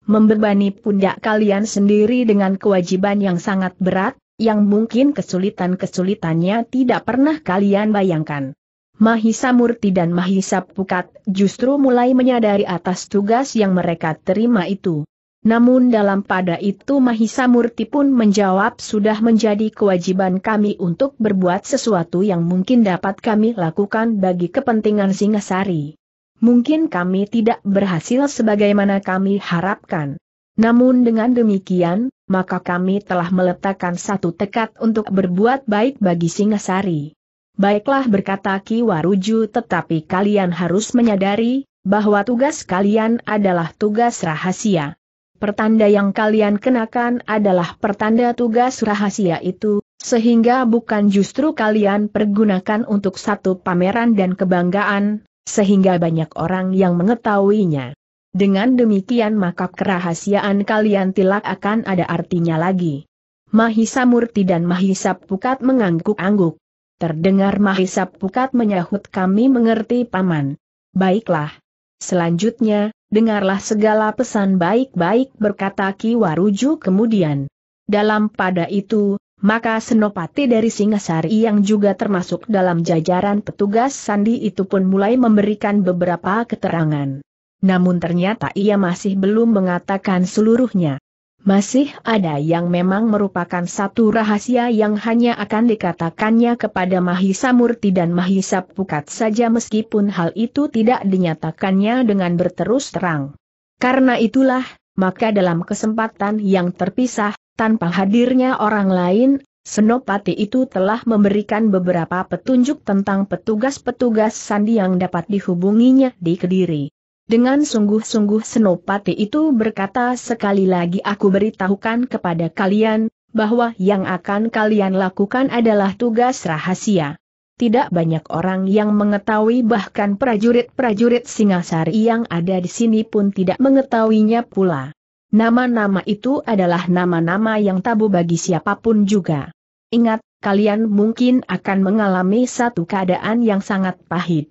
membebani pundak kalian sendiri dengan kewajiban yang sangat berat, yang mungkin kesulitan-kesulitannya tidak pernah kalian bayangkan. Mahisa Murti dan Mahisa Pukat justru mulai menyadari atas tugas yang mereka terima itu. Namun dalam pada itu Mahisa Murti pun menjawab sudah menjadi kewajiban kami untuk berbuat sesuatu yang mungkin dapat kami lakukan bagi kepentingan Singasari. Mungkin kami tidak berhasil sebagaimana kami harapkan. Namun dengan demikian, maka kami telah meletakkan satu tekad untuk berbuat baik bagi Singasari. Baiklah berkata Ki Waruju tetapi kalian harus menyadari, bahwa tugas kalian adalah tugas rahasia. Pertanda yang kalian kenakan adalah pertanda tugas rahasia itu, sehingga bukan justru kalian pergunakan untuk satu pameran dan kebanggaan, sehingga banyak orang yang mengetahuinya. Dengan demikian maka kerahasiaan kalian tilak akan ada artinya lagi. Mahisa Murti dan Mahisa Pukat mengangguk-angguk. Terdengar Mahisa Pukat menyahut kami mengerti paman. Baiklah. Selanjutnya, dengarlah segala pesan baik-baik berkata Ki Waruju kemudian. Dalam pada itu, maka Senopati dari Singasari yang juga termasuk dalam jajaran petugas sandi itu pun mulai memberikan beberapa keterangan namun ternyata ia masih belum mengatakan seluruhnya. Masih ada yang memang merupakan satu rahasia yang hanya akan dikatakannya kepada Mahisa Murti dan Mahisa Pukat saja meskipun hal itu tidak dinyatakannya dengan berterus terang. Karena itulah, maka dalam kesempatan yang terpisah, tanpa hadirnya orang lain, Senopati itu telah memberikan beberapa petunjuk tentang petugas-petugas sandi yang dapat dihubunginya di Kediri. Dengan sungguh-sungguh Senopati itu berkata sekali lagi aku beritahukan kepada kalian, bahwa yang akan kalian lakukan adalah tugas rahasia. Tidak banyak orang yang mengetahui bahkan prajurit-prajurit Singasari yang ada di sini pun tidak mengetahuinya pula. Nama-nama itu adalah nama-nama yang tabu bagi siapa pun juga. Ingat, kalian mungkin akan mengalami satu keadaan yang sangat pahit.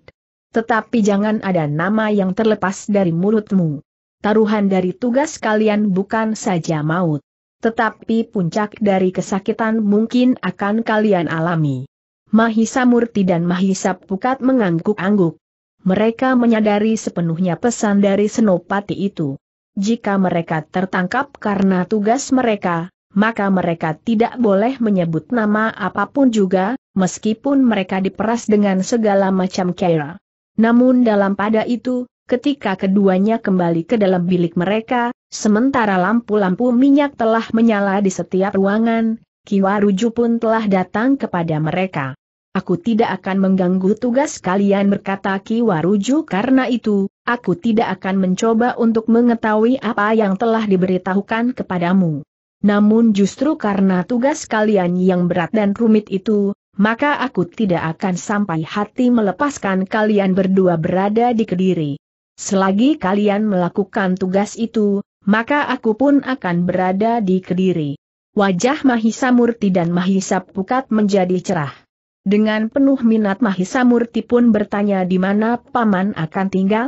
Tetapi jangan ada nama yang terlepas dari mulutmu. Taruhan dari tugas kalian bukan saja maut. Tetapi puncak dari kesakitan mungkin akan kalian alami. Mahisa Murti dan Mahisa Pukat mengangguk-angguk. Mereka menyadari sepenuhnya pesan dari Senopati itu. Jika mereka tertangkap karena tugas mereka, maka mereka tidak boleh menyebut nama apa pun juga, meskipun mereka diperas dengan segala macam cara. Namun dalam pada itu, ketika keduanya kembali ke dalam bilik mereka, sementara lampu-lampu minyak telah menyala di setiap ruangan, Kiwaruju pun telah datang kepada mereka. Aku tidak akan mengganggu tugas kalian berkata Kiwaruju karena itu, aku tidak akan mencoba untuk mengetahui apa yang telah diberitahukan kepadamu. Namun justru karena tugas kalian yang berat dan rumit itu, maka aku tidak akan sampai hati melepaskan kalian berdua berada di Kediri. Selagi kalian melakukan tugas itu, maka aku pun akan berada di Kediri. Wajah Mahisa Murti dan Mahisa Pukat menjadi cerah. Dengan penuh minat Mahisa Murti pun bertanya di mana paman akan tinggal?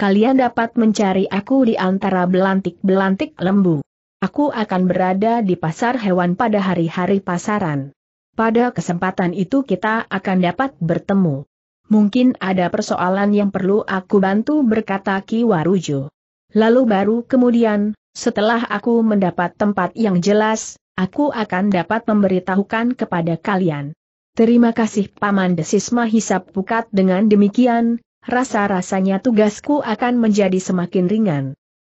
Kalian dapat mencari aku di antara belantik-belantik lembu. Aku akan berada di pasar hewan pada hari-hari pasaran. Pada kesempatan itu kita akan dapat bertemu. Mungkin ada persoalan yang perlu aku bantu berkata Ki Warujo. Lalu baru kemudian, setelah aku mendapat tempat yang jelas, aku akan dapat memberitahukan kepada kalian. Terima kasih Paman Desis Mahisap Pukat dengan demikian, rasa-rasanya tugasku akan menjadi semakin ringan.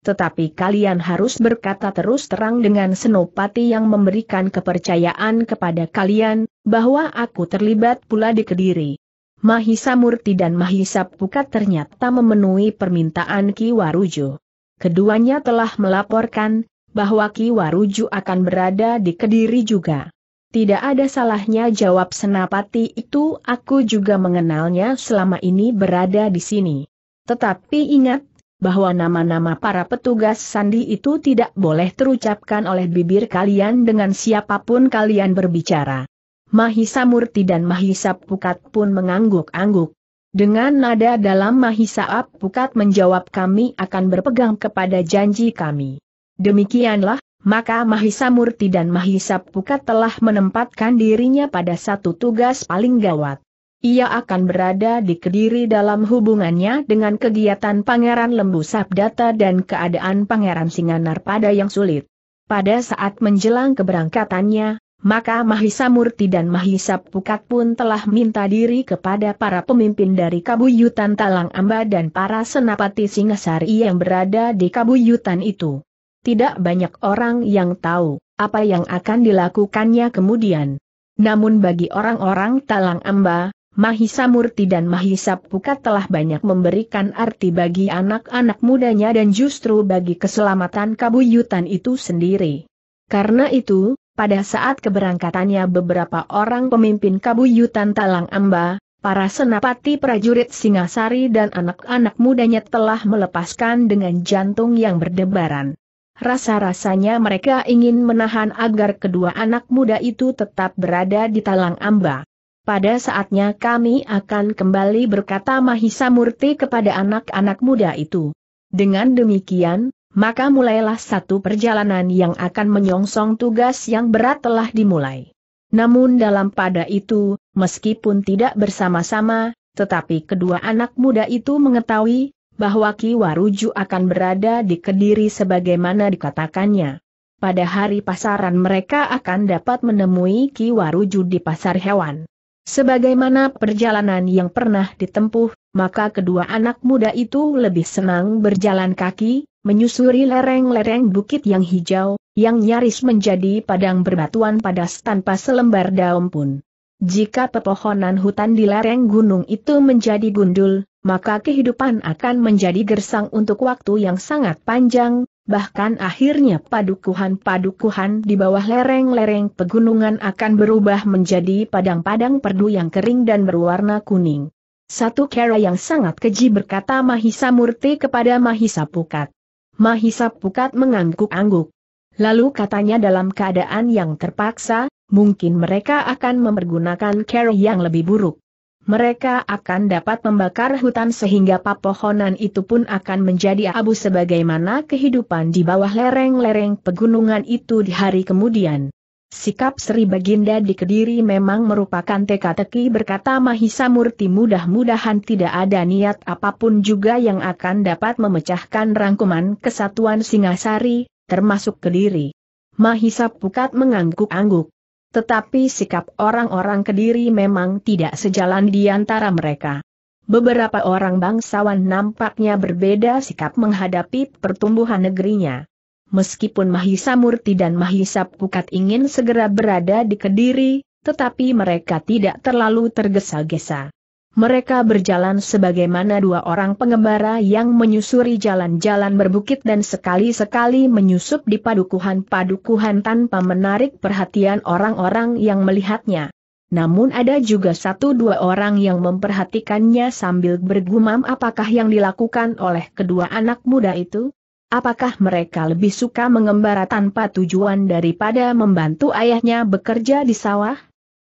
Tetapi kalian harus berkata terus terang dengan Senopati yang memberikan kepercayaan kepada kalian, bahwa aku terlibat pula di Kediri. Mahisa Murti dan Mahisa Pukat ternyata memenuhi permintaan Ki Warujo. Keduanya telah melaporkan, bahwa Ki Waruju akan berada di Kediri juga. Tidak ada salahnya jawab Senapati itu aku juga mengenalnya selama ini berada di sini. Tetapi ingat, bahwa nama-nama para petugas sandi itu tidak boleh terucapkan oleh bibir kalian dengan siapa pun kalian berbicara. Mahisa Murti dan Mahisa Pukat pun mengangguk-angguk. Dengan nada dalam Mahisa Pukat menjawab kami akan berpegang kepada janji kami. Demikianlah, maka Mahisa Murti dan Mahisa Pukat telah menempatkan dirinya pada satu tugas paling gawat. Ia akan berada di Kediri dalam hubungannya dengan kegiatan Pangeran Lembu Sabdata dan keadaan Pangeran Singanar pada yang sulit. Pada saat menjelang keberangkatannya, maka Mahisa Murti dan Mahisa Pukat pun telah minta diri kepada para pemimpin dari Kabuyutan Talang Amba dan para senapati Singasari yang berada di Kabuyutan itu. Tidak banyak orang yang tahu apa yang akan dilakukannya kemudian. Namun bagi orang-orang Talang Amba, Mahisa Murti dan Mahisa Pukat telah banyak memberikan arti bagi anak-anak mudanya dan justru bagi keselamatan kabuyutan itu sendiri. Karena itu, pada saat keberangkatannya beberapa orang pemimpin kabuyutan Talang Amba, para senapati prajurit Singasari dan anak-anak mudanya telah melepaskan dengan jantung yang berdebaran. Rasa-rasanya mereka ingin menahan agar kedua anak muda itu tetap berada di talang amba. Pada saatnya kami akan kembali berkata Mahisa Murti kepada anak-anak muda itu. Dengan demikian, maka mulailah satu perjalanan yang akan menyongsong tugas yang berat telah dimulai. Namun dalam pada itu, meskipun tidak bersama-sama, tetapi kedua anak muda itu mengetahui, bahwa Ki Waruju akan berada di Kediri sebagaimana dikatakannya. Pada hari pasaran mereka akan dapat menemui Ki Waruju di pasar hewan. Sebagaimana perjalanan yang pernah ditempuh, maka kedua anak muda itu lebih senang berjalan kaki, menyusuri lereng-lereng bukit yang hijau, yang nyaris menjadi padang berbatuan padas tanpa selembar daun pun. Jika pepohonan hutan di lereng gunung itu menjadi gundul, maka kehidupan akan menjadi gersang untuk waktu yang sangat panjang, bahkan akhirnya padukuhan-padukuhan di bawah lereng-lereng pegunungan akan berubah menjadi padang-padang perdu yang kering dan berwarna kuning. Satu cara yang sangat keji berkata Mahisa Murti kepada Mahisa Pukat. Mahisa Pukat mengangguk-angguk. Lalu katanya dalam keadaan yang terpaksa, mungkin mereka akan mempergunakan cara yang lebih buruk mereka akan dapat membakar hutan sehingga papohonan itu pun akan menjadi abu sebagaimana kehidupan di bawah lereng-lereng pegunungan itu di hari kemudian. Sikap Sri Baginda di Kediri memang merupakan teka-teki berkata Mahisa Murti mudah-mudahan tidak ada niat apa pun juga yang akan dapat memecahkan rangkuman kesatuan Singasari, termasuk Kediri. Mahisa Pukat mengangguk-angguk tetapi sikap orang-orang Kediri memang tidak sejalan di antara mereka. Beberapa orang bangsawan nampaknya berbeda sikap menghadapi pertumbuhan negerinya. Meskipun Mahisa Murti dan Mahisa Pukat ingin segera berada di Kediri, tetapi mereka tidak terlalu tergesa-gesa. Mereka berjalan sebagaimana dua orang pengembara yang menyusuri jalan-jalan berbukit dan sekali-sekali menyusup di padukuhan-padukuhan tanpa menarik perhatian orang-orang yang melihatnya. Namun ada juga satu dua orang yang memperhatikannya sambil bergumam apakah yang dilakukan oleh kedua anak muda itu? Apakah mereka lebih suka mengembara tanpa tujuan daripada membantu ayahnya bekerja di sawah?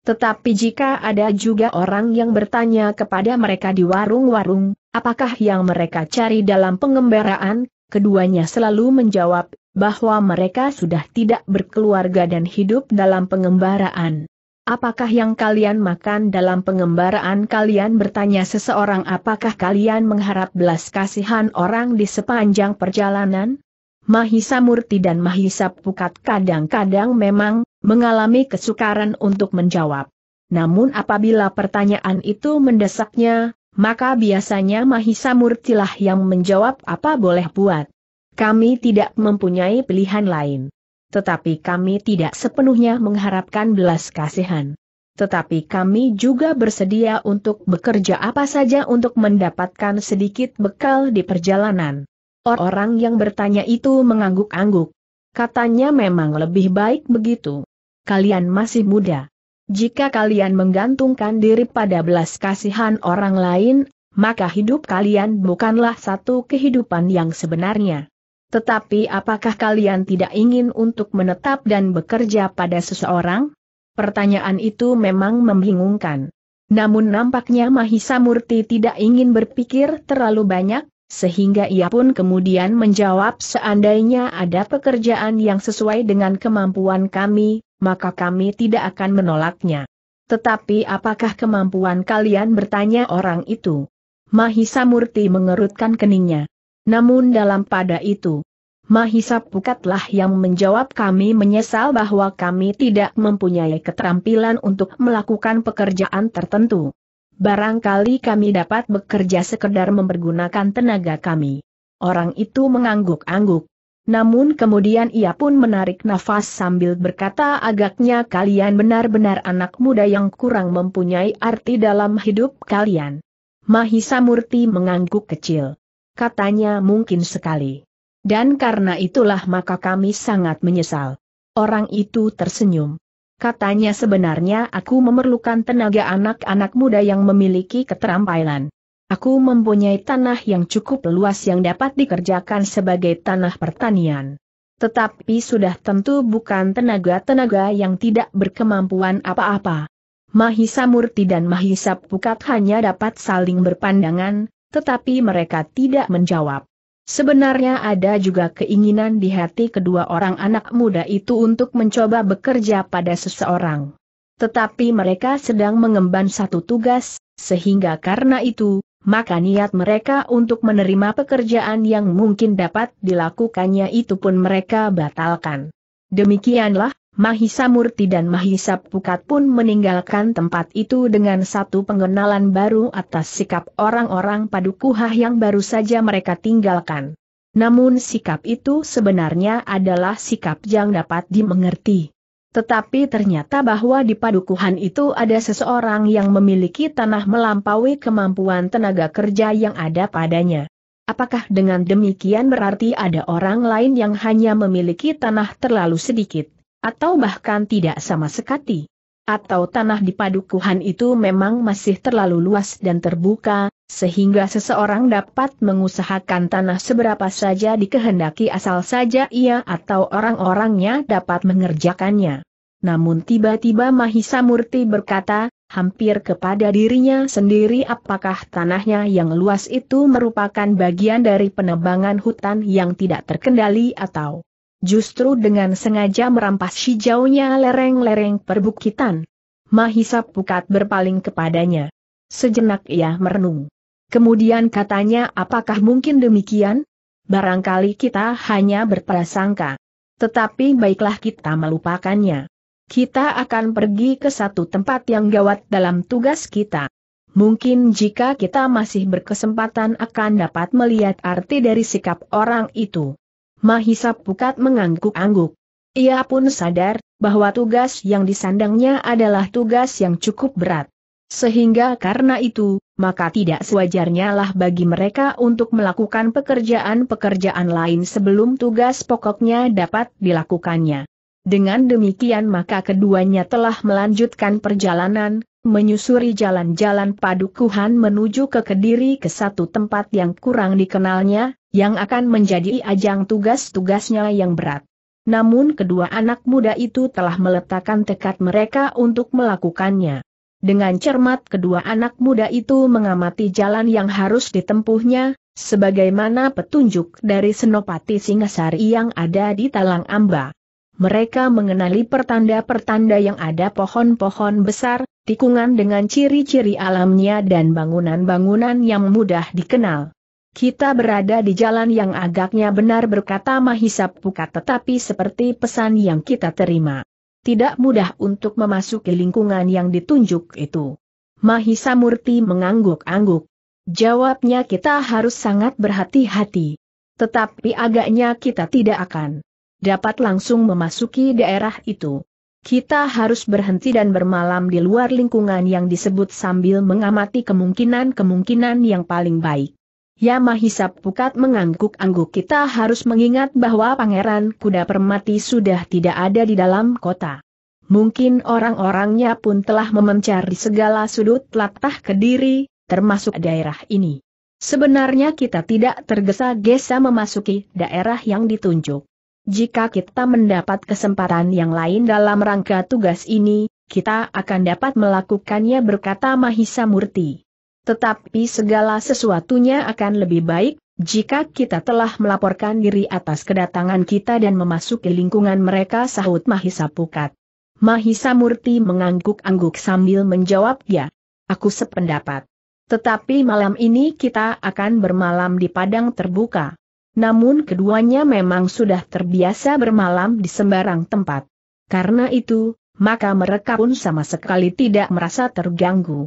Tetapi jika ada juga orang yang bertanya kepada mereka di warung-warung, apakah yang mereka cari dalam pengembaraan, keduanya selalu menjawab, bahwa mereka sudah tidak berkeluarga dan hidup dalam pengembaraan. Apakah yang kalian makan dalam pengembaraan kalian bertanya seseorang apakah kalian mengharap belas kasihan orang di sepanjang perjalanan? Mahisa Murti dan Mahisa Pukat kadang-kadang memang mengalami kesukaran untuk menjawab. Namun apabila pertanyaan itu mendesaknya, maka biasanya Mahisa Murtilah yang menjawab apa boleh buat. Kami tidak mempunyai pilihan lain. Tetapi kami tidak sepenuhnya mengharapkan belas kasihan. Tetapi kami juga bersedia untuk bekerja apa saja untuk mendapatkan sedikit bekal di perjalanan. Orang yang bertanya itu mengangguk-angguk. Katanya memang lebih baik begitu. Kalian masih muda. Jika kalian menggantungkan diri pada belas kasihan orang lain, maka hidup kalian bukanlah satu kehidupan yang sebenarnya. Tetapi apakah kalian tidak ingin untuk menetap dan bekerja pada seseorang? Pertanyaan itu memang membingungkan. Namun nampaknya Mahisa Murti tidak ingin berpikir terlalu banyak, sehingga ia pun kemudian menjawab seandainya ada pekerjaan yang sesuai dengan kemampuan kami, maka kami tidak akan menolaknya. Tetapi apakah kemampuan kalian bertanya orang itu? Mahisa Murti mengerutkan keningnya. Namun dalam pada itu, Mahisa Pukatlah yang menjawab kami menyesal bahwa kami tidak mempunyai keterampilan untuk melakukan pekerjaan tertentu. Barangkali kami dapat bekerja sekedar mempergunakan tenaga kami. Orang itu mengangguk-angguk. Namun kemudian ia pun menarik nafas sambil berkata agaknya kalian benar-benar anak muda yang kurang mempunyai arti dalam hidup kalian. Mahisa Murti mengangguk kecil. Katanya mungkin sekali. Dan karena itulah maka kami sangat menyesal. Orang itu tersenyum. Katanya sebenarnya aku memerlukan tenaga anak-anak muda yang memiliki keterampilan. Aku mempunyai tanah yang cukup luas yang dapat dikerjakan sebagai tanah pertanian. Tetapi sudah tentu bukan tenaga-tenaga yang tidak berkemampuan apa-apa. Mahisa Murti dan Mahisa Pukat hanya dapat saling berpandangan, tetapi mereka tidak menjawab. Sebenarnya ada juga keinginan di hati kedua orang anak muda itu untuk mencoba bekerja pada seseorang. Tetapi mereka sedang mengemban satu tugas, sehingga karena itu, maka niat mereka untuk menerima pekerjaan yang mungkin dapat dilakukannya itu pun mereka batalkan. Demikianlah, Mahisa Murti dan Mahisa Pukat pun meninggalkan tempat itu dengan satu pengenalan baru atas sikap orang-orang padukuhah yang baru saja mereka tinggalkan. Namun sikap itu sebenarnya adalah sikap yang dapat dimengerti. Tetapi ternyata bahwa di padukuhan itu ada seseorang yang memiliki tanah melampaui kemampuan tenaga kerja yang ada padanya. Apakah dengan demikian berarti ada orang lain yang hanya memiliki tanah terlalu sedikit? atau bahkan tidak sama sekali. Atau tanah di padukuhan itu memang masih terlalu luas dan terbuka, sehingga seseorang dapat mengusahakan tanah seberapa saja dikehendaki asal saja ia atau orang-orangnya dapat mengerjakannya. Namun tiba-tiba Mahisa Murti berkata, hampir kepada dirinya sendiri apakah tanahnya yang luas itu merupakan bagian dari penebangan hutan yang tidak terkendali atau justru dengan sengaja merampas hijaunya lereng-lereng perbukitan. Mahisa Pukat berpaling kepadanya. Sejenak ia merenung. Kemudian katanya apakah mungkin demikian? Barangkali kita hanya berprasangka. Tetapi baiklah kita melupakannya. Kita akan pergi ke satu tempat yang gawat dalam tugas kita. Mungkin jika kita masih berkesempatan akan dapat melihat arti dari sikap orang itu. Mahisa Pukat mengangguk-angguk. Ia pun sadar, bahwa tugas yang disandangnya adalah tugas yang cukup berat. Sehingga karena itu, maka tidak sewajarnya lah bagi mereka untuk melakukan pekerjaan-pekerjaan lain sebelum tugas pokoknya dapat dilakukannya. Dengan demikian maka keduanya telah melanjutkan perjalanan, menyusuri jalan-jalan padukuhan menuju ke Kediri ke satu tempat yang kurang dikenalnya, yang akan menjadi ajang tugas-tugasnya yang berat. Namun kedua anak muda itu telah meletakkan tekad mereka untuk melakukannya. Dengan cermat kedua anak muda itu mengamati jalan yang harus ditempuhnya, sebagaimana petunjuk dari Senopati Singasari yang ada di Talang Amba. Mereka mengenali pertanda-pertanda yang ada pohon-pohon besar, tikungan dengan ciri-ciri alamnya dan bangunan-bangunan yang mudah dikenal. Kita berada di jalan yang agaknya benar berkata Mahisap Pukat tetapi seperti pesan yang kita terima. Tidak mudah untuk memasuki lingkungan yang ditunjuk itu. Mahisa Murti mengangguk-angguk. Jawabnya kita harus sangat berhati-hati. Tetapi agaknya kita tidak akan dapat langsung memasuki daerah itu. Kita harus berhenti dan bermalam di luar lingkungan yang disebut sambil mengamati kemungkinan-kemungkinan yang paling baik. Ya Mahisap Pukat mengangguk-angguk kita harus mengingat bahwa Pangeran Kuda Permati sudah tidak ada di dalam kota. Mungkin orang-orangnya pun telah memencar di segala sudut latah kediri, termasuk daerah ini. Sebenarnya kita tidak tergesa-gesa memasuki daerah yang ditunjuk. Jika kita mendapat kesempatan yang lain dalam rangka tugas ini, kita akan dapat melakukannya berkata Mahisa Murti. Tetapi segala sesuatunya akan lebih baik, jika kita telah melaporkan diri atas kedatangan kita dan memasuki lingkungan mereka sahut Mahisa Pukat. Mahisa Murti mengangguk-angguk sambil menjawab ya, aku sependapat. Tetapi malam ini kita akan bermalam di padang terbuka. Namun keduanya memang sudah terbiasa bermalam di sembarang tempat. Karena itu, maka mereka pun sama sekali tidak merasa terganggu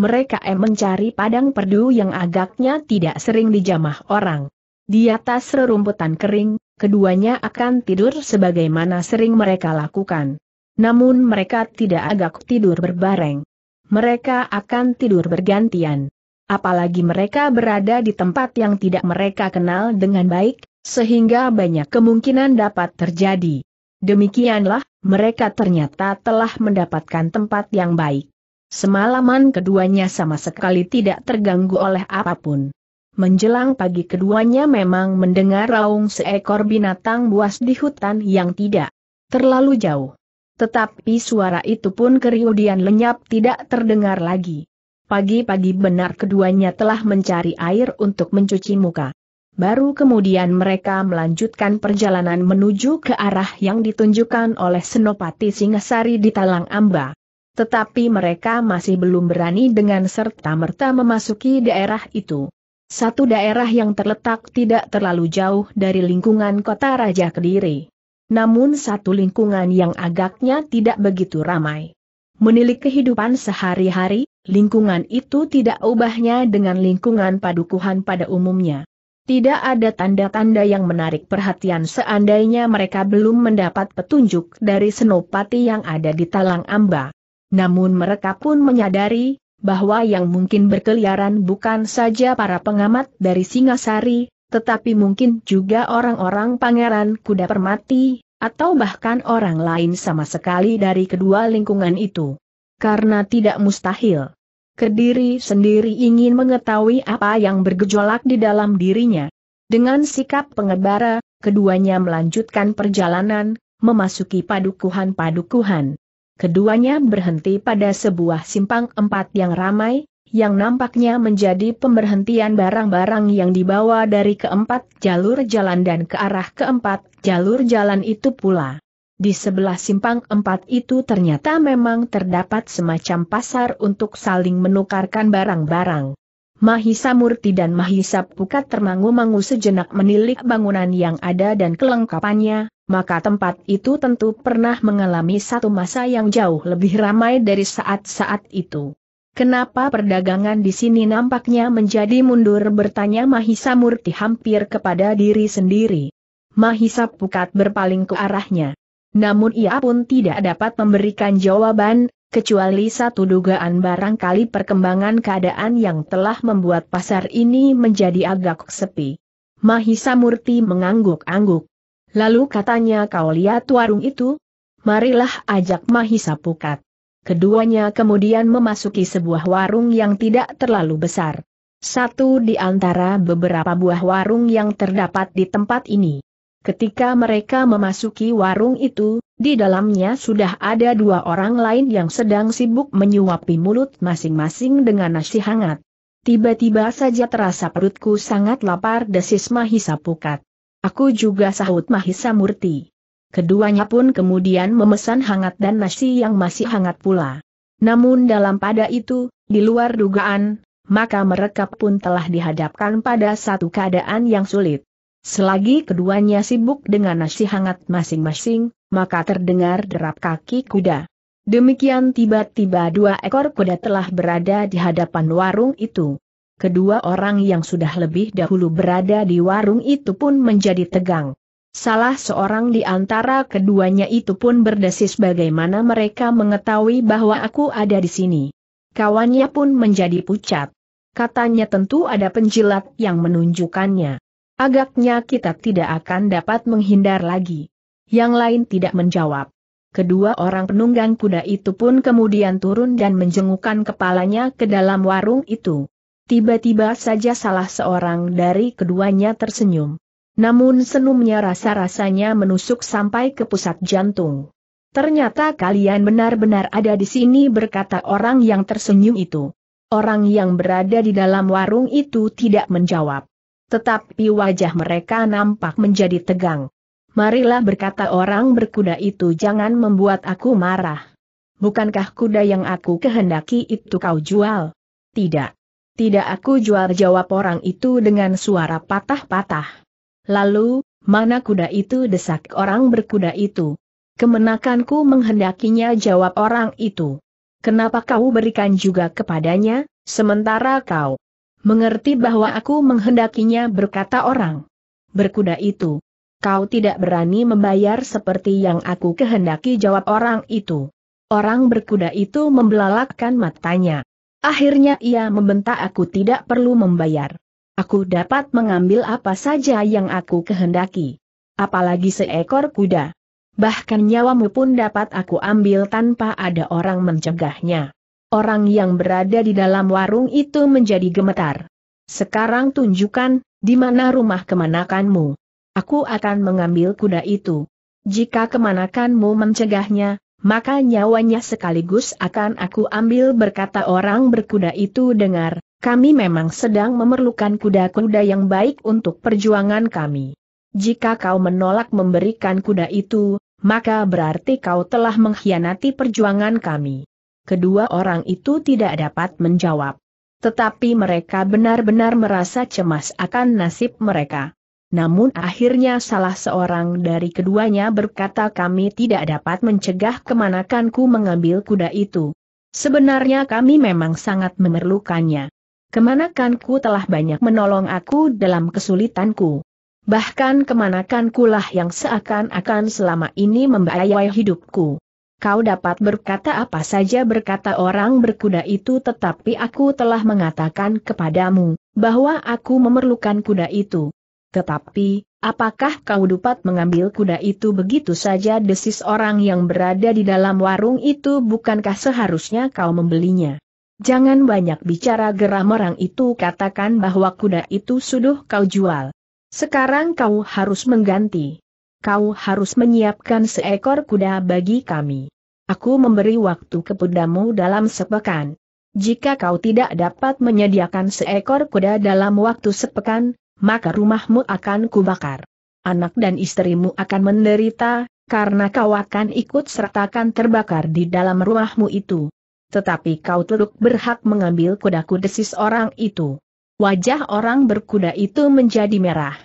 mereka em mencari padang perdu yang agaknya tidak sering dijamah orang. Di atas rerumputan kering, keduanya akan tidur sebagaimana sering mereka lakukan. Namun mereka tidak agak tidur berbareng. Mereka akan tidur bergantian. Apalagi mereka berada di tempat yang tidak mereka kenal dengan baik, sehingga banyak kemungkinan dapat terjadi. Demikianlah, mereka ternyata telah mendapatkan tempat yang baik. Semalaman keduanya sama sekali tidak terganggu oleh apa pun. Menjelang pagi keduanya memang mendengar raung seekor binatang buas di hutan yang tidak terlalu jauh. Tetapi suara itu pun kemudian lenyap tidak terdengar lagi. Pagi-pagi benar keduanya telah mencari air untuk mencuci muka. Baru kemudian mereka melanjutkan perjalanan menuju ke arah yang ditunjukkan oleh Senopati Singasari di Talang Amba. Tetapi mereka masih belum berani dengan serta-merta memasuki daerah itu. Satu daerah yang terletak tidak terlalu jauh dari lingkungan kota Raja Kediri. Namun satu lingkungan yang agaknya tidak begitu ramai. Menilik kehidupan sehari-hari, lingkungan itu tidak ubahnya dengan lingkungan padukuhan pada umumnya. Tidak ada tanda-tanda yang menarik perhatian seandainya mereka belum mendapat petunjuk dari senopati yang ada di Talang Amba. Namun mereka pun menyadari, bahwa yang mungkin berkeliaran bukan saja para pengamat dari Singasari, tetapi mungkin juga orang-orang pangeran kuda permati, atau bahkan orang lain sama sekali dari kedua lingkungan itu. Karena tidak mustahil. Kediri sendiri ingin mengetahui apa yang bergejolak di dalam dirinya. Dengan sikap pengebara, keduanya melanjutkan perjalanan, memasuki padukuhan-padukuhan. Keduanya berhenti pada sebuah simpang empat yang ramai, yang nampaknya menjadi pemberhentian barang-barang yang dibawa dari keempat jalur jalan dan ke arah keempat jalur jalan itu pula. Di sebelah simpang empat itu ternyata memang terdapat semacam pasar untuk saling menukarkan barang-barang. Mahisa Murti dan Mahisa Pukat termangu-mangu sejenak menilik bangunan yang ada dan kelengkapannya, maka tempat itu tentu pernah mengalami satu masa yang jauh lebih ramai dari saat-saat itu. Kenapa perdagangan di sini nampaknya menjadi mundur bertanya Mahisa Murti hampir kepada diri sendiri. Mahisa Pukat berpaling ke arahnya. Namun ia pun tidak dapat memberikan jawaban, kecuali satu dugaan barangkali perkembangan keadaan yang telah membuat pasar ini menjadi agak sepi. Mahisa Murti mengangguk-angguk. Lalu katanya kau lihat warung itu? Marilah ajak Mahisa Pukat. Keduanya kemudian memasuki sebuah warung yang tidak terlalu besar. Satu di antara beberapa buah warung yang terdapat di tempat ini. Ketika mereka memasuki warung itu, di dalamnya sudah ada dua orang lain yang sedang sibuk menyuapi mulut masing-masing dengan nasi hangat. Tiba-tiba saja terasa perutku sangat lapar desis Mahisa Pukat. Aku juga sahut Mahisa Murti. Keduanya pun kemudian memesan hangat dan nasi yang masih hangat pula. Namun dalam pada itu, di luar dugaan, maka mereka pun telah dihadapkan pada satu keadaan yang sulit. Selagi keduanya sibuk dengan nasi hangat masing-masing, maka terdengar derap kaki kuda. Demikian tiba-tiba dua ekor kuda telah berada di hadapan warung itu. Kedua orang yang sudah lebih dahulu berada di warung itu pun menjadi tegang. Salah seorang di antara keduanya itu pun berdesis bagaimana mereka mengetahui bahwa aku ada di sini. Kawannya pun menjadi pucat. Katanya tentu ada penjilat yang menunjukkannya. Agaknya kita tidak akan dapat menghindar lagi. Yang lain tidak menjawab. Kedua orang penunggang kuda itu pun kemudian turun dan menjengukkan kepalanya ke dalam warung itu. Tiba-tiba saja salah seorang dari keduanya tersenyum. Namun senyumnya rasa-rasanya menusuk sampai ke pusat jantung. Ternyata kalian benar-benar ada di sini berkata orang yang tersenyum itu. Orang yang berada di dalam warung itu tidak menjawab tetapi wajah mereka nampak menjadi tegang. Marilah berkata orang berkuda itu jangan membuat aku marah. Bukankah kuda yang aku kehendaki itu kau jual? Tidak. Tidak aku jual jawab orang itu dengan suara patah-patah. Lalu, mana kuda itu desak orang berkuda itu? Kemenakanku menghendakinya jawab orang itu. Kenapa kau berikan juga kepadanya, sementara kau Mengerti bahwa aku menghendakinya berkata orang. Berkuda itu. Kau tidak berani membayar seperti yang aku kehendaki jawab orang itu. Orang berkuda itu membelalakkan matanya. Akhirnya ia membentak aku tidak perlu membayar. Aku dapat mengambil apa saja yang aku kehendaki. Apalagi seekor kuda. Bahkan nyawamu pun dapat aku ambil tanpa ada orang mencegahnya. Orang yang berada di dalam warung itu menjadi gemetar. Sekarang tunjukkan, di mana rumah kemanakanmu. Aku akan mengambil kuda itu. Jika kemanakanmu mencegahnya, maka nyawanya sekaligus akan aku ambil berkata orang berkuda itu dengar, kami memang sedang memerlukan kuda-kuda yang baik untuk perjuangan kami. Jika kau menolak memberikan kuda itu, maka berarti kau telah mengkhianati perjuangan kami. Kedua orang itu tidak dapat menjawab. Tetapi mereka benar-benar merasa cemas akan nasib mereka. Namun akhirnya salah seorang dari keduanya berkata kami tidak dapat mencegah kemanakanku mengambil kuda itu. Sebenarnya kami memang sangat memerlukannya. Kemanakanku telah banyak menolong aku dalam kesulitanku. Bahkan kemanakanku lah yang seakan-akan selama ini membayai hidupku. Kau dapat berkata apa saja berkata orang berkuda itu tetapi aku telah mengatakan kepadamu, bahwa aku memerlukan kuda itu. Tetapi, apakah kau dapat mengambil kuda itu begitu saja desis orang yang berada di dalam warung itu bukankah seharusnya kau membelinya? Jangan banyak bicara geram orang itu katakan bahwa kuda itu sudah kau jual. Sekarang kau harus mengganti kau harus menyiapkan seekor kuda bagi kami. Aku memberi waktu kepadamu dalam sepekan. Jika kau tidak dapat menyediakan seekor kuda dalam waktu sepekan, maka rumahmu akan kubakar. Anak dan istrimu akan menderita, karena kau akan ikut sertakan terbakar di dalam rumahmu itu. Tetapi kau turut berhak mengambil kudaku desis orang itu. Wajah orang berkuda itu menjadi merah.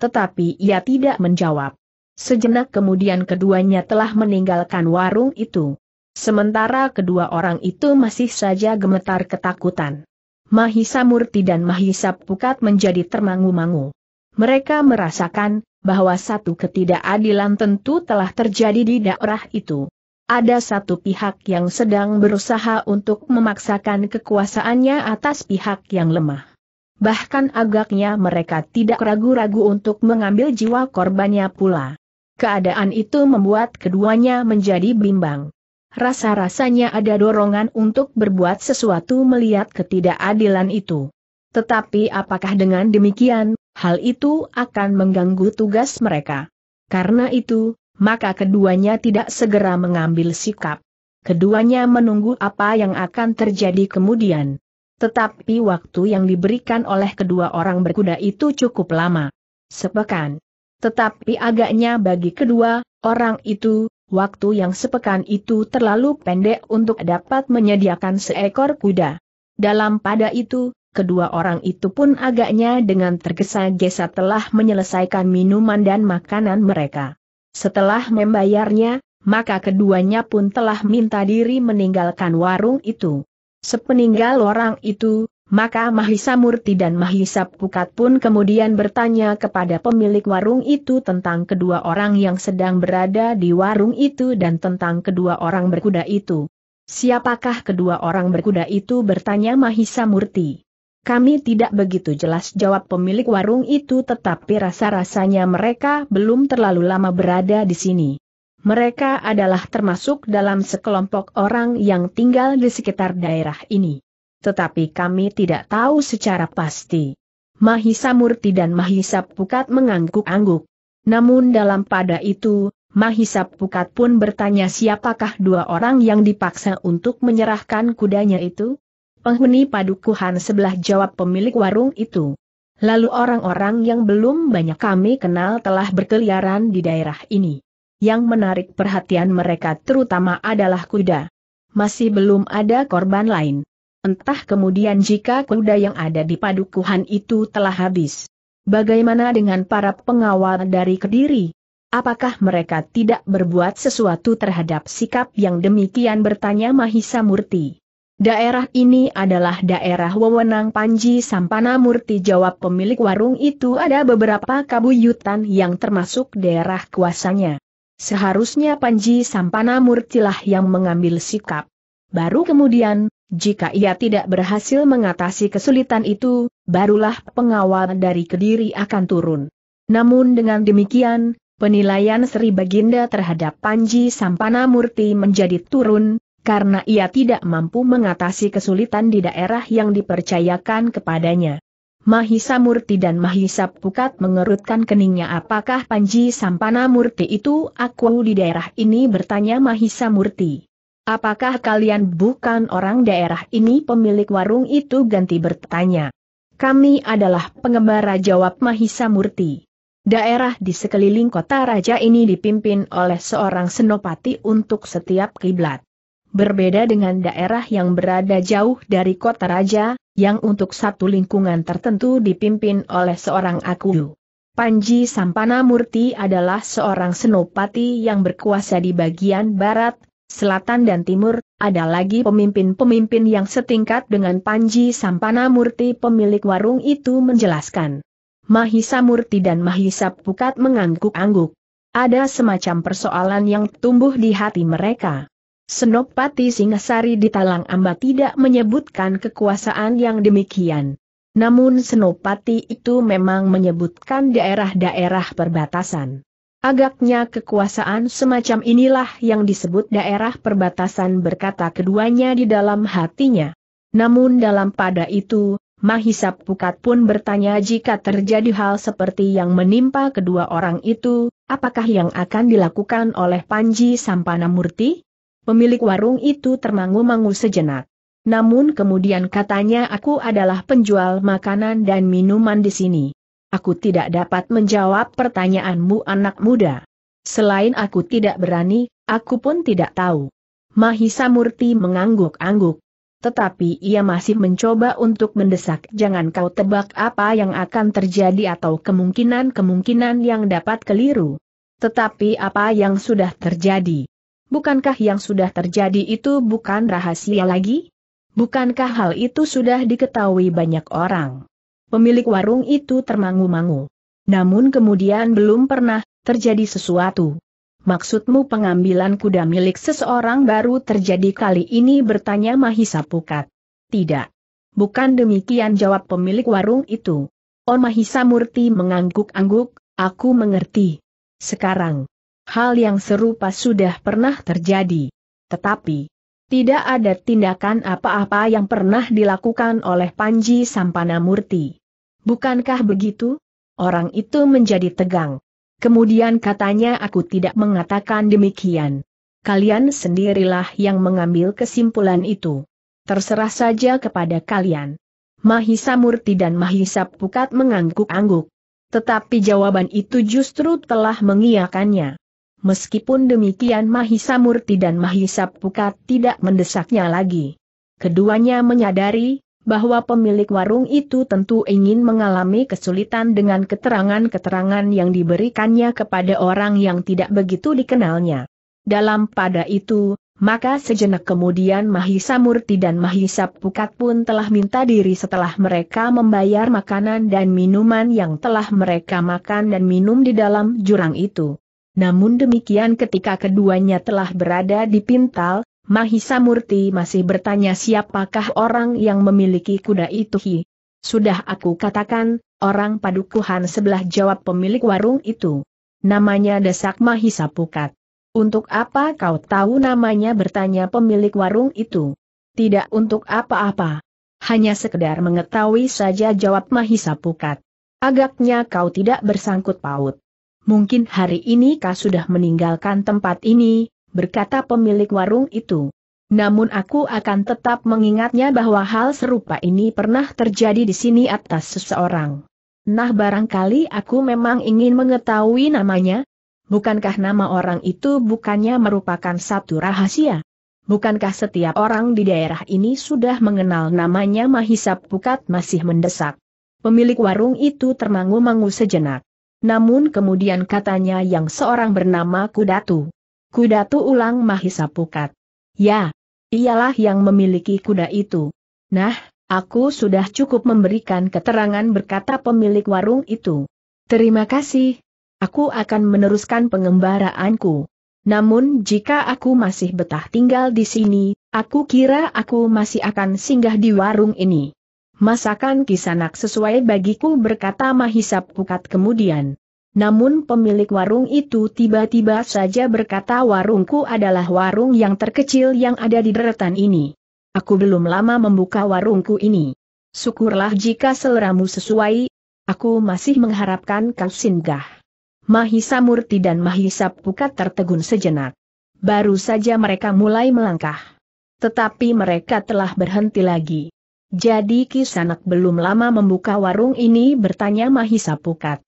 Tetapi ia tidak menjawab. Sejenak kemudian keduanya telah meninggalkan warung itu. Sementara kedua orang itu masih saja gemetar ketakutan. Mahisa Murti dan Mahisa Pukat menjadi termangu-mangu. Mereka merasakan, bahwa satu ketidakadilan tentu telah terjadi di daerah itu. Ada satu pihak yang sedang berusaha untuk memaksakan kekuasaannya atas pihak yang lemah. Bahkan agaknya mereka tidak ragu-ragu untuk mengambil jiwa korbannya pula. Keadaan itu membuat keduanya menjadi bimbang. Rasa-rasanya ada dorongan untuk berbuat sesuatu melihat ketidakadilan itu. Tetapi apakah dengan demikian, hal itu akan mengganggu tugas mereka? Karena itu, maka keduanya tidak segera mengambil sikap. Keduanya menunggu apa yang akan terjadi kemudian. Tetapi waktu yang diberikan oleh kedua orang berkuda itu cukup lama. Sepekan. Tetapi agaknya bagi kedua orang itu, waktu yang sepekan itu terlalu pendek untuk dapat menyediakan seekor kuda. Dalam pada itu, kedua orang itu pun agaknya dengan tergesa-gesa telah menyelesaikan minuman dan makanan mereka. Setelah membayarnya, maka keduanya pun telah minta diri meninggalkan warung itu. Sepeninggal orang itu, maka Mahisa Murti dan Mahisa Pukat pun kemudian bertanya kepada pemilik warung itu tentang kedua orang yang sedang berada di warung itu dan tentang kedua orang berkuda itu. Siapakah kedua orang berkuda itu bertanya Mahisa Murti. Kami tidak begitu jelas jawab pemilik warung itu tetapi rasa-rasanya mereka belum terlalu lama berada di sini. Mereka adalah termasuk dalam sekelompok orang yang tinggal di sekitar daerah ini. Tetapi kami tidak tahu secara pasti. Mahisa Murti dan Mahisa Pukat mengangguk-angguk. Namun dalam pada itu, Mahisa Pukat pun bertanya siapakah dua orang yang dipaksa untuk menyerahkan kudanya itu? Penghuni padukuhan sebelah jawab pemilik warung itu. Lalu orang-orang yang belum banyak kami kenal telah berkeliaran di daerah ini. Yang menarik perhatian mereka terutama adalah kuda. Masih belum ada korban lain. Entah kemudian jika kuda yang ada di padukuhan itu telah habis. Bagaimana dengan para pengawal dari Kediri? Apakah mereka tidak berbuat sesuatu terhadap sikap yang demikian bertanya Mahisa Murti? Daerah ini adalah daerah wewenang Panji Sampana Murti jawab pemilik warung itu ada beberapa kabuyutan yang termasuk daerah kuasanya. Seharusnya Panji Sampana Murtilah yang mengambil sikap. Baru kemudian, jika ia tidak berhasil mengatasi kesulitan itu, barulah pengawal dari Kediri akan turun. Namun dengan demikian, penilaian Sri Baginda terhadap Panji Sampana Murti menjadi turun, karena ia tidak mampu mengatasi kesulitan di daerah yang dipercayakan kepadanya. Mahisa Murti dan Mahisa Pukat mengerutkan keningnya apakah Panji Sampana Murti itu aku di daerah ini bertanya Mahisa Murti. Apakah kalian bukan orang daerah ini pemilik warung itu ganti bertanya. Kami adalah pengembara jawab Mahisa Murti. Daerah di sekeliling kota raja ini dipimpin oleh seorang senopati untuk setiap kiblat. Berbeda dengan daerah yang berada jauh dari kota raja, yang untuk satu lingkungan tertentu dipimpin oleh seorang aku. Panji Sampana Murti adalah seorang senopati yang berkuasa di bagian barat, selatan dan timur, ada lagi pemimpin-pemimpin yang setingkat dengan Panji Sampana Murti pemilik warung itu menjelaskan. Mahisa Murti dan Mahisa Pukat mengangguk-angguk. Ada semacam persoalan yang tumbuh di hati mereka. Senopati Singasari di Talang Amba tidak menyebutkan kekuasaan yang demikian. Namun Senopati itu memang menyebutkan daerah-daerah perbatasan. Agaknya kekuasaan semacam inilah yang disebut daerah perbatasan berkata keduanya di dalam hatinya. Namun dalam pada itu, Mahisap Pukat pun bertanya jika terjadi hal seperti yang menimpa kedua orang itu, apakah yang akan dilakukan oleh Panji Sampana Murti? Pemilik warung itu termangu-mangu sejenak. Namun kemudian katanya aku adalah penjual makanan dan minuman di sini. Aku tidak dapat menjawab pertanyaanmu anak muda. Selain aku tidak berani, aku pun tidak tahu. Mahisa Murti mengangguk-angguk. Tetapi ia masih mencoba untuk mendesak jangan kau tebak apa yang akan terjadi atau kemungkinan-kemungkinan yang dapat keliru. Tetapi apa yang sudah terjadi? Bukankah yang sudah terjadi itu bukan rahasia lagi? Bukankah hal itu sudah diketahui banyak orang? Pemilik warung itu termangu-mangu. Namun kemudian belum pernah terjadi sesuatu. Maksudmu pengambilan kuda milik seseorang baru terjadi kali ini bertanya Mahisa Pukat. Tidak. Bukan demikian jawab pemilik warung itu. Oh Mahisa Murti mengangguk-angguk, aku mengerti. Sekarang, hal yang serupa sudah pernah terjadi. Tetapi, tidak ada tindakan apa-apa yang pernah dilakukan oleh Panji Sampana Murti. Bukankah begitu? Orang itu menjadi tegang. Kemudian katanya aku tidak mengatakan demikian. Kalian sendirilah yang mengambil kesimpulan itu. Terserah saja kepada kalian. Mahisa Murti dan Mahisa Pukat mengangguk-angguk. Tetapi jawaban itu justru telah mengiyakannya. Meskipun demikian Mahisa Murti dan Mahisa Pukat tidak mendesaknya lagi. Keduanya menyadari, bahwa pemilik warung itu tentu ingin mengalami kesulitan dengan keterangan-keterangan yang diberikannya kepada orang yang tidak begitu dikenalnya. Dalam pada itu, maka sejenak kemudian Mahisa Murti dan Mahisa Pukat pun telah minta diri setelah mereka membayar makanan dan minuman yang telah mereka makan dan minum di dalam jurang itu. Namun demikian ketika keduanya telah berada di pintal, Mahisa Murti masih bertanya siapakah orang yang memiliki kuda itu hi. Sudah aku katakan, orang padukuhan sebelah jawab pemilik warung itu. Namanya desak Mahisa Pukat. Untuk apa kau tahu namanya bertanya pemilik warung itu? Tidak untuk apa-apa. Hanya sekedar mengetahui saja jawab Mahisa Pukat. Agaknya kau tidak bersangkut paut. Mungkin hari ini kau sudah meninggalkan tempat ini, berkata pemilik warung itu. Namun aku akan tetap mengingatnya bahwa hal serupa ini pernah terjadi di sini atas seseorang. Nah barangkali aku memang ingin mengetahui namanya? Bukankah nama orang itu bukannya merupakan satu rahasia? Bukankah setiap orang di daerah ini sudah mengenal namanya Mahisap Pukat masih mendesak? Pemilik warung itu termangu-mangu sejenak. Namun kemudian katanya yang seorang bernama Kudatu. Kuda tu ulang Mahisa Pukat. Ya, ialah yang memiliki kuda itu. Nah, aku sudah cukup memberikan keterangan berkata pemilik warung itu. Terima kasih. Aku akan meneruskan pengembaraanku. Namun jika aku masih betah tinggal di sini, aku kira aku masih akan singgah di warung ini. Masakan kisanak sesuai bagiku berkata Mahisap Pukat kemudian. Namun pemilik warung itu tiba-tiba saja berkata warungku adalah warung yang terkecil yang ada di deretan ini. Aku belum lama membuka warungku ini. Syukurlah jika seleramu sesuai, aku masih mengharapkan kau singgah. Mahisa Murti dan Mahisa Pukat tertegun sejenak. Baru saja mereka mulai melangkah. Tetapi mereka telah berhenti lagi. Jadi Kisanak belum lama membuka warung ini bertanya Mahisa Pukat.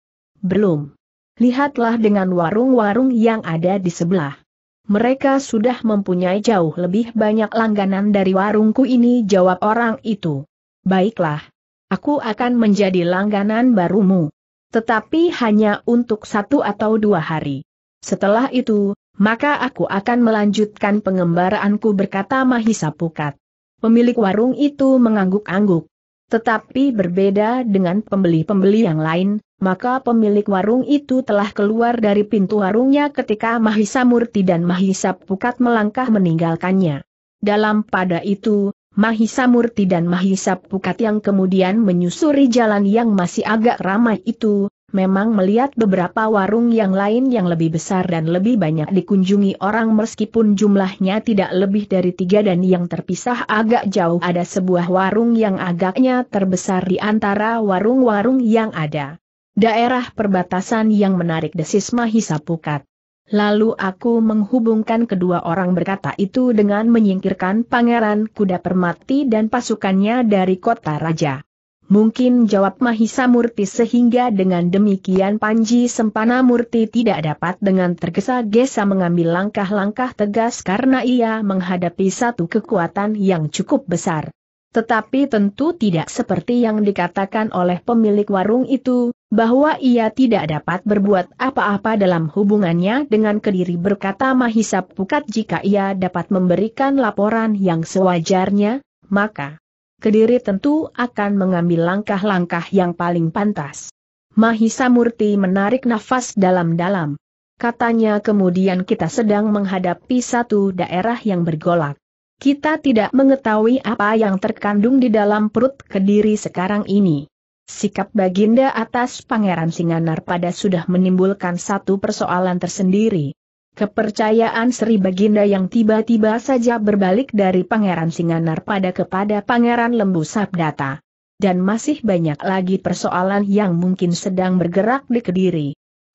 Belum. Lihatlah dengan warung-warung yang ada di sebelah. Mereka sudah mempunyai jauh lebih banyak langganan dari warungku ini jawab orang itu. Baiklah. Aku akan menjadi langganan barumu. Tetapi hanya untuk satu atau dua hari. Setelah itu, maka aku akan melanjutkan pengembaraanku berkata Mahisa Pukat. Pemilik warung itu mengangguk-angguk. Tetapi berbeda dengan pembeli-pembeli yang lain, maka pemilik warung itu telah keluar dari pintu warungnya ketika Mahisa Murti dan Mahisa Pukat melangkah meninggalkannya. Dalam pada itu, Mahisa Murti dan Mahisa Pukat yang kemudian menyusuri jalan yang masih agak ramai itu, memang melihat beberapa warung yang lain yang lebih besar dan lebih banyak dikunjungi orang meskipun jumlahnya tidak lebih dari tiga dan yang terpisah agak jauh ada sebuah warung yang agaknya terbesar di antara warung-warung yang ada. Daerah perbatasan yang menarik desis Mahisa Pukat. Lalu aku menghubungkan kedua orang berkata itu dengan menyingkirkan Pangeran Kuda Permati dan pasukannya dari kota raja. Mungkin jawab Mahisa Murti sehingga dengan demikian Panji Sempana Murti tidak dapat dengan tergesa-gesa mengambil langkah-langkah tegas karena ia menghadapi satu kekuatan yang cukup besar. Tetapi tentu tidak seperti yang dikatakan oleh pemilik warung itu, bahwa ia tidak dapat berbuat apa-apa dalam hubungannya dengan kediri berkata Mahisa Pukat jika ia dapat memberikan laporan yang sewajarnya, maka kediri tentu akan mengambil langkah-langkah yang paling pantas. Mahisa Murti menarik nafas dalam-dalam. Katanya kemudian kita sedang menghadapi satu daerah yang bergolak. Kita tidak mengetahui apa yang terkandung di dalam perut Kediri sekarang ini. Sikap Baginda atas Pangeran Singanar pada sudah menimbulkan satu persoalan tersendiri. Kepercayaan Sri Baginda yang tiba-tiba saja berbalik dari Pangeran Singanar pada kepada Pangeran Lembu Sabdata. Dan masih banyak lagi persoalan yang mungkin sedang bergerak di Kediri.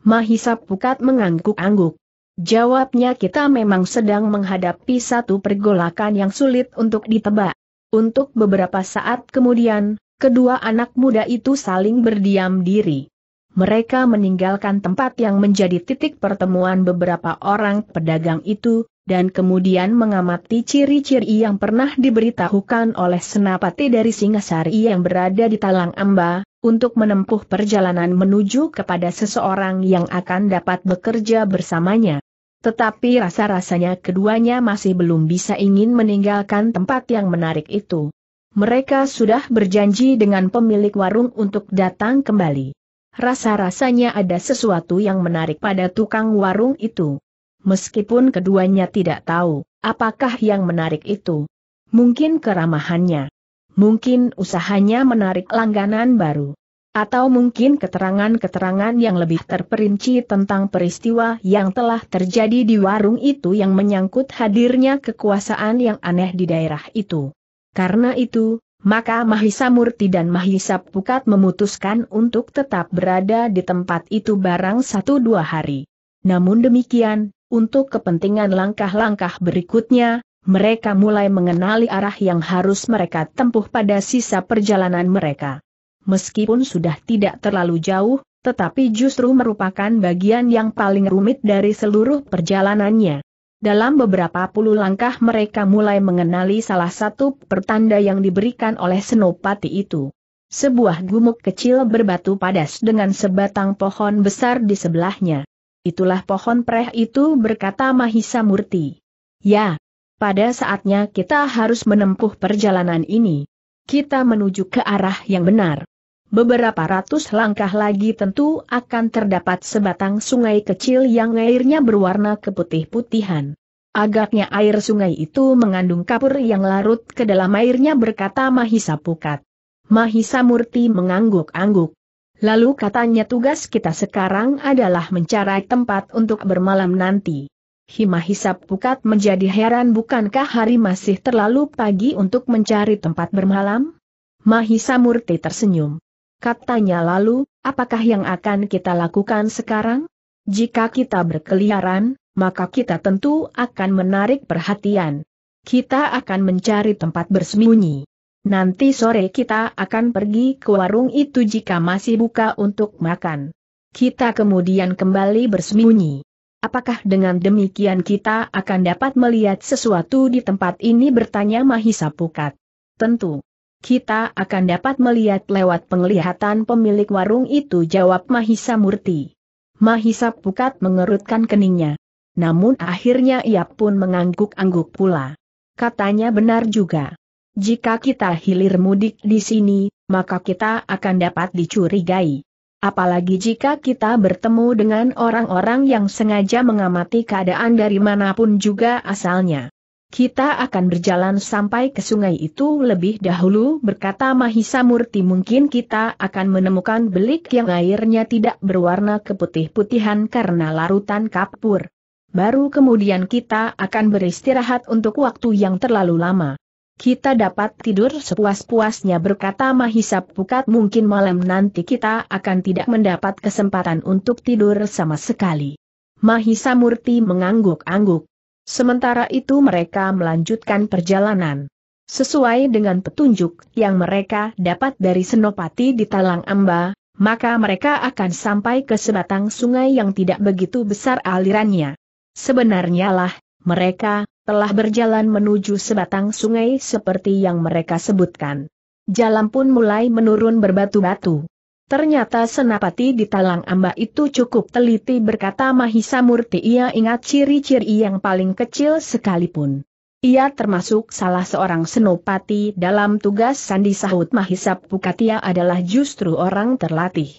Mahisa Pukat mengangguk-angguk. Jawabnya kita memang sedang menghadapi satu pergolakan yang sulit untuk ditebak. Untuk beberapa saat kemudian, kedua anak muda itu saling berdiam diri. Mereka meninggalkan tempat yang menjadi titik pertemuan beberapa orang pedagang itu, dan kemudian mengamati ciri-ciri yang pernah diberitahukan oleh Senapati dari Singasari yang berada di Talang Amba, untuk menempuh perjalanan menuju kepada seseorang yang akan dapat bekerja bersamanya. Tetapi rasa-rasanya keduanya masih belum bisa ingin meninggalkan tempat yang menarik itu. Mereka sudah berjanji dengan pemilik warung untuk datang kembali. Rasa-rasanya ada sesuatu yang menarik pada tukang warung itu. Meskipun keduanya tidak tahu, apakah yang menarik itu. Mungkin keramahannya mungkin usahanya menarik langganan baru. Atau mungkin keterangan-keterangan yang lebih terperinci tentang peristiwa yang telah terjadi di warung itu yang menyangkut hadirnya kekuasaan yang aneh di daerah itu. Karena itu, maka Mahisa Murti dan Mahisa Pukat memutuskan untuk tetap berada di tempat itu barang satu dua hari. Namun demikian, untuk kepentingan langkah-langkah berikutnya, mereka mulai mengenali arah yang harus mereka tempuh pada sisa perjalanan mereka. Meskipun sudah tidak terlalu jauh, tetapi justru merupakan bagian yang paling rumit dari seluruh perjalanannya. Dalam beberapa puluh langkah mereka mulai mengenali salah satu pertanda yang diberikan oleh Senopati itu. Sebuah gumuk kecil berbatu padas dengan sebatang pohon besar di sebelahnya. Itulah pohon preh itu berkata Mahisa Murti. Ya, pada saatnya kita harus menempuh perjalanan ini. Kita menuju ke arah yang benar. Beberapa ratus langkah lagi tentu akan terdapat sebatang sungai kecil yang airnya berwarna keputih-putihan. Agaknya air sungai itu mengandung kapur yang larut ke dalam airnya berkata Mahisa Pukat. Mahisa Murti mengangguk-angguk. Lalu katanya tugas kita sekarang adalah mencari tempat untuk bermalam nanti. Hima Hisap Pukat menjadi heran bukankah hari masih terlalu pagi untuk mencari tempat bermalam? Mahisa Murti tersenyum. Katanya lalu, apakah yang akan kita lakukan sekarang? Jika kita berkeliaran, maka kita tentu akan menarik perhatian. Kita akan mencari tempat bersembunyi. Nanti sore kita akan pergi ke warung itu jika masih buka untuk makan. Kita kemudian kembali bersembunyi. Apakah dengan demikian kita akan dapat melihat sesuatu di tempat ini bertanya Mahisa Pukat. Tentu. Kita akan dapat melihat lewat penglihatan pemilik warung itu jawab Mahisa Murti. Mahisa Pukat mengerutkan keningnya. Namun akhirnya ia pun mengangguk-angguk pula. Katanya benar juga. Jika kita hilir mudik di sini, maka kita akan dapat dicurigai. Apalagi jika kita bertemu dengan orang-orang yang sengaja mengamati keadaan dari mana pun juga asalnya. Kita akan berjalan sampai ke sungai itu lebih dahulu berkata Mahisa Murti mungkin kita akan menemukan belik yang airnya tidak berwarna keputih-putihan karena larutan kapur. Baru kemudian kita akan beristirahat untuk waktu yang terlalu lama kita dapat tidur sepuas-puasnya berkata Mahisap Pukat mungkin malam nanti kita akan tidak mendapat kesempatan untuk tidur sama sekali. Mahisa Murti mengangguk-angguk. Sementara itu mereka melanjutkan perjalanan. Sesuai dengan petunjuk yang mereka dapat dari Senopati di Talang Amba, maka mereka akan sampai ke sebatang sungai yang tidak begitu besar alirannya. Sebenarnya lah, mereka telah berjalan menuju sebatang sungai seperti yang mereka sebutkan. Jalan pun mulai menurun berbatu-batu. Ternyata Senapati di Talang Amba itu cukup teliti berkata Mahisa Murti ia ingat ciri-ciri yang paling kecil sekalipun. Ia termasuk salah seorang senopati dalam tugas sandi sahut Mahisa Pukatia adalah justru orang terlatih.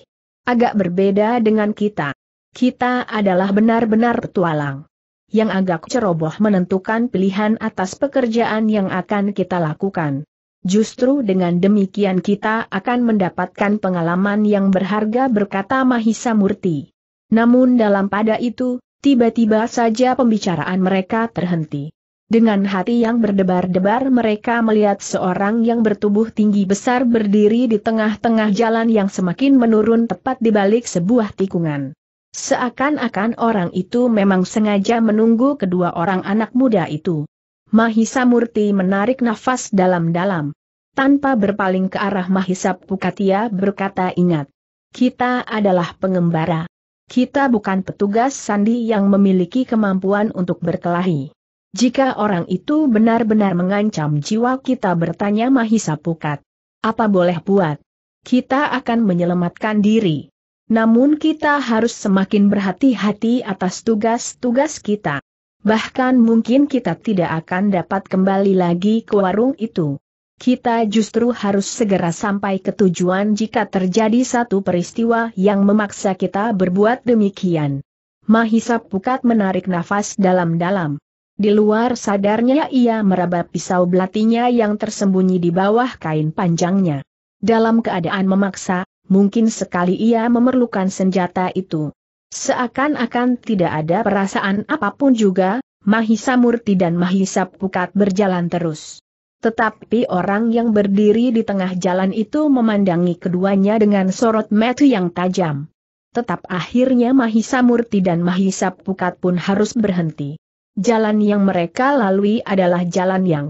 Agak berbeda dengan kita. Kita adalah benar-benar petualang. Yang agak ceroboh menentukan pilihan atas pekerjaan yang akan kita lakukan. Justru dengan demikian kita akan mendapatkan pengalaman yang berharga berkata Mahisa Murti. Namun dalam pada itu, tiba-tiba saja pembicaraan mereka terhenti. Dengan hati yang berdebar-debar mereka melihat seorang yang bertubuh tinggi besar berdiri di tengah-tengah jalan yang semakin menurun tepat di balik sebuah tikungan. Seakan-akan orang itu memang sengaja menunggu kedua orang anak muda itu. Mahisa Murti menarik nafas dalam-dalam. Tanpa berpaling ke arah Mahisa Pukatia berkata ingat. Kita adalah pengembara. Kita bukan petugas sandi yang memiliki kemampuan untuk berkelahi. Jika orang itu benar-benar mengancam jiwa kita bertanya Mahisa Pukat. Apa boleh buat? Kita akan menyelamatkan diri. Namun kita harus semakin berhati-hati atas tugas-tugas kita. Bahkan mungkin kita tidak akan dapat kembali lagi ke warung itu. Kita justru harus segera sampai ke tujuan jika terjadi satu peristiwa yang memaksa kita berbuat demikian. Mahisa Pukat menarik nafas dalam-dalam. Di luar sadarnya ia meraba pisau belatinya yang tersembunyi di bawah kain panjangnya. Dalam keadaan memaksa, mungkin sekali ia memerlukan senjata itu. Seakan-akan tidak ada perasaan apa pun juga, Mahisa Murti dan Mahisa Pukat berjalan terus. Tetapi orang yang berdiri di tengah jalan itu memandangi keduanya dengan sorot mata yang tajam. Tetap akhirnya Mahisa Murti dan Mahisa Pukat pun harus berhenti. Jalan yang mereka lalui adalah jalan yang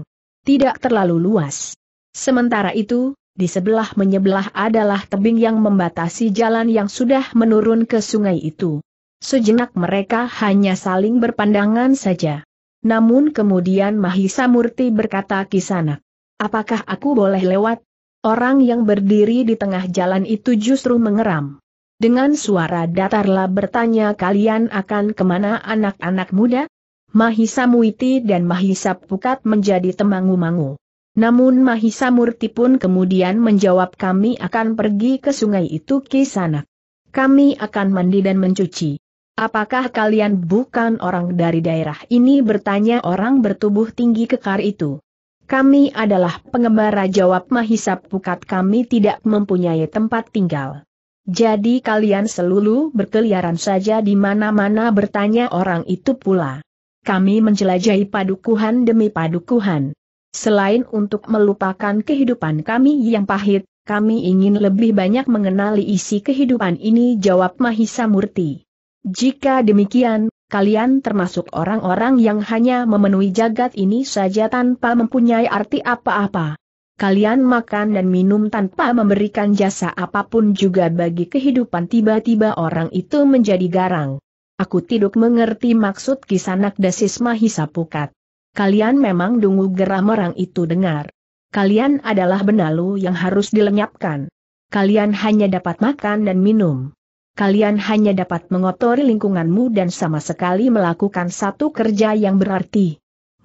tidak terlalu luas. Sementara itu, di sebelah menyebelah adalah tebing yang membatasi jalan yang sudah menurun ke sungai itu. Sejenak mereka hanya saling berpandangan saja. Namun kemudian Mahisa Murti berkata Kisanak, apakah aku boleh lewat? Orang yang berdiri di tengah jalan itu justru mengeram. Dengan suara datarlah bertanya kalian akan ke mana anak-anak muda? Mahisa Muiti dan Mahisa Pukat menjadi temangu-mangu. Namun Mahisa Murti pun kemudian menjawab kami akan pergi ke sungai itu Kisanak. Kami akan mandi dan mencuci. Apakah kalian bukan orang dari daerah ini bertanya orang bertubuh tinggi kekar itu. Kami adalah pengembara jawab Mahisa Pukat kami tidak mempunyai tempat tinggal. Jadi kalian selulu berkeliaran saja di mana-mana bertanya orang itu pula. Kami menjelajahi padukuhan demi padukuhan. Selain untuk melupakan kehidupan kami yang pahit, kami ingin lebih banyak mengenali isi kehidupan ini jawab Mahisa Murti. Jika demikian, kalian termasuk orang-orang yang hanya memenuhi jagat ini saja tanpa mempunyai arti apa-apa. Kalian makan dan minum tanpa memberikan jasa apa pun juga bagi kehidupan tiba-tiba orang itu menjadi garang. Aku tidak mengerti maksud kisanak dasis Mahisa Pukat. Kalian memang dungu geram orang itu dengar. Kalian adalah benalu yang harus dilenyapkan. Kalian hanya dapat makan dan minum. Kalian hanya dapat mengotori lingkunganmu dan sama sekali melakukan satu kerja yang berarti.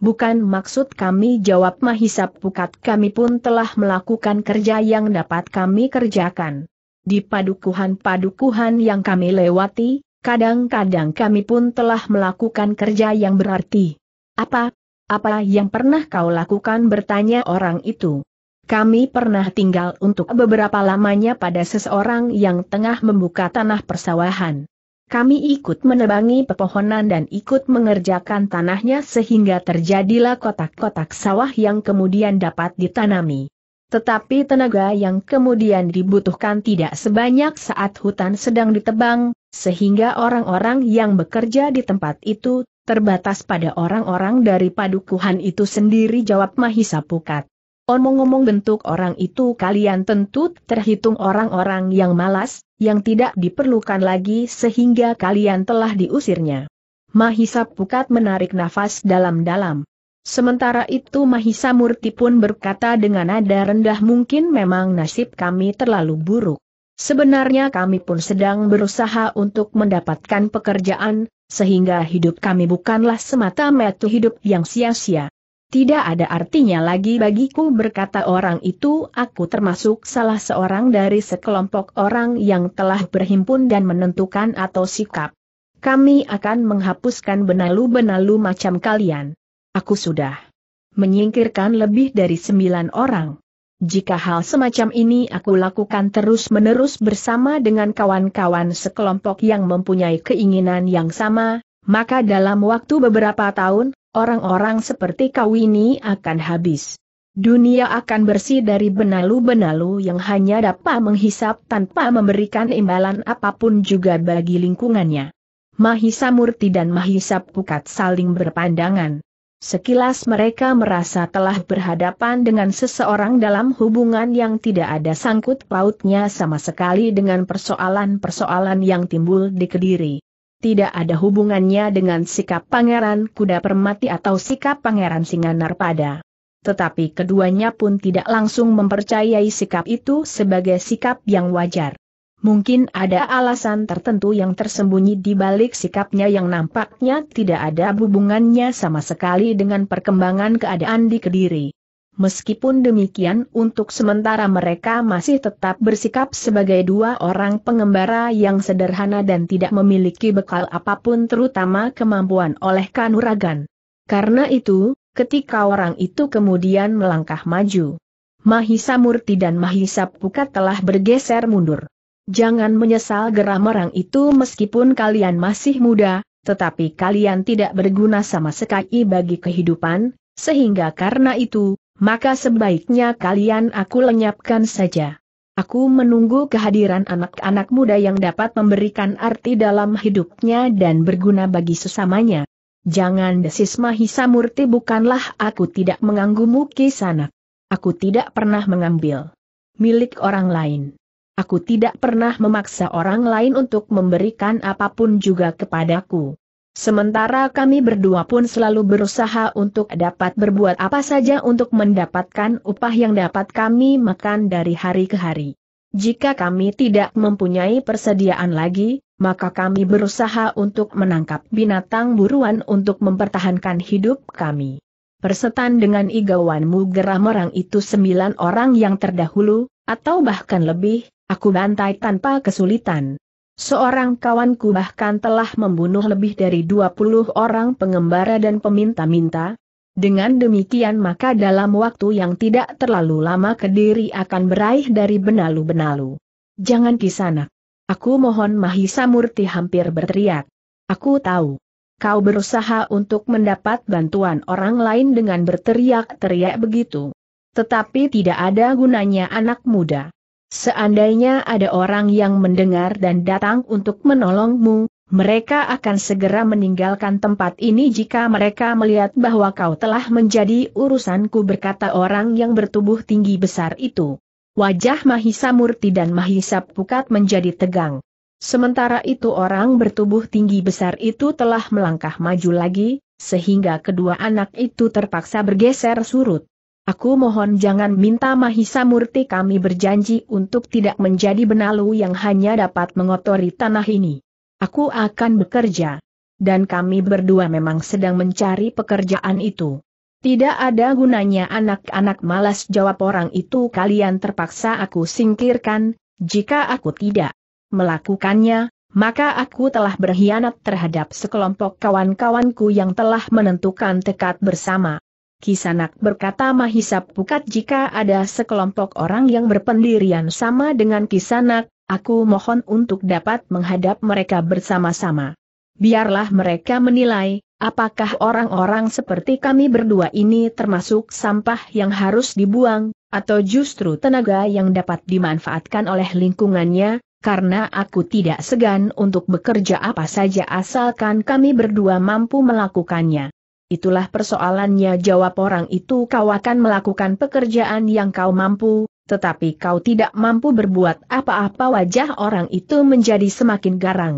Bukan maksud kami jawab Mahisap Pukat kami pun telah melakukan kerja yang dapat kami kerjakan. Di padukuhan-padukuhan yang kami lewati, kadang-kadang kami pun telah melakukan kerja yang berarti. Apa, apa yang pernah kau lakukan bertanya orang itu. Kami pernah tinggal untuk beberapa lamanya pada seseorang yang tengah membuka tanah persawahan. Kami ikut menebangi pepohonan dan ikut mengerjakan tanahnya sehingga terjadilah kotak-kotak sawah yang kemudian dapat ditanami. Tetapi tenaga yang kemudian dibutuhkan tidak sebanyak saat hutan sedang ditebang, sehingga orang-orang yang bekerja di tempat itu terbatas pada orang-orang dari padukuhan itu sendiri jawab Mahisa Pukat. Omong-omong bentuk orang itu kalian tentu terhitung orang-orang yang malas, yang tidak diperlukan lagi sehingga kalian telah diusirnya. Mahisa Pukat menarik nafas dalam-dalam. Sementara itu Mahisa Murti pun berkata dengan nada rendah mungkin memang nasib kami terlalu buruk. Sebenarnya kami pun sedang berusaha untuk mendapatkan pekerjaan, sehingga hidup kami bukanlah semata-mata hidup yang sia-sia. Tidak ada artinya lagi bagiku berkata orang itu aku termasuk salah seorang dari sekelompok orang yang telah berhimpun dan menentukan atau sikap. Kami akan menghapuskan benalu-benalu macam kalian. Aku sudah menyingkirkan lebih dari sembilan orang. Jika hal semacam ini aku lakukan terus-menerus bersama dengan kawan-kawan sekelompok yang mempunyai keinginan yang sama, maka dalam waktu beberapa tahun, orang-orang seperti kau ini akan habis. Dunia akan bersih dari benalu-benalu yang hanya dapat menghisap tanpa memberikan imbalan apa pun juga bagi lingkungannya. Mahisa Murti dan Mahisa Pukat saling berpandangan. Sekilas mereka merasa telah berhadapan dengan seseorang dalam hubungan yang tidak ada sangkut pautnya sama sekali dengan persoalan-persoalan yang timbul di Kediri. Tidak ada hubungannya dengan sikap Pangeran Kuda Permati atau sikap Pangeran Singanarpada. Tetapi keduanya pun tidak langsung mempercayai sikap itu sebagai sikap yang wajar. Mungkin ada alasan tertentu yang tersembunyi di balik sikapnya yang nampaknya tidak ada hubungannya sama sekali dengan perkembangan keadaan di Kediri. Meskipun demikian untuk sementara mereka masih tetap bersikap sebagai dua orang pengembara yang sederhana dan tidak memiliki bekal apa pun terutama kemampuan oleh kanuragan. Karena itu, ketika orang itu kemudian melangkah maju, Mahisa Murti dan Mahisa Pukat telah bergeser mundur. Jangan menyesal geram orang itu meskipun kalian masih muda, tetapi kalian tidak berguna sama sekali bagi kehidupan, sehingga karena itu, maka sebaiknya kalian aku lenyapkan saja. Aku menunggu kehadiran anak-anak muda yang dapat memberikan arti dalam hidupnya dan berguna bagi sesamanya. Jangan desis Mahisa Murti bukanlah aku tidak mengganggumu kisanak. Aku tidak pernah mengambil milik orang lain. Aku tidak pernah memaksa orang lain untuk memberikan apa pun juga kepadaku. Sementara kami berdua pun selalu berusaha untuk dapat berbuat apa saja untuk mendapatkan upah yang dapat kami makan dari hari ke hari. Jika kami tidak mempunyai persediaan lagi, maka kami berusaha untuk menangkap binatang buruan untuk mempertahankan hidup kami. Persetan dengan igawanmu geram orang itu sembilan orang yang terdahulu, atau bahkan lebih, Aku bantai tanpa kesulitan. Seorang kawanku bahkan telah membunuh lebih dari 20 orang pengembara dan peminta-minta. Dengan demikian maka dalam waktu yang tidak terlalu lama Kediri akan beraih dari benalu-benalu. Jangan kisanak. Aku mohon Mahisa Murti hampir berteriak. Aku tahu. Kau berusaha untuk mendapat bantuan orang lain dengan berteriak-teriak begitu. Tetapi tidak ada gunanya anak muda. Seandainya ada orang yang mendengar dan datang untuk menolongmu, mereka akan segera meninggalkan tempat ini jika mereka melihat bahwa kau telah menjadi urusanku berkata orang yang bertubuh tinggi besar itu. Wajah Mahisa Murti dan Mahisa Pukat menjadi tegang. Sementara itu orang bertubuh tinggi besar itu telah melangkah maju lagi, sehingga kedua anak itu terpaksa bergeser surut. Aku mohon jangan minta Mahisa Murti kami berjanji untuk tidak menjadi benalu yang hanya dapat mengotori tanah ini. Aku akan bekerja. Dan kami berdua memang sedang mencari pekerjaan itu. Tidak ada gunanya anak-anak malas jawab orang itu kalian terpaksa aku singkirkan, jika aku tidak melakukannya, maka aku telah berkhianat terhadap sekelompok kawan-kawanku yang telah menentukan tekad bersama. Kisanak berkata Mahisap Pukat jika ada sekelompok orang yang berpendirian sama dengan Kisanak, aku mohon untuk dapat menghadap mereka bersama-sama. Biarlah mereka menilai, apakah orang-orang seperti kami berdua ini termasuk sampah yang harus dibuang, atau justru tenaga yang dapat dimanfaatkan oleh lingkungannya, karena aku tidak segan untuk bekerja apa saja asalkan kami berdua mampu melakukannya. Itulah persoalannya jawab orang itu kau akan melakukan pekerjaan yang kau mampu, tetapi kau tidak mampu berbuat apa-apa wajah orang itu menjadi semakin garang.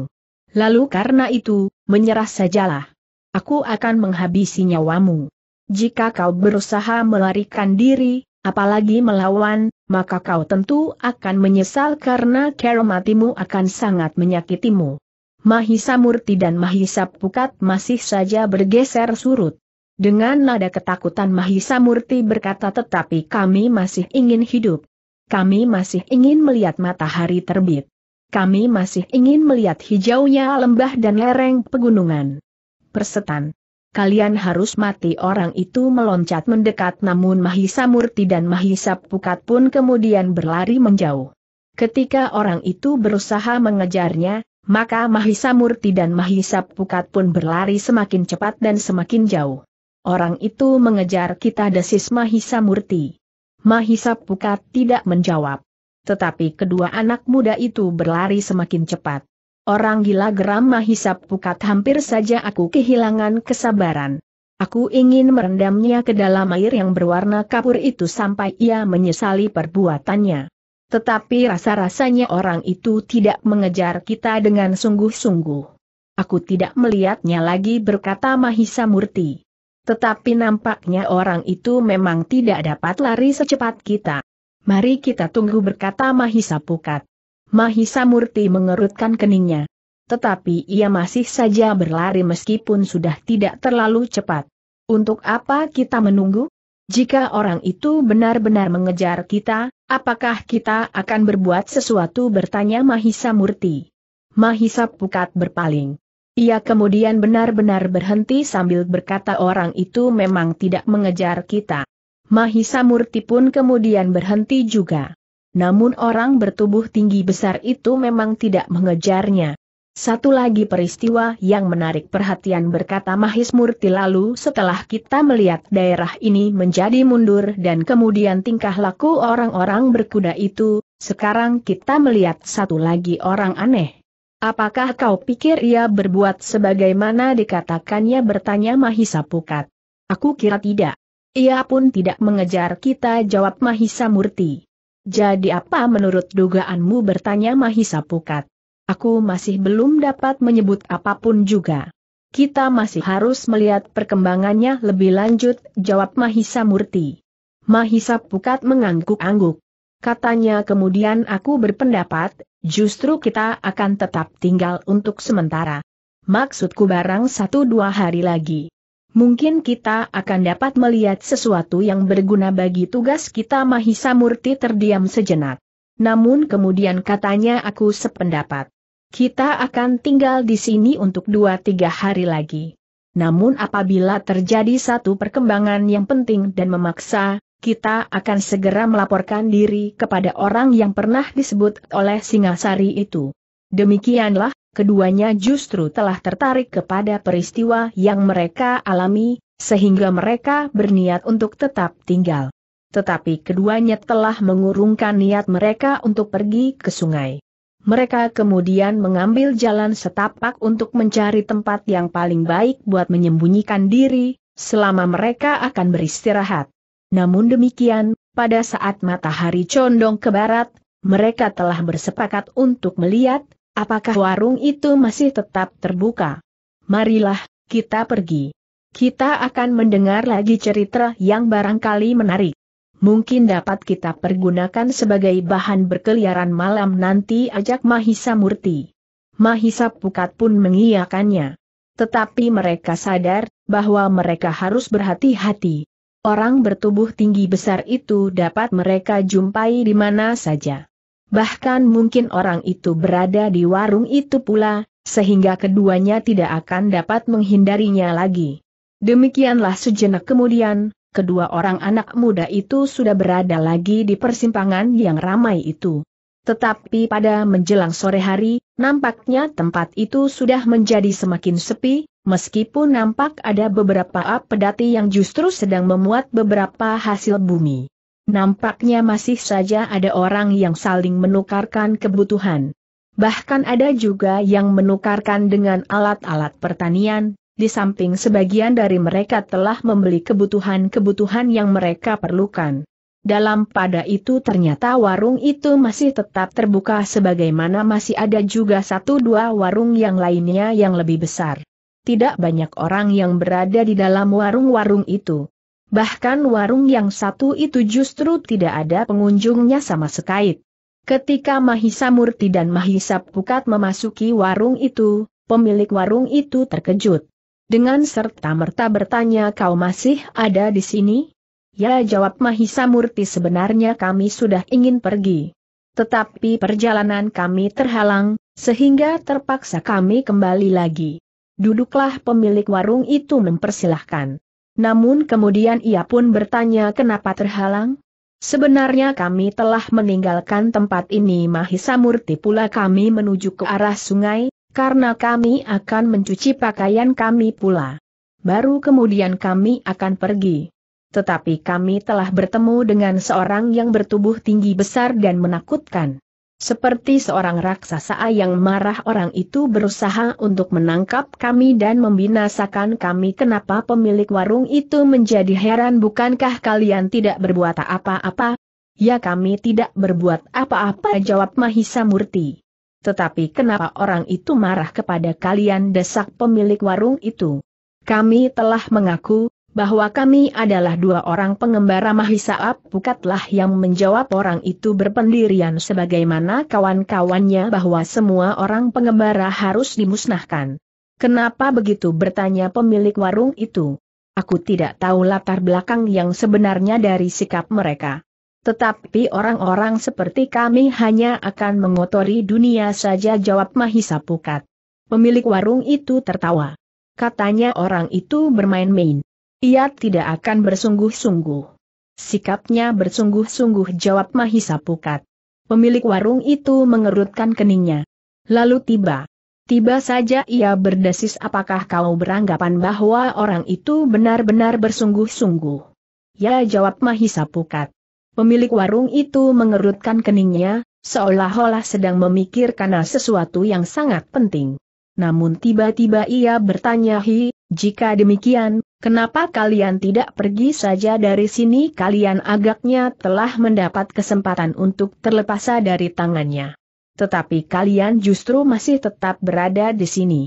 Lalu karena itu, menyerah sajalah. Aku akan menghabisi nyawamu. Jika kau berusaha melarikan diri, apalagi melawan, maka kau tentu akan menyesal karena keromatimu akan sangat menyakitimu. Mahisa Murti dan Mahisa Pukat masih saja bergeser surut. Dengan nada ketakutan Mahisa Murti berkata tetapi kami masih ingin hidup. Kami masih ingin melihat matahari terbit. Kami masih ingin melihat hijaunya lembah dan lereng pegunungan. Persetan. Kalian harus mati orang itu meloncat mendekat namun Mahisa Murti dan Mahisa Pukat pun kemudian berlari menjauh. Ketika orang itu berusaha mengejarnya, maka Mahisa Murti dan Mahisa Pukat pun berlari semakin cepat dan semakin jauh. Orang itu mengejar kita desis Mahisa Murti. Mahisa Pukat tidak menjawab. Tetapi kedua anak muda itu berlari semakin cepat. Orang gila geram mahisap pukat hampir saja aku kehilangan kesabaran. Aku ingin merendamnya ke dalam air yang berwarna kapur itu sampai ia menyesali perbuatannya. Tetapi rasa-rasanya orang itu tidak mengejar kita dengan sungguh-sungguh. Aku tidak melihatnya lagi berkata Mahisa Murti. Tetapi nampaknya orang itu memang tidak dapat lari secepat kita. Mari kita tunggu berkata Mahisa Pukat. Mahisa Murti mengerutkan keningnya. Tetapi ia masih saja berlari meskipun sudah tidak terlalu cepat. Untuk apa kita menunggu? Jika orang itu benar-benar mengejar kita, apakah kita akan berbuat sesuatu bertanya Mahisa Murti. Mahisa Pukat berpaling. Ia kemudian benar-benar berhenti sambil berkata orang itu memang tidak mengejar kita. Mahisa Murti pun kemudian berhenti juga. Namun orang bertubuh tinggi besar itu memang tidak mengejarnya. Satu lagi peristiwa yang menarik perhatian berkata Mahis Murti lalu setelah kita melihat daerah ini menjadi mundur dan kemudian tingkah laku orang-orang berkuda itu, sekarang kita melihat satu lagi orang aneh. Apakah kau pikir ia berbuat sebagaimana dikatakannya bertanya Mahisa Pukat? Aku kira tidak. Ia pun tidak mengejar kita jawab Mahisa Murti. Jadi apa menurut dugaanmu bertanya Mahisa Pukat? Aku masih belum dapat menyebut apa pun juga. Kita masih harus melihat perkembangannya lebih lanjut, jawab Mahisa Murti. Mahisa Pukat mengangguk-angguk. Katanya kemudian aku berpendapat, justru kita akan tetap tinggal untuk sementara. Maksudku barang satu dua hari lagi. Mungkin kita akan dapat melihat sesuatu yang berguna bagi tugas kita Mahisa Murti terdiam sejenak. Namun kemudian katanya aku sependapat. Kita akan tinggal di sini untuk dua tiga hari lagi. Namun apabila terjadi satu perkembangan yang penting dan memaksa, kita akan segera melaporkan diri kepada orang yang pernah disebut oleh Singasari itu. Demikianlah, keduanya justru telah tertarik kepada peristiwa yang mereka alami, sehingga mereka berniat untuk tetap tinggal. Tetapi keduanya telah mengurungkan niat mereka untuk pergi ke sungai. Mereka kemudian mengambil jalan setapak untuk mencari tempat yang paling baik buat menyembunyikan diri, selama mereka akan beristirahat. Namun demikian, pada saat matahari condong ke barat, mereka telah bersepakat untuk melihat Apakah warung itu masih tetap terbuka? Marilah, kita pergi. Kita akan mendengar lagi cerita yang barangkali menarik. Mungkin dapat kita pergunakan sebagai bahan berkeliaran malam nanti ajak Mahisa Murti. Mahisa Pukat pun mengiyakannya. Tetapi mereka sadar, bahwa mereka harus berhati-hati. Orang bertubuh tinggi besar itu dapat mereka jumpai di mana saja. Bahkan mungkin orang itu berada di warung itu pula, sehingga keduanya tidak akan dapat menghindarinya lagi. Demikianlah sejenak kemudian, kedua orang anak muda itu sudah berada lagi di persimpangan yang ramai itu. Tetapi pada menjelang sore hari, nampaknya tempat itu sudah menjadi semakin sepi, meskipun nampak ada beberapa pedati yang justru sedang memuat beberapa hasil bumi. Nampaknya masih saja ada orang yang saling menukarkan kebutuhan. Bahkan ada juga yang menukarkan dengan alat-alat pertanian, di samping sebagian dari mereka telah membeli kebutuhan-kebutuhan yang mereka perlukan. Dalam pada itu ternyata warung itu masih tetap terbuka sebagaimana masih ada juga satu dua warung yang lainnya yang lebih besar. Tidak banyak orang yang berada di dalam warung-warung itu. Bahkan warung yang satu itu justru tidak ada pengunjungnya sama sekali. Ketika Mahisa Murti dan Mahisa Pukat memasuki warung itu, pemilik warung itu terkejut. Dengan serta-merta bertanya kau masih ada di sini? Ya jawab Mahisa Murti sebenarnya kami sudah ingin pergi. Tetapi perjalanan kami terhalang, sehingga terpaksa kami kembali lagi. Duduklah pemilik warung itu mempersilahkan. Namun kemudian ia pun bertanya kenapa terhalang? Sebenarnya kami telah meninggalkan tempat ini Mahisa Murti pula kami menuju ke arah sungai, karena kami akan mencuci pakaian kami pula. Baru kemudian kami akan pergi tetapi kami telah bertemu dengan seorang yang bertubuh tinggi besar dan menakutkan. Seperti seorang raksasa yang marah orang itu berusaha untuk menangkap kami dan membinasakan kami kenapa pemilik warung itu menjadi heran bukankah kalian tidak berbuat apa-apa? Ya kami tidak berbuat apa-apa jawab Mahisa Murti. Tetapi kenapa orang itu marah kepada kalian desak pemilik warung itu? Kami telah mengaku, bahwa kami adalah dua orang pengembara Mahisa Bukatlah yang menjawab orang itu berpendirian sebagaimana kawan-kawannya bahwa semua orang pengembara harus dimusnahkan. Kenapa begitu bertanya pemilik warung itu? Aku tidak tahu latar belakang yang sebenarnya dari sikap mereka. Tetapi orang-orang seperti kami hanya akan mengotori dunia saja jawab Mahisa Pukat. Pemilik warung itu tertawa. Katanya orang itu bermain-main. Ia tidak akan bersungguh-sungguh. Sikapnya bersungguh-sungguh jawab Mahisa Pukat. Pemilik warung itu mengerutkan keningnya. Lalu tiba. Tiba saja ia berdesis apakah kau beranggapan bahwa orang itu benar-benar bersungguh-sungguh. Ya jawab Mahisa Pukat. Pemilik warung itu mengerutkan keningnya, seolah-olah sedang memikirkan sesuatu yang sangat penting. Namun tiba-tiba ia bertanya hi, jika demikian, kenapa kalian tidak pergi saja dari sini kalian agaknya telah mendapat kesempatan untuk terlepas dari tangannya. Tetapi kalian justru masih tetap berada di sini.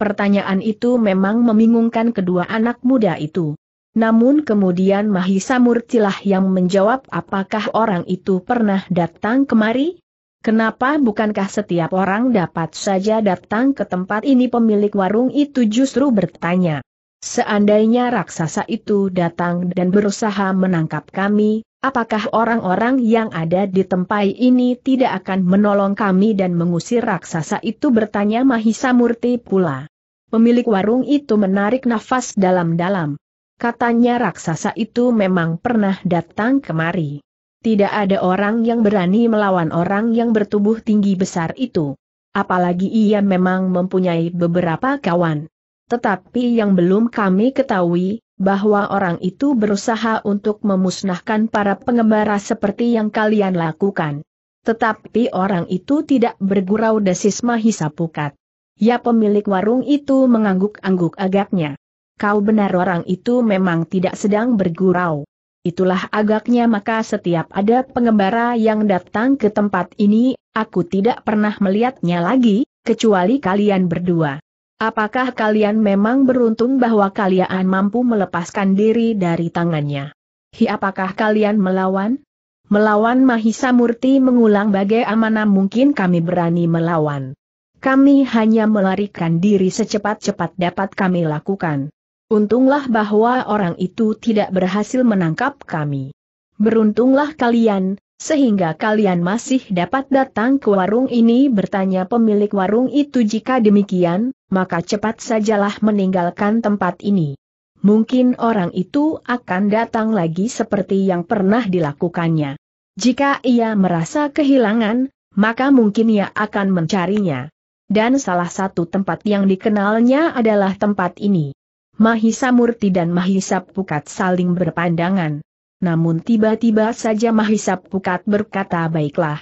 Pertanyaan itu memang membingungkan kedua anak muda itu. Namun kemudian Mahisa Murtilah yang menjawab apakah orang itu pernah datang kemari? Kenapa bukankah setiap orang dapat saja datang ke tempat ini pemilik warung itu justru bertanya. Seandainya raksasa itu datang dan berusaha menangkap kami, apakah orang-orang yang ada di tempat ini tidak akan menolong kami dan mengusir raksasa itu bertanya Mahisa Murti pula. Pemilik warung itu menarik nafas dalam-dalam. Katanya raksasa itu memang pernah datang kemari tidak ada orang yang berani melawan orang yang bertubuh tinggi besar itu. Apalagi ia memang mempunyai beberapa kawan. Tetapi yang belum kami ketahui, bahwa orang itu berusaha untuk memusnahkan para pengembara seperti yang kalian lakukan. Tetapi orang itu tidak bergurau desis Mahisa Pukat. Ya pemilik warung itu mengangguk-angguk agaknya. Kau benar orang itu memang tidak sedang bergurau. Itulah agaknya maka setiap ada pengembara yang datang ke tempat ini, aku tidak pernah melihatnya lagi, kecuali kalian berdua. Apakah kalian memang beruntung bahwa kalian mampu melepaskan diri dari tangannya? Hi apakah kalian melawan? Melawan Mahisa Murti mengulang bagaimana mungkin kami berani melawan. Kami hanya melarikan diri secepat-cepat dapat kami lakukan. Untunglah bahwa orang itu tidak berhasil menangkap kami. Beruntunglah kalian, sehingga kalian masih dapat datang ke warung ini bertanya pemilik warung itu jika demikian, maka cepat sajalah meninggalkan tempat ini. Mungkin orang itu akan datang lagi seperti yang pernah dilakukannya. Jika ia merasa kehilangan, maka mungkin ia akan mencarinya. Dan salah satu tempat yang dikenalnya adalah tempat ini. Mahisa Murti dan Mahisa Pukat saling berpandangan. Namun tiba-tiba saja Mahisa Pukat berkata baiklah.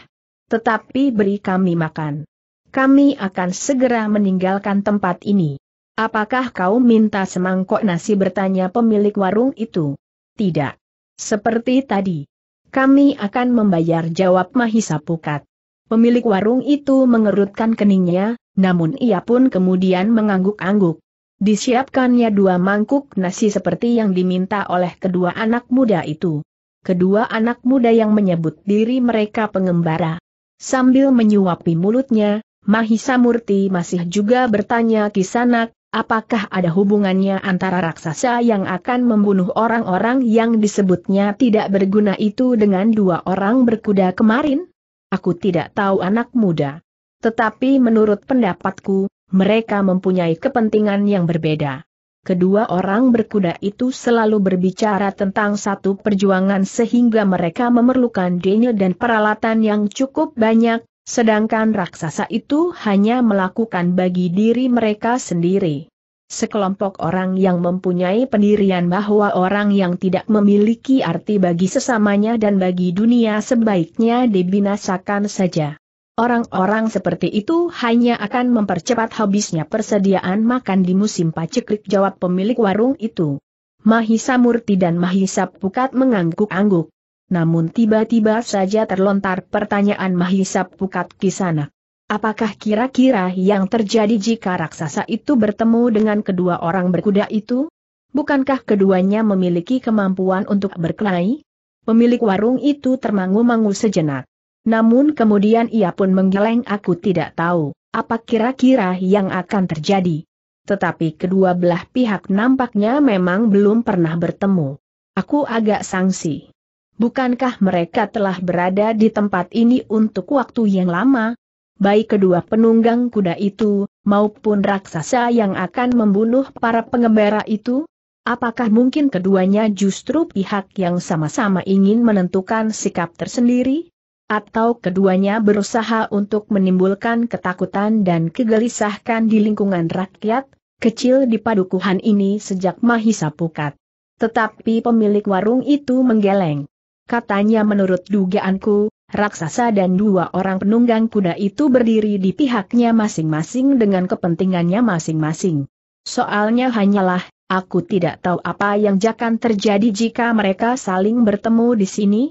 Tetapi beri kami makan. Kami akan segera meninggalkan tempat ini. Apakah kau minta semangkok nasi bertanya pemilik warung itu? Tidak. Seperti tadi. Kami akan membayar jawab Mahisa Pukat. Pemilik warung itu mengerutkan keningnya, namun ia pun kemudian mengangguk-angguk. Disiapkannya dua mangkuk nasi seperti yang diminta oleh kedua anak muda itu. Kedua anak muda yang menyebut diri mereka pengembara. Sambil menyuapi mulutnya, Mahisa Murti masih juga bertanya kisanak, Apakah ada hubungannya antara raksasa yang akan membunuh orang-orang yang disebutnya tidak berguna itu dengan dua orang berkuda kemarin? Aku tidak tahu anak muda. Tetapi menurut pendapatku, mereka mempunyai kepentingan yang berbeda. Kedua orang berkuda itu selalu berbicara tentang satu perjuangan sehingga mereka memerlukan denya dan peralatan yang cukup banyak, Sedangkan raksasa itu hanya melakukan bagi diri mereka sendiri. Sekelompok orang yang mempunyai pendirian bahwa orang yang tidak memiliki arti bagi sesamanya dan bagi dunia sebaiknya dibinasakan saja. Orang-orang seperti itu hanya akan mempercepat habisnya persediaan makan di musim paceklik jawab pemilik warung itu. Mahisa Murti dan Mahisa Pukat mengangguk-angguk. Namun tiba-tiba saja terlontar pertanyaan Mahisap Pukat Kisana. Apakah kira-kira yang terjadi jika raksasa itu bertemu dengan kedua orang berkuda itu? Bukankah keduanya memiliki kemampuan untuk berkelahi? Pemilik warung itu termangu-mangu sejenak. Namun kemudian ia pun menggeleng aku tidak tahu, apa kira-kira yang akan terjadi. Tetapi kedua belah pihak nampaknya memang belum pernah bertemu. Aku agak sangsi. Bukankah mereka telah berada di tempat ini untuk waktu yang lama? Baik kedua penunggang kuda itu, maupun raksasa yang akan membunuh para pengembara itu? Apakah mungkin keduanya justru pihak yang sama-sama ingin menentukan sikap tersendiri? Atau keduanya berusaha untuk menimbulkan ketakutan dan kegelisahan di lingkungan rakyat, kecil di padukuhan ini sejak Mahisa Pukat. Tetapi pemilik warung itu menggeleng. Katanya menurut dugaanku, raksasa dan dua orang penunggang kuda itu berdiri di pihaknya masing-masing dengan kepentingannya masing-masing. Soalnya hanyalah, aku tidak tahu apa yang akan terjadi jika mereka saling bertemu di sini.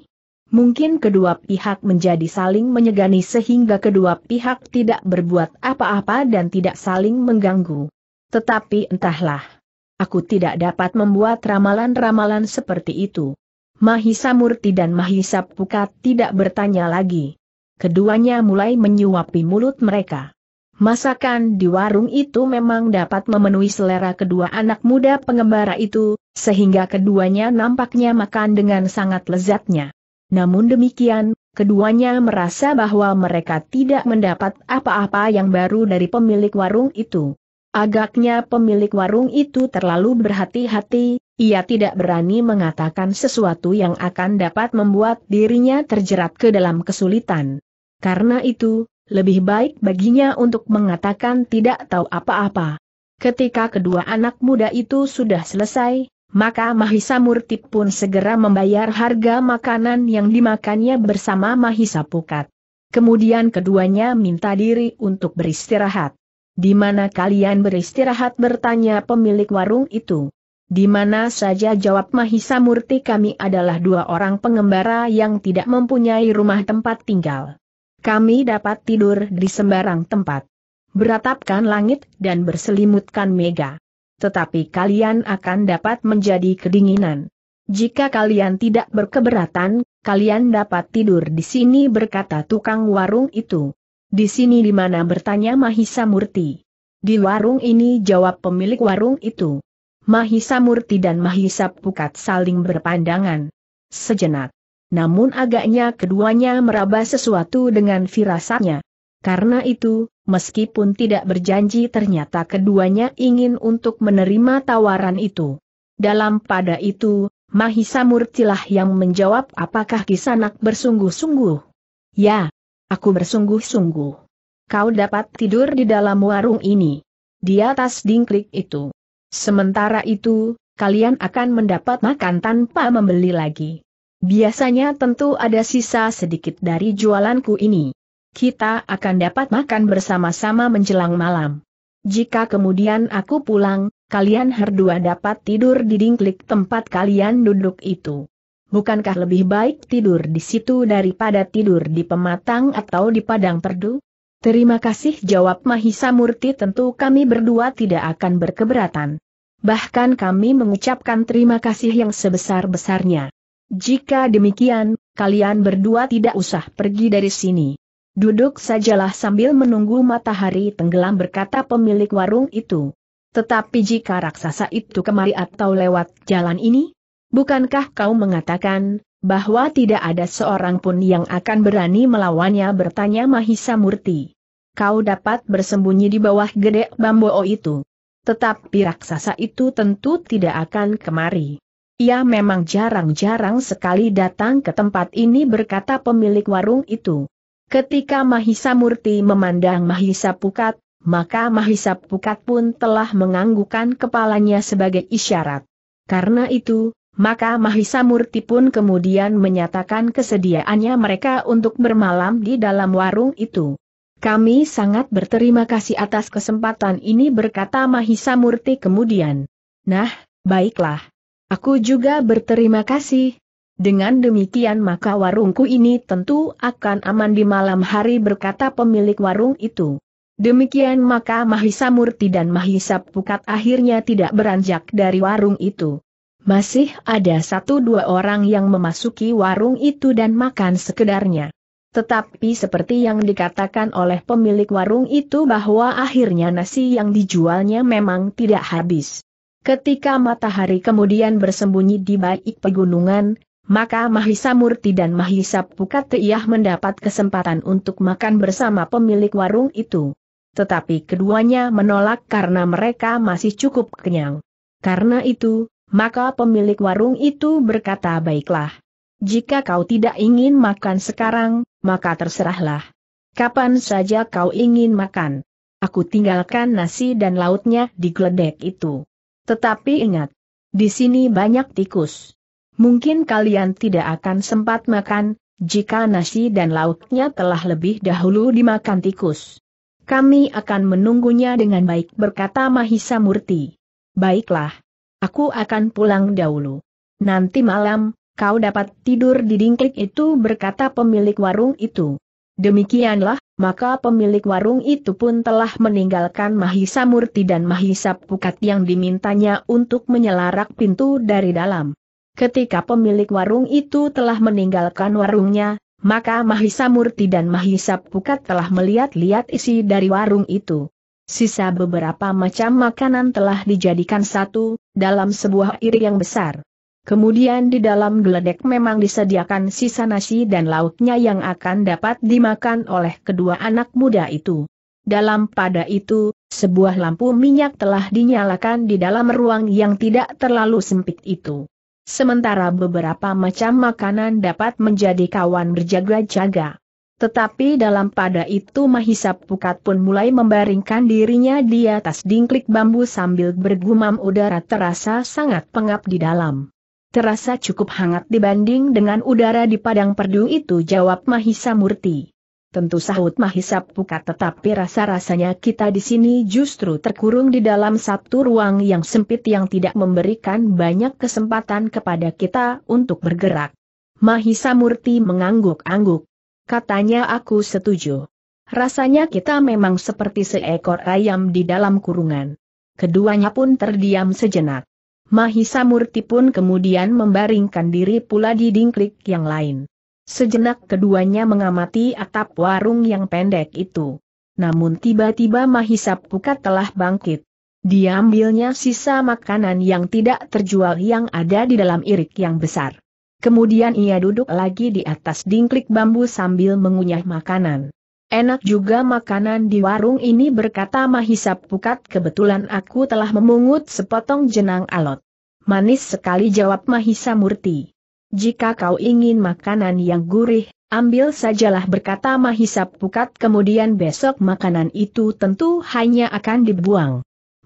Mungkin kedua pihak menjadi saling menyegani sehingga kedua pihak tidak berbuat apa-apa dan tidak saling mengganggu. Tetapi entahlah. Aku tidak dapat membuat ramalan-ramalan seperti itu. Mahisa Murti dan Mahisa Pukat tidak bertanya lagi. Keduanya mulai menyuapi mulut mereka. Masakan di warung itu memang dapat memenuhi selera kedua anak muda pengembara itu, sehingga keduanya nampaknya makan dengan sangat lezatnya. Namun demikian, keduanya merasa bahwa mereka tidak mendapat apa-apa yang baru dari pemilik warung itu. Agaknya pemilik warung itu terlalu berhati-hati, ia tidak berani mengatakan sesuatu yang akan dapat membuat dirinya terjerat ke dalam kesulitan. Karena itu, lebih baik baginya untuk mengatakan tidak tahu apa-apa. Ketika kedua anak muda itu sudah selesai, maka Mahisa Murti pun segera membayar harga makanan yang dimakannya bersama Mahisa Pukat. Kemudian keduanya minta diri untuk beristirahat. Di mana kalian beristirahat bertanya pemilik warung itu. Di mana saja jawab Mahisa Murti kami adalah dua orang pengembara yang tidak mempunyai rumah tempat tinggal. Kami dapat tidur di sembarang tempat. Beratapkan langit dan berselimutkan mega. Tetapi kalian akan dapat menjadi kedinginan. Jika kalian tidak berkeberatan, kalian dapat tidur di sini berkata tukang warung itu. Di sini di mana bertanya Mahisa Murti. Di warung ini jawab pemilik warung itu. Mahisa Murti dan Mahisa Pukat saling berpandangan. Sejenak. Namun agaknya keduanya meraba sesuatu dengan firasatnya. Karena itu, meskipun tidak berjanji ternyata keduanya ingin untuk menerima tawaran itu. Dalam pada itu, Mahisa Murtilah yang menjawab apakah kisanak bersungguh-sungguh. Ya, Aku bersungguh-sungguh. Kau dapat tidur di dalam warung ini. Di atas dingklik itu. Sementara itu, kalian akan mendapat makan tanpa membeli lagi. Biasanya tentu ada sisa sedikit dari jualanku ini. Kita akan dapat makan bersama-sama menjelang malam. Jika kemudian aku pulang, kalian berdua dapat tidur di dingklik tempat kalian duduk itu. Bukankah lebih baik tidur di situ daripada tidur di pematang atau di padang perdu? Terima kasih jawab Mahisa Murti tentu kami berdua tidak akan berkeberatan. Bahkan kami mengucapkan terima kasih yang sebesar-besarnya. Jika demikian, kalian berdua tidak usah pergi dari sini. Duduk sajalah sambil menunggu matahari tenggelam berkata pemilik warung itu. Tetapi jika raksasa itu kemari atau lewat jalan ini, bukankah kau mengatakan, bahwa tidak ada seorang pun yang akan berani melawannya bertanya Mahisa Murti. Kau dapat bersembunyi di bawah gede bambu itu. Tetapi raksasa itu tentu tidak akan kemari. Ia memang jarang-jarang sekali datang ke tempat ini berkata pemilik warung itu. Ketika Mahisa Murti memandang Mahisa Pukat, maka Mahisa Pukat pun telah menganggukkan kepalanya sebagai isyarat. Karena itu, maka Mahisa Murti pun kemudian menyatakan kesediaannya mereka untuk bermalam di dalam warung itu. Kami sangat berterima kasih atas kesempatan ini berkata Mahisa Murti kemudian. Nah, baiklah. Aku juga berterima kasih. Dengan demikian maka warungku ini tentu akan aman di malam hari berkata pemilik warung itu. Demikian maka Mahisa Murti dan Mahisa Pukat akhirnya tidak beranjak dari warung itu. Masih ada satu dua orang yang memasuki warung itu dan makan sekedarnya. Tetapi seperti yang dikatakan oleh pemilik warung itu bahwa akhirnya nasi yang dijualnya memang tidak habis. Ketika matahari kemudian bersembunyi di baik pegunungan, maka Mahisa Murti dan Mahisa Pukat Tiyah mendapat kesempatan untuk makan bersama pemilik warung itu tetapi keduanya menolak karena mereka masih cukup kenyang. Karena itu, maka pemilik warung itu berkata baiklah. Jika kau tidak ingin makan sekarang, maka terserahlah. Kapan saja kau ingin makan. Aku tinggalkan nasi dan lautnya di geledek itu. Tetapi ingat, di sini banyak tikus. Mungkin kalian tidak akan sempat makan, jika nasi dan lautnya telah lebih dahulu dimakan tikus. Kami akan menunggunya dengan baik berkata Mahisa Murti. Baiklah. Aku akan pulang dahulu. Nanti malam, kau dapat tidur di dingklik itu berkata pemilik warung itu. Demikianlah, maka pemilik warung itu pun telah meninggalkan Mahisa Murti dan Mahisa Pukat yang dimintanya untuk menyelarak pintu dari dalam. Ketika pemilik warung itu telah meninggalkan warungnya, maka Mahisa Murti dan Mahisa Pukat telah melihat-lihat isi dari warung itu. Sisa beberapa macam makanan telah dijadikan satu, dalam sebuah iri yang besar. Kemudian di dalam geledek memang disediakan sisa nasi dan lauknya yang akan dapat dimakan oleh kedua anak muda itu. Dalam pada itu, sebuah lampu minyak telah dinyalakan di dalam ruang yang tidak terlalu sempit itu. Sementara beberapa macam makanan dapat menjadi kawan berjaga-jaga. Tetapi dalam pada itu Mahisa Pukat pun mulai membaringkan dirinya di atas dingklik bambu sambil bergumam udara terasa sangat pengap di dalam. Terasa cukup hangat dibanding dengan udara di padang perdu itu jawab Mahisa Murti. Tentu sahut Mahisap Pukat tetapi rasa-rasanya kita di sini justru terkurung di dalam satu ruang yang sempit yang tidak memberikan banyak kesempatan kepada kita untuk bergerak. Mahisa Murti mengangguk-angguk. Katanya aku setuju. Rasanya kita memang seperti seekor ayam di dalam kurungan. Keduanya pun terdiam sejenak. Mahisa Murti pun kemudian membaringkan diri pula di dingklik yang lain. Sejenak keduanya mengamati atap warung yang pendek itu. Namun tiba-tiba Mahisap Pukat telah bangkit. Diambilnya sisa makanan yang tidak terjual yang ada di dalam irik yang besar. Kemudian ia duduk lagi di atas dingklik bambu sambil mengunyah makanan. Enak juga makanan di warung ini berkata Mahisap Pukat kebetulan aku telah memungut sepotong jenang alot. Manis sekali jawab Mahisa Murti. Jika kau ingin makanan yang gurih, ambil sajalah berkata Mahisap Pukat kemudian besok makanan itu tentu hanya akan dibuang.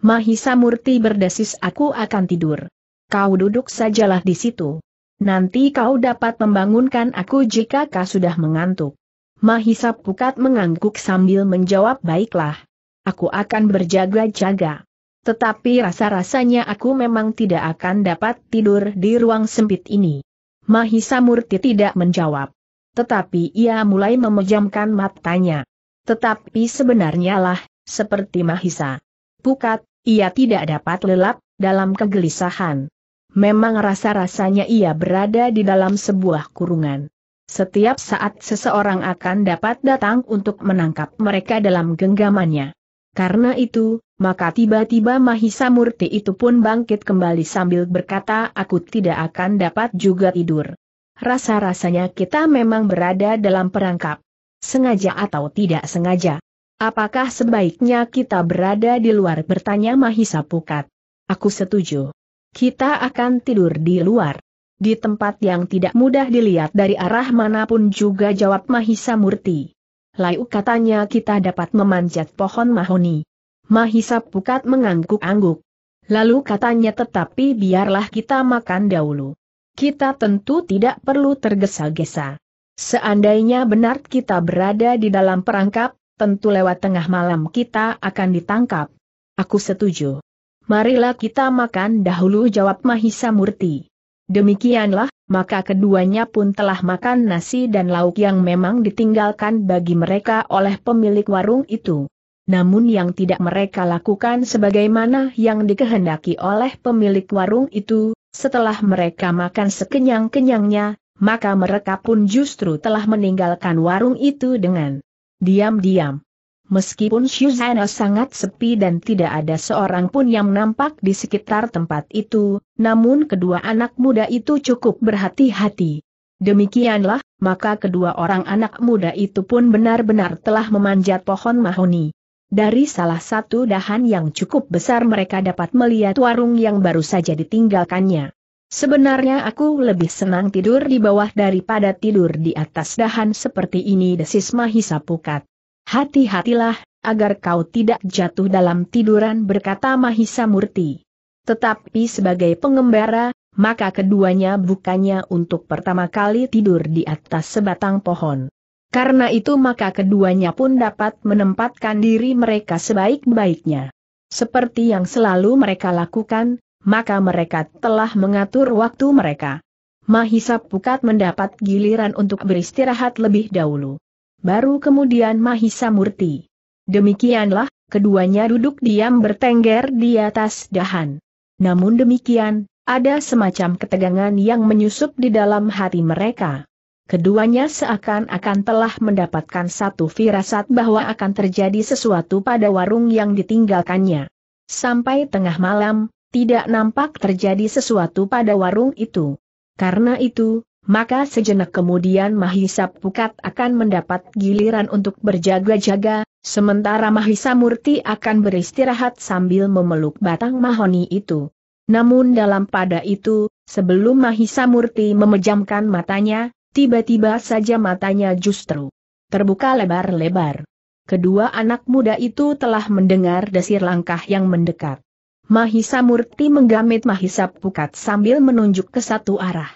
Mahisa Murti berdesis aku akan tidur. Kau duduk sajalah di situ. Nanti kau dapat membangunkan aku jika kau sudah mengantuk. Mahisa Pukat mengangguk sambil menjawab baiklah. Aku akan berjaga-jaga. Tetapi rasa-rasanya aku memang tidak akan dapat tidur di ruang sempit ini. Mahisa Murti tidak menjawab. Tetapi ia mulai memejamkan matanya. Tetapi sebenarnya lah, seperti Mahisa. Pukat, ia tidak dapat lelap, dalam kegelisahan. Memang rasa-rasanya ia berada di dalam sebuah kurungan. Setiap saat seseorang akan dapat datang untuk menangkap mereka dalam genggamannya. Karena itu, maka tiba-tiba Mahisa Murti itu pun bangkit kembali sambil berkata aku tidak akan dapat juga tidur. Rasa-rasanya kita memang berada dalam perangkap. Sengaja atau tidak sengaja. Apakah sebaiknya kita berada di luar bertanya Mahisa Pukat. Aku setuju. Kita akan tidur di luar. Di tempat yang tidak mudah dilihat dari arah mana pun juga jawab Mahisa Murti. Layu katanya kita dapat memanjat pohon mahoni. Mahisa Pukat mengangguk-angguk. Lalu katanya tetapi biarlah kita makan dahulu. Kita tentu tidak perlu tergesa-gesa. Seandainya benar kita berada di dalam perangkap, tentu lewat tengah malam kita akan ditangkap. Aku setuju. Marilah kita makan dahulu jawab Mahisa Murti. Demikianlah, maka keduanya pun telah makan nasi dan lauk yang memang ditinggalkan bagi mereka oleh pemilik warung itu. Namun yang tidak mereka lakukan sebagaimana yang dikehendaki oleh pemilik warung itu, setelah mereka makan sekenyang-kenyangnya, maka mereka pun justru telah meninggalkan warung itu dengan diam-diam. Meskipun Shuzana sangat sepi dan tidak ada seorang pun yang nampak di sekitar tempat itu, namun kedua anak muda itu cukup berhati-hati. Demikianlah, maka kedua orang anak muda itu pun benar-benar telah memanjat pohon mahoni. Dari salah satu dahan yang cukup besar mereka dapat melihat warung yang baru saja ditinggalkannya. Sebenarnya aku lebih senang tidur di bawah daripada tidur di atas dahan seperti ini desis Mahisa Pukat. Hati-hatilah, agar kau tidak jatuh dalam tiduran berkata Mahisa Murti. Tetapi sebagai pengembara, maka keduanya bukannya untuk pertama kali tidur di atas sebatang pohon. Karena itu maka keduanya pun dapat menempatkan diri mereka sebaik-baiknya. Seperti yang selalu mereka lakukan, maka mereka telah mengatur waktu mereka. Mahisa Pukat mendapat giliran untuk beristirahat lebih dahulu. Baru kemudian Mahisa Murti. Demikianlah, keduanya duduk diam bertengger di atas dahan. Namun demikian, ada semacam ketegangan yang menyusup di dalam hati mereka. Keduanya seakan-akan telah mendapatkan satu firasat bahwa akan terjadi sesuatu pada warung yang ditinggalkannya. Sampai tengah malam, tidak nampak terjadi sesuatu pada warung itu. Karena itu, maka sejenak kemudian Mahisa Pukat akan mendapat giliran untuk berjaga-jaga, sementara Mahisa Murti akan beristirahat sambil memeluk batang mahoni itu. Namun dalam pada itu, sebelum Mahisa Murti memejamkan matanya, Tiba-tiba saja matanya justru terbuka lebar-lebar. Kedua anak muda itu telah mendengar desir langkah yang mendekat. Mahisa Murti menggamit Mahisa Pukat sambil menunjuk ke satu arah.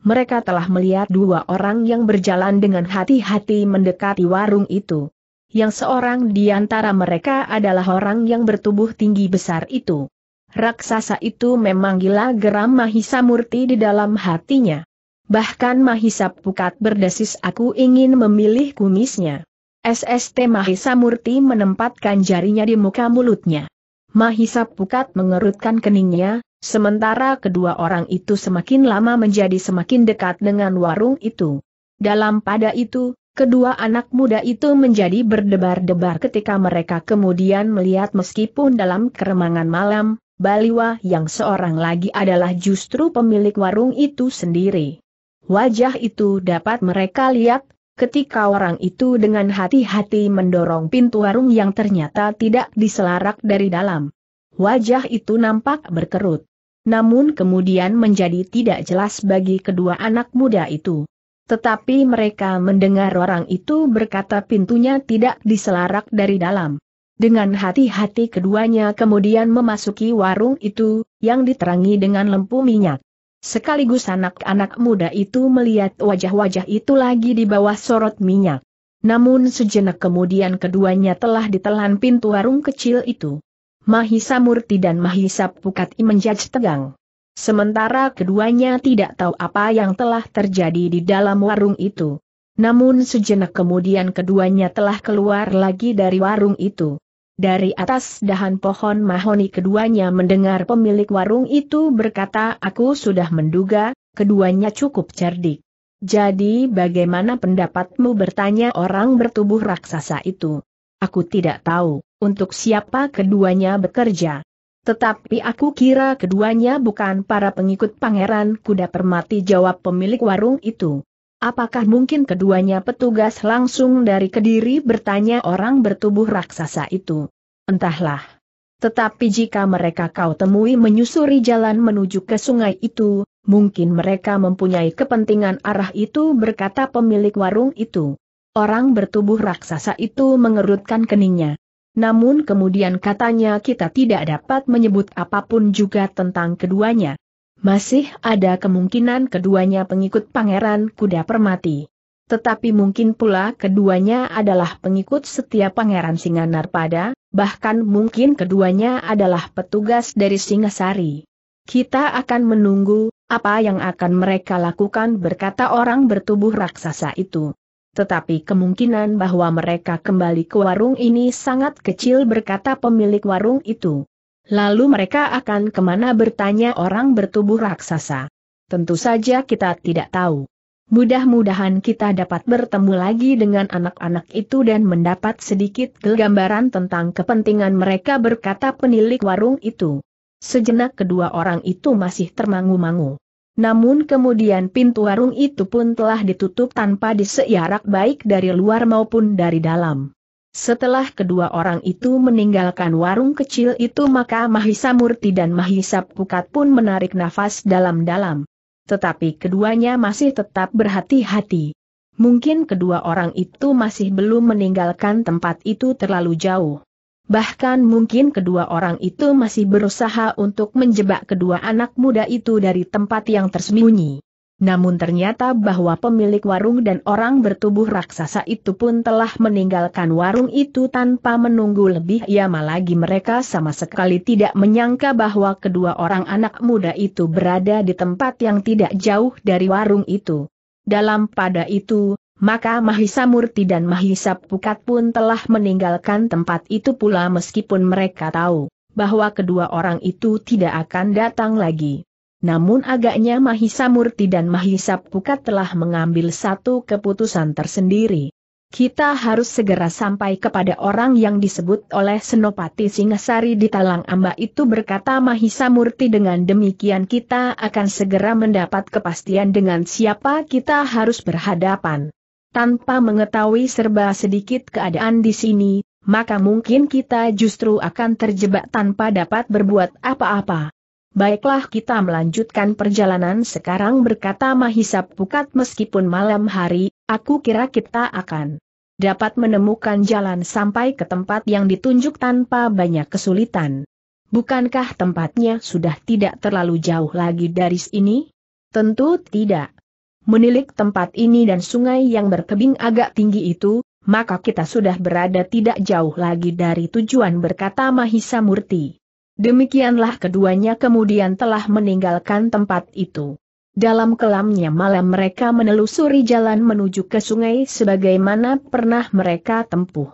Mereka telah melihat dua orang yang berjalan dengan hati-hati mendekati warung itu. Yang seorang di antara mereka adalah orang yang bertubuh tinggi besar itu. Raksasa itu memang gila geram Mahisa Murti di dalam hatinya. Bahkan Mahisa Pukat berdesis aku ingin memilih kumisnya. SST Mahisa Murti menempatkan jarinya di muka mulutnya. Mahisa Pukat mengerutkan keningnya, sementara kedua orang itu semakin lama menjadi semakin dekat dengan warung itu. Dalam pada itu, kedua anak muda itu menjadi berdebar-debar ketika mereka kemudian melihat meskipun dalam keremangan malam, Baliwa yang seorang lagi adalah justru pemilik warung itu sendiri. Wajah itu dapat mereka lihat, ketika orang itu dengan hati-hati mendorong pintu warung yang ternyata tidak diselarak dari dalam. Wajah itu nampak berkerut. Namun kemudian menjadi tidak jelas bagi kedua anak muda itu. Tetapi mereka mendengar orang itu berkata pintunya tidak diselarak dari dalam. Dengan hati-hati keduanya kemudian memasuki warung itu, yang diterangi dengan lempu minyak. Sekaligus anak-anak muda itu melihat wajah-wajah itu lagi di bawah sorot minyak. Namun sejenak kemudian keduanya telah ditelan pintu warung kecil itu. Mahisa Murti dan Mahisa Pukati menjaj tegang. Sementara keduanya tidak tahu apa yang telah terjadi di dalam warung itu. Namun sejenak kemudian keduanya telah keluar lagi dari warung itu. Dari atas dahan pohon mahoni keduanya mendengar pemilik warung itu berkata aku sudah menduga, keduanya cukup cerdik. Jadi bagaimana pendapatmu bertanya orang bertubuh raksasa itu? Aku tidak tahu, untuk siapa keduanya bekerja. Tetapi aku kira keduanya bukan para pengikut Pangeran Kuda Permati jawab pemilik warung itu. Apakah mungkin keduanya petugas langsung dari Kediri bertanya orang bertubuh raksasa itu? Entahlah. Tetapi jika mereka kau temui menyusuri jalan menuju ke sungai itu, mungkin mereka mempunyai kepentingan arah itu berkata pemilik warung itu. Orang bertubuh raksasa itu mengerutkan keningnya. Namun kemudian katanya kita tidak dapat menyebut apa pun juga tentang keduanya. Masih ada kemungkinan keduanya pengikut Pangeran Kuda Permati. Tetapi mungkin pula keduanya adalah pengikut setiap Pangeran Singanarpada, bahkan mungkin keduanya adalah petugas dari Singasari. Kita akan menunggu, apa yang akan mereka lakukan berkata orang bertubuh raksasa itu tetapi kemungkinan bahwa mereka kembali ke warung ini sangat kecil berkata pemilik warung itu. Lalu mereka akan ke mana bertanya orang bertubuh raksasa. Tentu saja kita tidak tahu. Mudah-mudahan kita dapat bertemu lagi dengan anak-anak itu dan mendapat sedikit gambaran tentang kepentingan mereka berkata penilik warung itu. Sejenak kedua orang itu masih termangu-mangu. Namun kemudian pintu warung itu pun telah ditutup tanpa diseiarak baik dari luar maupun dari dalam. Setelah kedua orang itu meninggalkan warung kecil itu maka Mahisa Murti dan Mahisa Pukat pun menarik nafas dalam-dalam. Tetapi keduanya masih tetap berhati-hati. Mungkin kedua orang itu masih belum meninggalkan tempat itu terlalu jauh. Bahkan mungkin kedua orang itu masih berusaha untuk menjebak kedua anak muda itu dari tempat yang tersembunyi. Namun ternyata bahwa pemilik warung dan orang bertubuh raksasa itu pun telah meninggalkan warung itu tanpa menunggu lebih lama lagi mereka sama sekali tidak menyangka bahwa kedua orang anak muda itu berada di tempat yang tidak jauh dari warung itu. Dalam pada itu, maka Mahisa Murti dan Mahisa Pukat pun telah meninggalkan tempat itu pula meskipun mereka tahu bahwa kedua orang itu tidak akan datang lagi. Namun agaknya Mahisa Murti dan Mahisa Pukat telah mengambil satu keputusan tersendiri. Kita harus segera sampai kepada orang yang disebut oleh Senopati Singasari di Talang Amba itu berkata Mahisa Murti dengan demikian kita akan segera mendapat kepastian dengan siapa kita harus berhadapan tanpa mengetahui serba sedikit keadaan di sini, maka mungkin kita justru akan terjebak tanpa dapat berbuat apa-apa. Baiklah kita melanjutkan perjalanan sekarang berkata Mahisap Pukat meskipun malam hari, aku kira kita akan dapat menemukan jalan sampai ke tempat yang ditunjuk tanpa banyak kesulitan. Bukankah tempatnya sudah tidak terlalu jauh lagi dari sini? Tentu tidak menilik tempat ini dan sungai yang bertebing agak tinggi itu, maka kita sudah berada tidak jauh lagi dari tujuan berkata Mahisa Murti. Demikianlah keduanya kemudian telah meninggalkan tempat itu. Dalam kelamnya malam mereka menelusuri jalan menuju ke sungai sebagaimana pernah mereka tempuh.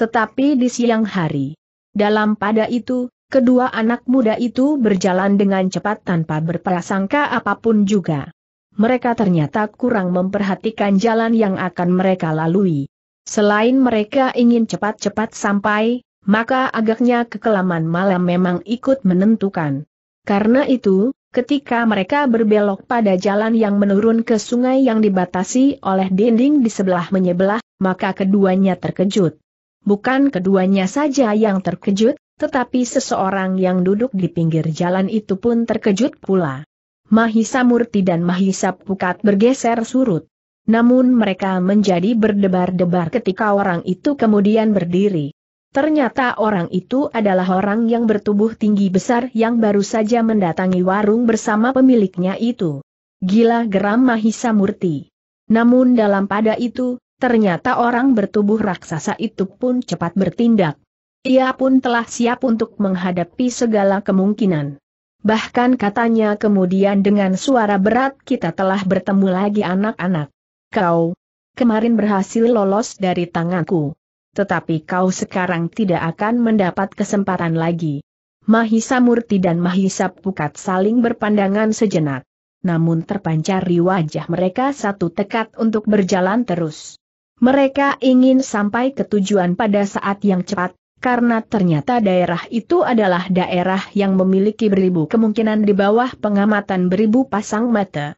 Tetapi di siang hari, dalam pada itu, kedua anak muda itu berjalan dengan cepat tanpa berprasangka apa pun juga mereka ternyata kurang memperhatikan jalan yang akan mereka lalui. Selain mereka ingin cepat-cepat sampai, maka agaknya kekelaman malam memang ikut menentukan. Karena itu, ketika mereka berbelok pada jalan yang menurun ke sungai yang dibatasi oleh dinding di sebelah menyebelah, maka keduanya terkejut. Bukan keduanya saja yang terkejut, tetapi seseorang yang duduk di pinggir jalan itu pun terkejut pula. Mahisa Murti dan Mahisa Pukat bergeser surut. Namun mereka menjadi berdebar-debar ketika orang itu kemudian berdiri. Ternyata orang itu adalah orang yang bertubuh tinggi besar yang baru saja mendatangi warung bersama pemiliknya itu. Gila geram Mahisa Murti. Namun dalam pada itu, ternyata orang bertubuh raksasa itu pun cepat bertindak. Ia pun telah siap untuk menghadapi segala kemungkinan. Bahkan katanya kemudian dengan suara berat kita telah bertemu lagi anak-anak. Kau, kemarin berhasil lolos dari tanganku. Tetapi kau sekarang tidak akan mendapat kesempatan lagi. Mahisa Murti dan Mahisa Pukat saling berpandangan sejenak. Namun terpancar di wajah mereka satu tekad untuk berjalan terus. Mereka ingin sampai ke tujuan pada saat yang cepat, karena ternyata daerah itu adalah daerah yang memiliki beribu kemungkinan di bawah pengamatan beribu pasang mata.